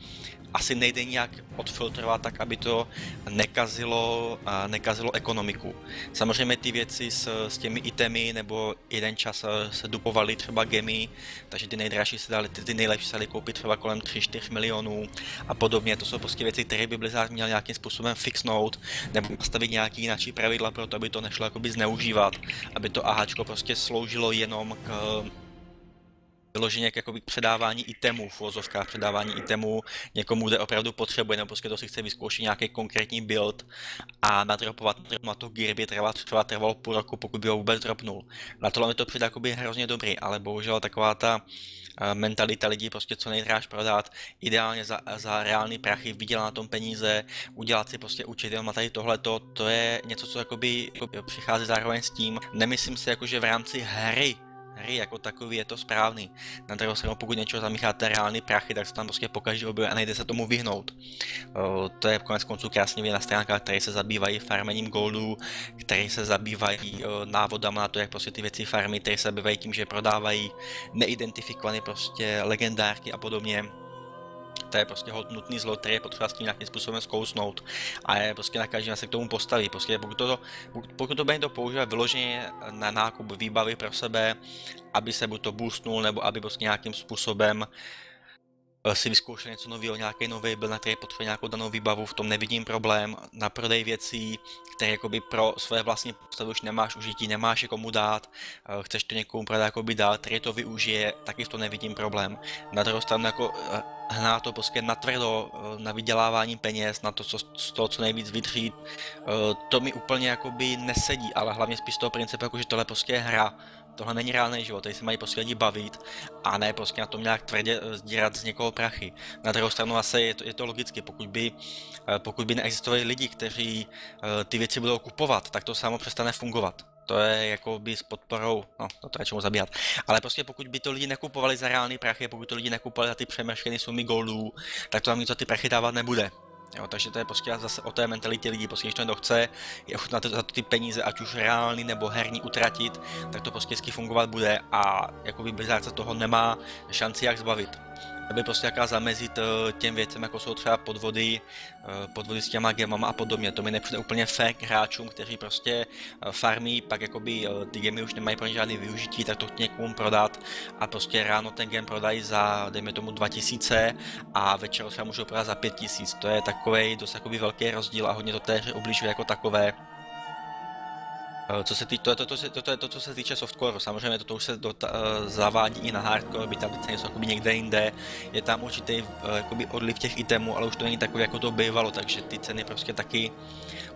asi nejde nějak odfiltrovat tak, aby to nekazilo, nekazilo ekonomiku. Samozřejmě ty věci s, s těmi itemy nebo jeden čas se dupovaly třeba gemy, takže ty nejdražší se dali, ty, ty nejlepší se dali koupit třeba kolem 3-4 milionů a podobně. To jsou prostě věci, které by Blizzard měl nějakým způsobem fixnout nebo nastavit nějaký jiný pravidla pro to, aby to nešlo jakoby zneužívat, aby to AHčko prostě sloužilo jenom k vyloženě jako k předávání itemů, v uvozovkách předávání itemů někomu, kde opravdu potřebuje, nebo prostě to si chce vyzkoušet nějaký konkrétní build a nadropovat na to gear by třeba, třeba trvalo půl roku, pokud by ho vůbec dropnul. Na tohle mi to přijde jakoby hrozně dobrý, ale bohužel taková ta eh, mentalita lidí prostě co nejdráž prodat, ideálně za, za reální prachy, vydělat na tom peníze, udělat si prostě účet, jenom tady tohleto, to je něco, co jakoby, jakoby přichází zároveň s tím. Nemyslím si jako, že v rámci hry hry jako takový je to správný. Na druhou stranu, pokud něčeho zamícháte reální prachy, tak se tam prostě pokaždé objeví a nejde se tomu vyhnout. to je konec konců krásně na stránkách, které se zabývají farmením goldů, které se zabývají návodama na to, jak prostě ty věci farmy, které se zabývají tím, že prodávají neidentifikované prostě legendárky a podobně to je prostě hodnotný zlo, který je potřeba s tím nějakým způsobem zkousnout a je prostě na každém se k tomu postaví. Prostě pokud to, pokud to bude to používat vyloženě na nákup výbavy pro sebe, aby se buď to boostnul, nebo aby prostě nějakým způsobem Eh, si vyzkoušel něco nového, nějaký nový byl, na který potřebuje nějakou danou výbavu, v tom nevidím problém. Na prodej věcí, které jakoby pro své vlastní postavy už nemáš užití, nemáš je komu dát, eh, chceš to někomu prodat jakoby dát, který to využije, taky v tom nevidím problém. Na druhou stranu jako eh, hná to prostě natvrdo na vydělávání peněz, na to, co, z toho co nejvíc vydřít, to mi úplně jakoby nesedí, ale hlavně spíš z toho principu, jako, že tohle prostě je hra, Tohle není reálný život, tady se mají prostě lidi bavit a ne prostě na tom nějak tvrdě eh, sdírat z někoho prachy. Na druhou stranu asi je to, je to logicky, pokud by, eh, pokud by neexistovali lidi, kteří eh, ty věci budou kupovat, tak to samo přestane fungovat. To je jako by s podporou, no to to čemu zabíhat. Ale prostě pokud by to lidi nekupovali za reálný prachy, pokud to lidi nekupovali za ty přemrštěné sumy goldů, tak to tam nic ty prachy dávat nebude. Jo, takže to je prostě zase o té mentalitě lidí, prostě když to někdo chce, je ochotná za ty peníze, ať už reální nebo herní utratit, tak to prostě fungovat bude a jakoby Blizzard se toho nemá šanci jak zbavit aby prostě jaká zamezit eh, těm věcem, jako jsou třeba podvody, eh, podvody s těma gemama a podobně. To mi nepřijde úplně fake hráčům, kteří prostě eh, farmí, pak jakoby ty gemy už nemají pro ně žádný využití, tak to někomu prodat a prostě ráno ten gem prodají za, dejme tomu 2000 a večer třeba můžou prodat za 5000. To je takový dost jakoby velký rozdíl a hodně to té obližuje jako takové. Eh, co se tý, to, to, to, to, to, je to, co se týče softcore, samozřejmě to, to už se do, uh, zavádí i na hardcore, by tam teď něco jakoby někde jinde, je tam určitý uh, jakoby odliv těch itemů, ale už to není takový, jako to bývalo, takže ty ceny prostě taky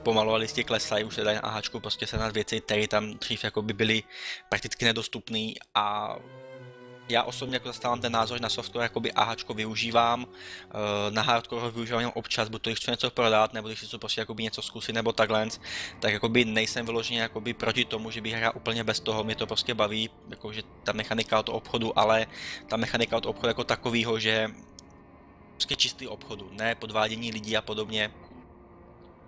pomalu a listě klesají, už se dají na AHčku prostě se na věci, které tam dřív jakoby byly prakticky nedostupné a já osobně jako zastávám ten názor, že na software jakoby AHčko využívám, eh, na hardcore ho využívám jenom občas, buď to když chci něco prodat, nebo když chci prostě jakoby něco zkusit nebo takhle, tak jakoby nejsem vyloženě jakoby proti tomu, že bych hrál úplně bez toho, mě to prostě baví, jakože ta mechanika od obchodu, ale ta mechanika od obchodu jako takovýho, že prostě čistý obchodu, ne podvádění lidí a podobně,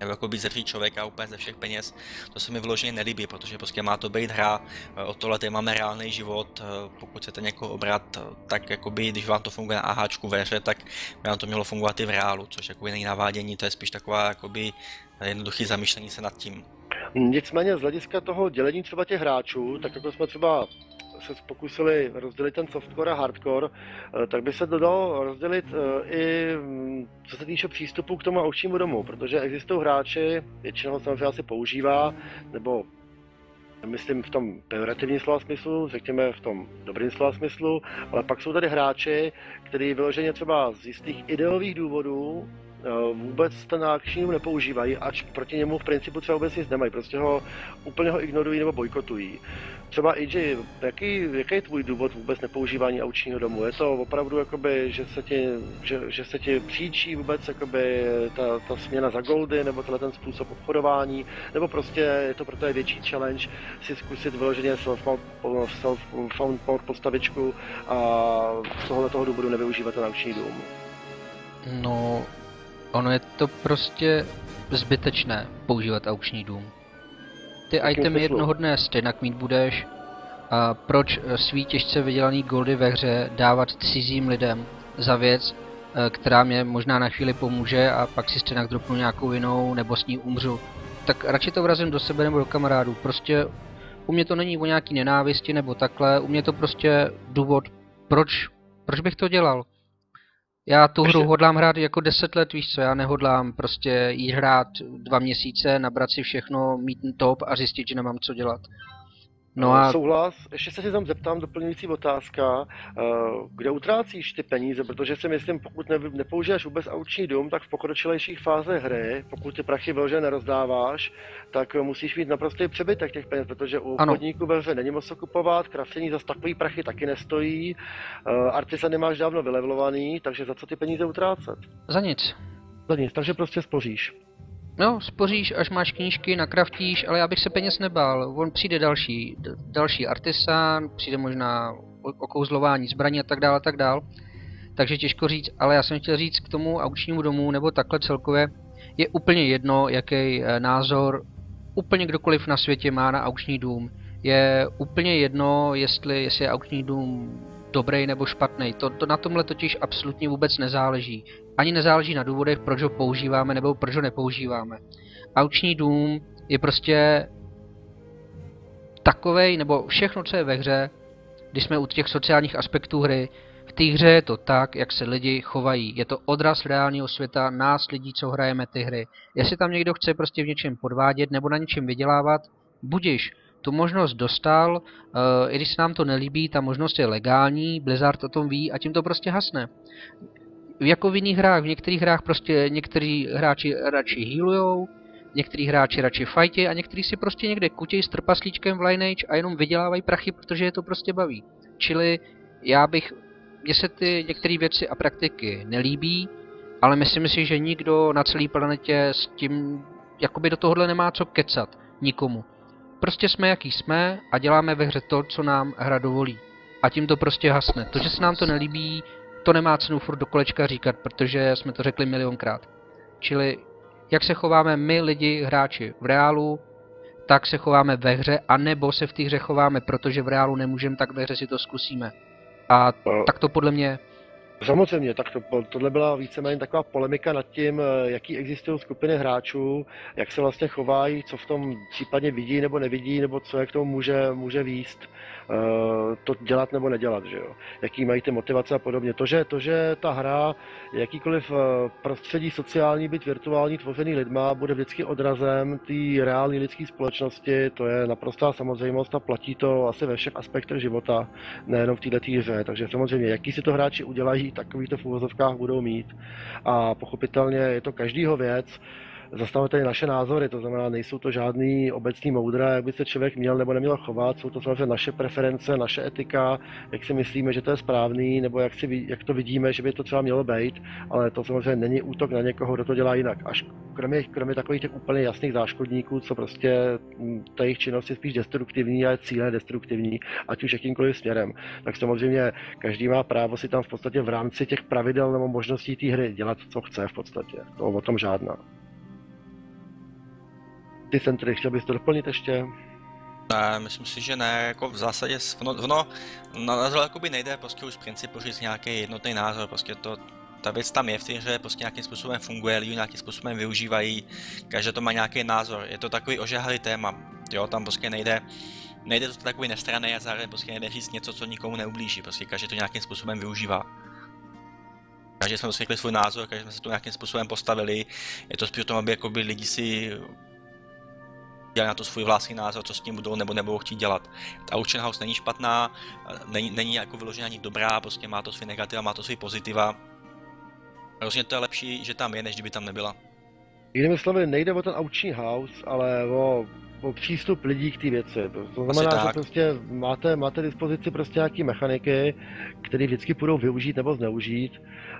jako být zevřít člověka úplně ze všech peněz, to se mi vloženě nelíbí, protože prostě má to být hra, eh, o tohle máme reálný život, eh, pokud chcete někoho obrat, eh, tak jakoby, když vám to funguje na AHčku ve hře, tak by vám to mělo fungovat i v reálu, což jakoby není navádění, to je spíš taková jakoby jednoduchý zamýšlení se nad tím. Nicméně z hlediska toho dělení třeba těch hráčů, tak jako jsme třeba se pokusili rozdělit ten softcore a hardcore, eh, tak by se to dalo rozdělit eh, i mm, co se týče přístupu k tomu aukčnímu domu, protože existují hráči, většinou samozřejmě asi používá, nebo myslím v tom pejorativním slova smyslu, řekněme v tom dobrým slova smyslu, ale pak jsou tady hráči, kteří vyloženě třeba z jistých ideových důvodů Eh, vůbec ten akční nepoužívají, ač proti němu v principu třeba vůbec nic nemají, prostě ho úplně ho ignorují nebo bojkotují. Třeba AJ, jaký, jaký je tvůj důvod vůbec nepoužívání aučního domu? Je to opravdu, jakoby, že, se ti, že, že se ti příčí vůbec jakoby, ta, ta směna za goldy, nebo tenhle ten způsob obchodování, nebo prostě je to pro to je větší challenge si zkusit vyloženě self-found postavičku a z tohohle toho důvodu nevyužívat ten auční dům? No, Ono je to prostě zbytečné používat aukční dům. Ty itemy jednohodné stejně mít budeš. A proč eh, svý těžce vydělaný goldy ve hře dávat cizím lidem za věc, eh, která mě možná na chvíli pomůže a pak si stejně dropnu nějakou jinou nebo s ní umřu. Tak radši to vrazím do sebe nebo do kamarádů. Prostě u mě to není o nějaký nenávisti nebo takhle, u mě to prostě důvod, proč, proč bych to dělal. Já tu hru hodlám hrát jako 10 let, víš co, já nehodlám prostě jít hrát dva měsíce, nabrat si všechno, mít top a zjistit, že nemám co dělat. No a... Souhlas. Ještě se si tam zeptám doplňující otázka. Eh, kde utrácíš ty peníze? Protože si myslím, pokud ne, nepoužiješ vůbec auční dům, tak v pokročilejších fázech hry, pokud ty prachy velže nerozdáváš, tak musíš mít naprostý přebytek těch peněz, protože u obchodníků ve hře není moc co kupovat, kraftění za takový prachy taky nestojí, uh, artisa nemáš dávno vylevlovaný, takže za co ty peníze utrácet? Za nic. Za nic, takže prostě spoříš. No, spoříš, až máš knížky, nakraftíš, ale já bych se peněz nebál. On přijde další, další artisan, přijde možná okouzlování zbraní a tak dále a tak dále. Takže těžko říct, ale já jsem chtěl říct k tomu aučnímu domu, nebo takhle celkově, je úplně jedno, jaký eh, názor úplně kdokoliv na světě má na auční dům. Je úplně jedno, jestli, jestli je auční dům dobrý nebo špatný. To, to na tomhle totiž absolutně vůbec nezáleží. Ani nezáleží na důvodech, proč ho používáme nebo proč ho nepoužíváme. Auční dům je prostě takovej, nebo všechno, co je ve hře, když jsme u těch sociálních aspektů hry, v té hře je to tak, jak se lidi chovají. Je to odraz reálného světa, nás lidí, co hrajeme ty hry. Jestli tam někdo chce prostě v něčem podvádět nebo na něčem vydělávat, budiš, tu možnost dostal, uh, i když se nám to nelíbí, ta možnost je legální, Blizzard o tom ví a tím to prostě hasne. Jako v jiných hrách, v některých hrách prostě někteří hráči radši healujou, někteří hráči radši fajtě a někteří si prostě někde kutějí s trpaslíčkem v Lineage a jenom vydělávají prachy, protože je to prostě baví. Čili já bych, mně se ty některé věci a praktiky nelíbí, ale myslím si, že nikdo na celé planetě s tím jakoby do tohohle nemá co kecat. Nikomu. Prostě jsme jaký jsme a děláme ve hře to, co nám hra dovolí. A tím to prostě hasne. To, že se nám to nelíbí, to nemá cenu furt do kolečka říkat, protože jsme to řekli milionkrát. Čili jak se chováme my lidi, hráči v reálu, tak se chováme ve hře, anebo se v té hře chováme, protože v reálu nemůžeme, tak ve hře si to zkusíme. A tak to podle mě Samozřejmě, tak to, tohle byla víceméně taková polemika nad tím, eh, jaký existují skupiny hráčů, jak se vlastně chovají, co v tom případně vidí nebo nevidí, nebo co je k tomu může, může výst. Eh, to dělat nebo nedělat, že jo. Jaký mají ty motivace a podobně. To, že, to, že ta hra, jakýkoliv eh, prostředí sociální, být virtuální, tvořený lidma, bude vždycky odrazem té reální lidské společnosti, to je naprostá samozřejmost a platí to asi ve všech aspektech života, nejenom v této hře. Takže samozřejmě, jaký si to hráči udělají, takový to v úvozovkách budou mít. A pochopitelně je to každýho věc, zastáváme tady naše názory, to znamená, nejsou to žádný obecný moudra, jak by se člověk měl nebo neměl chovat, jsou to samozřejmě naše preference, naše etika, jak si myslíme, že to je správný, nebo jak, si, jak to vidíme, že by to třeba mělo být, ale to samozřejmě není útok na někoho, kdo to dělá jinak. Až kromě, kromě takových těch úplně jasných záškodníků, co prostě hm, ta jejich činnost je spíš destruktivní a je cíle destruktivní, ať už jakýmkoliv směrem, tak samozřejmě každý má právo si tam v podstatě v rámci těch pravidel nebo možností té hry dělat, co chce v podstatě. To o tom žádná ty centry. Chtěl bys to doplnit ještě? Ne, myslím si, že ne, jako v zásadě, ono, ono na, to jakoby nejde prostě už z principu říct nějaký jednotný názor, prostě to, ta věc tam je v té hře, prostě nějakým způsobem funguje, lidi nějakým způsobem využívají, každý to má nějaký názor, je to takový ožehavý téma, jo, tam prostě nejde, nejde to takový nestraný a zároveň prostě nejde říct něco, co nikomu neublíží, prostě každý to nějakým způsobem využívá. Každý jsme řekli svůj názor, každý jsme se to nějakým způsobem postavili, je to spíš o tom, aby jakoby lidi si dělají na to svůj vlastní názor, co s tím budou nebo nebudou chtít dělat. Ta Auction House není špatná, není, není jako vyloženě ani dobrá, prostě má to svý negativa, má to svý pozitiva. Rozhodně to je lepší, že tam je, než kdyby tam nebyla. Jinými slovy, nejde o ten Auction House, ale o, o přístup lidí k té věci. To znamená, že prostě máte, máte dispozici prostě nějaký mechaniky, které vždycky budou využít nebo zneužít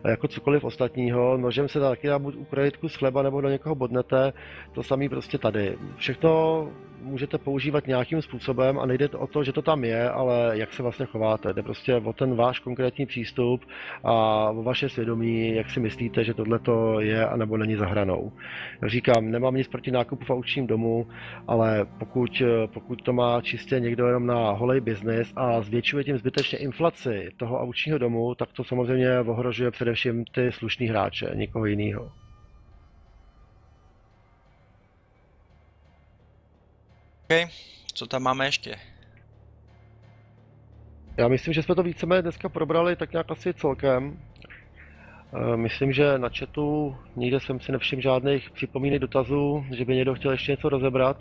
jako cokoliv ostatního. Nožem se taky dá buď ukrojit kus chleba nebo do někoho bodnete, to samý prostě tady. Všechno můžete používat nějakým způsobem a nejde o to, že to tam je, ale jak se vlastně chováte. Jde prostě o ten váš konkrétní přístup a o vaše svědomí, jak si myslíte, že tohle to je a nebo není zahranou. Jak říkám, nemám nic proti nákupu v aukčním domu, ale pokud, pokud to má čistě někdo jenom na holej biznis a zvětšuje tím zbytečně inflaci toho aukčního domu, tak to samozřejmě ohrožuje především ty slušný hráče, nikoho jiného. OK, co tam máme ještě? Já myslím, že jsme to víceméně dneska probrali tak nějak asi celkem. Eh, myslím, že na chatu nikde jsem si nevšiml žádných připomínek dotazů, že by někdo chtěl ještě něco rozebrat.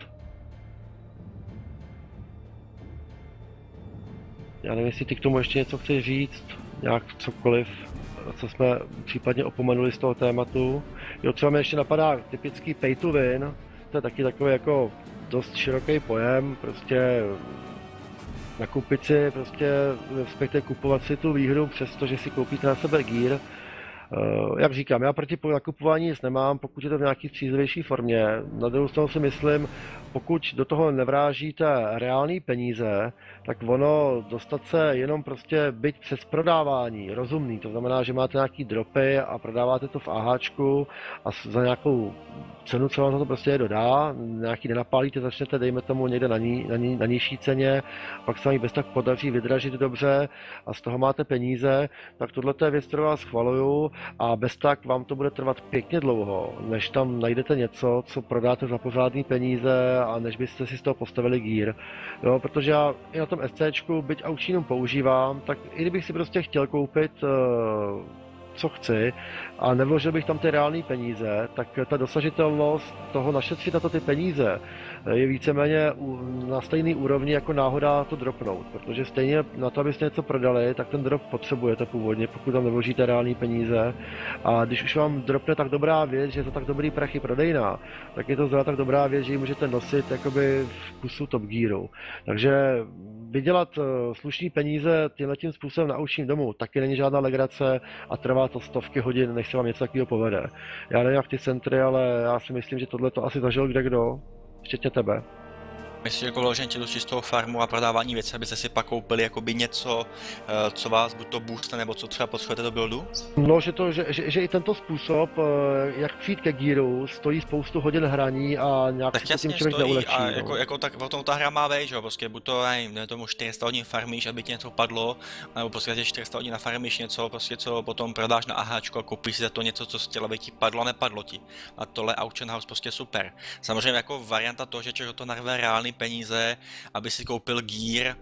Já nevím, jestli ty k tomu ještě něco chceš říct, nějak cokoliv, co jsme případně opomenuli z toho tématu. Jo, třeba mě ještě napadá typický pay to win, to je taky takový jako dost široký pojem, prostě nakoupit si, prostě respektive kupovat si tu výhru, přestože si koupíte na sebe gear, Uh, jak říkám, já proti nakupování nic nemám, pokud je to v nějaký střízlivější formě. Na druhou stranu si myslím, pokud do toho nevrážíte reální peníze, tak ono dostat se jenom prostě byť přes prodávání, rozumný, to znamená, že máte nějaký dropy a prodáváte to v AHčku a za nějakou cenu, co vám to prostě dodá, nějaký nenapálíte, začnete, dejme tomu, někde na, ní, na, ní, na nižší ceně, pak se vám bez tak podaří vydražit dobře a z toho máte peníze, tak tohle je věc, kterou vás schvaluju a bez tak vám to bude trvat pěkně dlouho, než tam najdete něco, co prodáte za pořádný peníze a než byste si z toho postavili gear. Jo, protože já i na tom SCčku, byť aučínum používám, tak i kdybych si prostě chtěl koupit uh, co chci a nevložil bych tam ty reální peníze, tak ta dosažitelnost toho našetřit na to ty peníze je víceméně na stejný úrovni jako náhoda to dropnout, protože stejně na to, abyste něco prodali, tak ten drop potřebujete původně, pokud tam nevložíte reální peníze. A když už vám dropne tak dobrá věc, že je za tak dobrý prachy prodejná, tak je to za tak dobrá věc, že ji můžete nosit jakoby v kusu Top Gearu. Takže vydělat eh, slušný peníze tímhle tím způsobem na uším domu taky není žádná legrace a trvá to stovky hodin, než se vám něco takového povede. Já nevím jak ty centry, ale já si myslím, že tohle to asi zažil kde kdo včetně tebe. Myslíš jako vložení tu čistou farmu a prodávání věcí, abyste si pak koupili jakoby něco, eh, co vás buď to boostne, nebo co třeba potřebujete do buildu? No, že, to, že, že, že i tento způsob, eh, jak přijít ke Gearu, stojí spoustu hodin hraní a nějak tak si tím člověk stojí neulečí. A no. jako, jako tak, o tom ta hra má vejš, že prostě buď to, nevím, tomu 400 hodin farmíš, aby ti něco padlo, nebo prostě 400 hodin nafarmíš něco, prostě co potom prodáš na aháčko a koupíš si za to něco, co chtěl, aby ti padlo a nepadlo ti. A tohle Auction House prostě super. Samozřejmě jako varianta toho, že člověk to narve reální peníze, aby si koupil gear.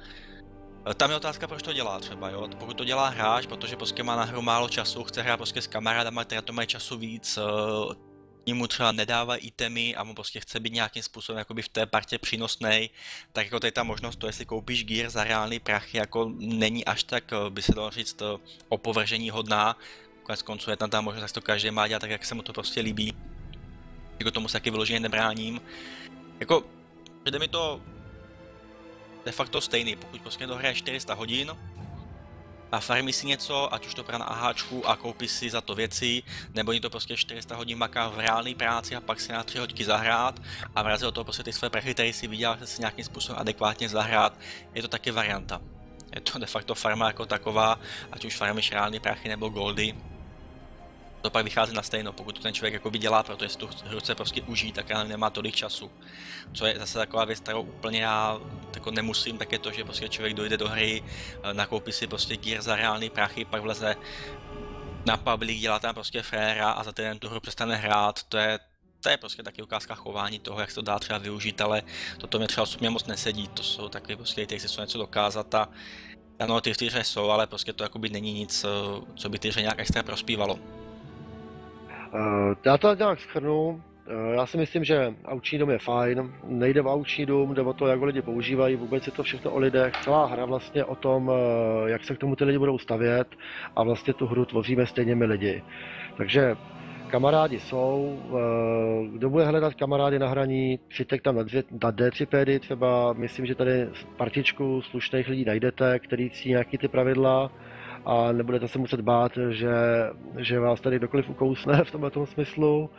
Tam je otázka, proč to dělá třeba, jo? Pokud to dělá hráč, protože prostě má na hru málo času, chce hrát prostě s kamarádama, která to mají času víc, uh, mu třeba nedává itemy a mu prostě chce být nějakým způsobem jakoby v té partě přínosnej, tak jako tady ta možnost, to jestli koupíš gear za reálný prachy, jako není až tak, eh, by se dalo říct, opovržení hodná. Konec konců je tam ta možnost, tak to každý má dělat tak, jak se mu to prostě líbí. Jako tomu se taky vyloženě nebráním. Jako, jde mi to de facto stejný, pokud prostě dohraje 400 hodin a farmí si něco, ať už to prá na aháčku a koupí si za to věci, nebo je to prostě 400 hodin maká v reálné práci a pak si na 3 hodky zahrát a vrazí do toho prostě ty své prachy, které si viděl, že si nějakým způsobem adekvátně zahrát, je to taky varianta. Je to de facto farma jako taková, ať už farmíš reální prachy nebo goldy, to pak vychází na stejno, pokud to ten člověk jako dělá, protože tu hru chce prostě užít, tak já nemá tolik času. Co je zase taková věc, kterou úplně já jako nemusím, tak je to, že prostě člověk dojde do hry, eh, nakoupí si prostě gear za reálný prachy, pak vleze na public, dělá tam prostě fréra a za ten tu hru přestane hrát, to je, to je prostě taky ukázka chování toho, jak se to dá třeba využít, ale toto mě třeba osobně moc nesedí, to jsou takové prostě, kteří si něco dokázat a ano, ty v jsou, ale prostě to jakoby není nic, eh, co by ty nějak extra prospívalo. Uh, já to nějak schrnu. Uh, já si myslím, že auční dům je fajn, nejde v auční dům, jde o to, jak ho lidi používají, vůbec je to všechno o lidech, celá hra vlastně o tom, uh, jak se k tomu ty lidi budou stavět a vlastně tu hru tvoříme stejně my lidi. Takže kamarádi jsou, kdo bude hledat kamarády na hraní, přijďte tam na, dvě, na D3PD třeba, myslím, že tady partičku slušných lidí najdete, který cítí nějaký ty pravidla, a nebudete se muset bát, že, že vás tady kdokoliv ukousne v tomto smyslu.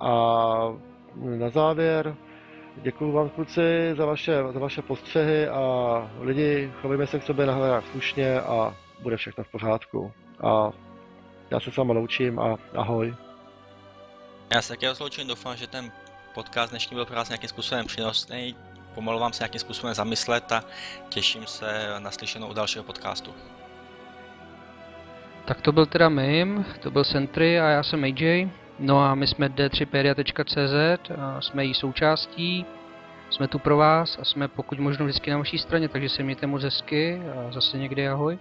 A na závěr děkuji vám kluci za vaše, za vaše postřehy a lidi, chovejme se k sobě na hrách slušně a bude všechno v pořádku. A já se s váma loučím a ahoj. Já se taky rozloučím, doufám, že ten podcast dnešní byl pro vás nějakým způsobem přínosný. Pomalu vám se nějakým způsobem zamyslet a těším se na slyšenou u dalšího podcastu. Tak to byl teda Mim, to byl Sentry a já jsem AJ. No a my jsme d3pedia.cz a jsme jí součástí. Jsme tu pro vás a jsme pokud možno vždycky na vaší straně, takže se mějte moc hezky a zase někdy ahoj.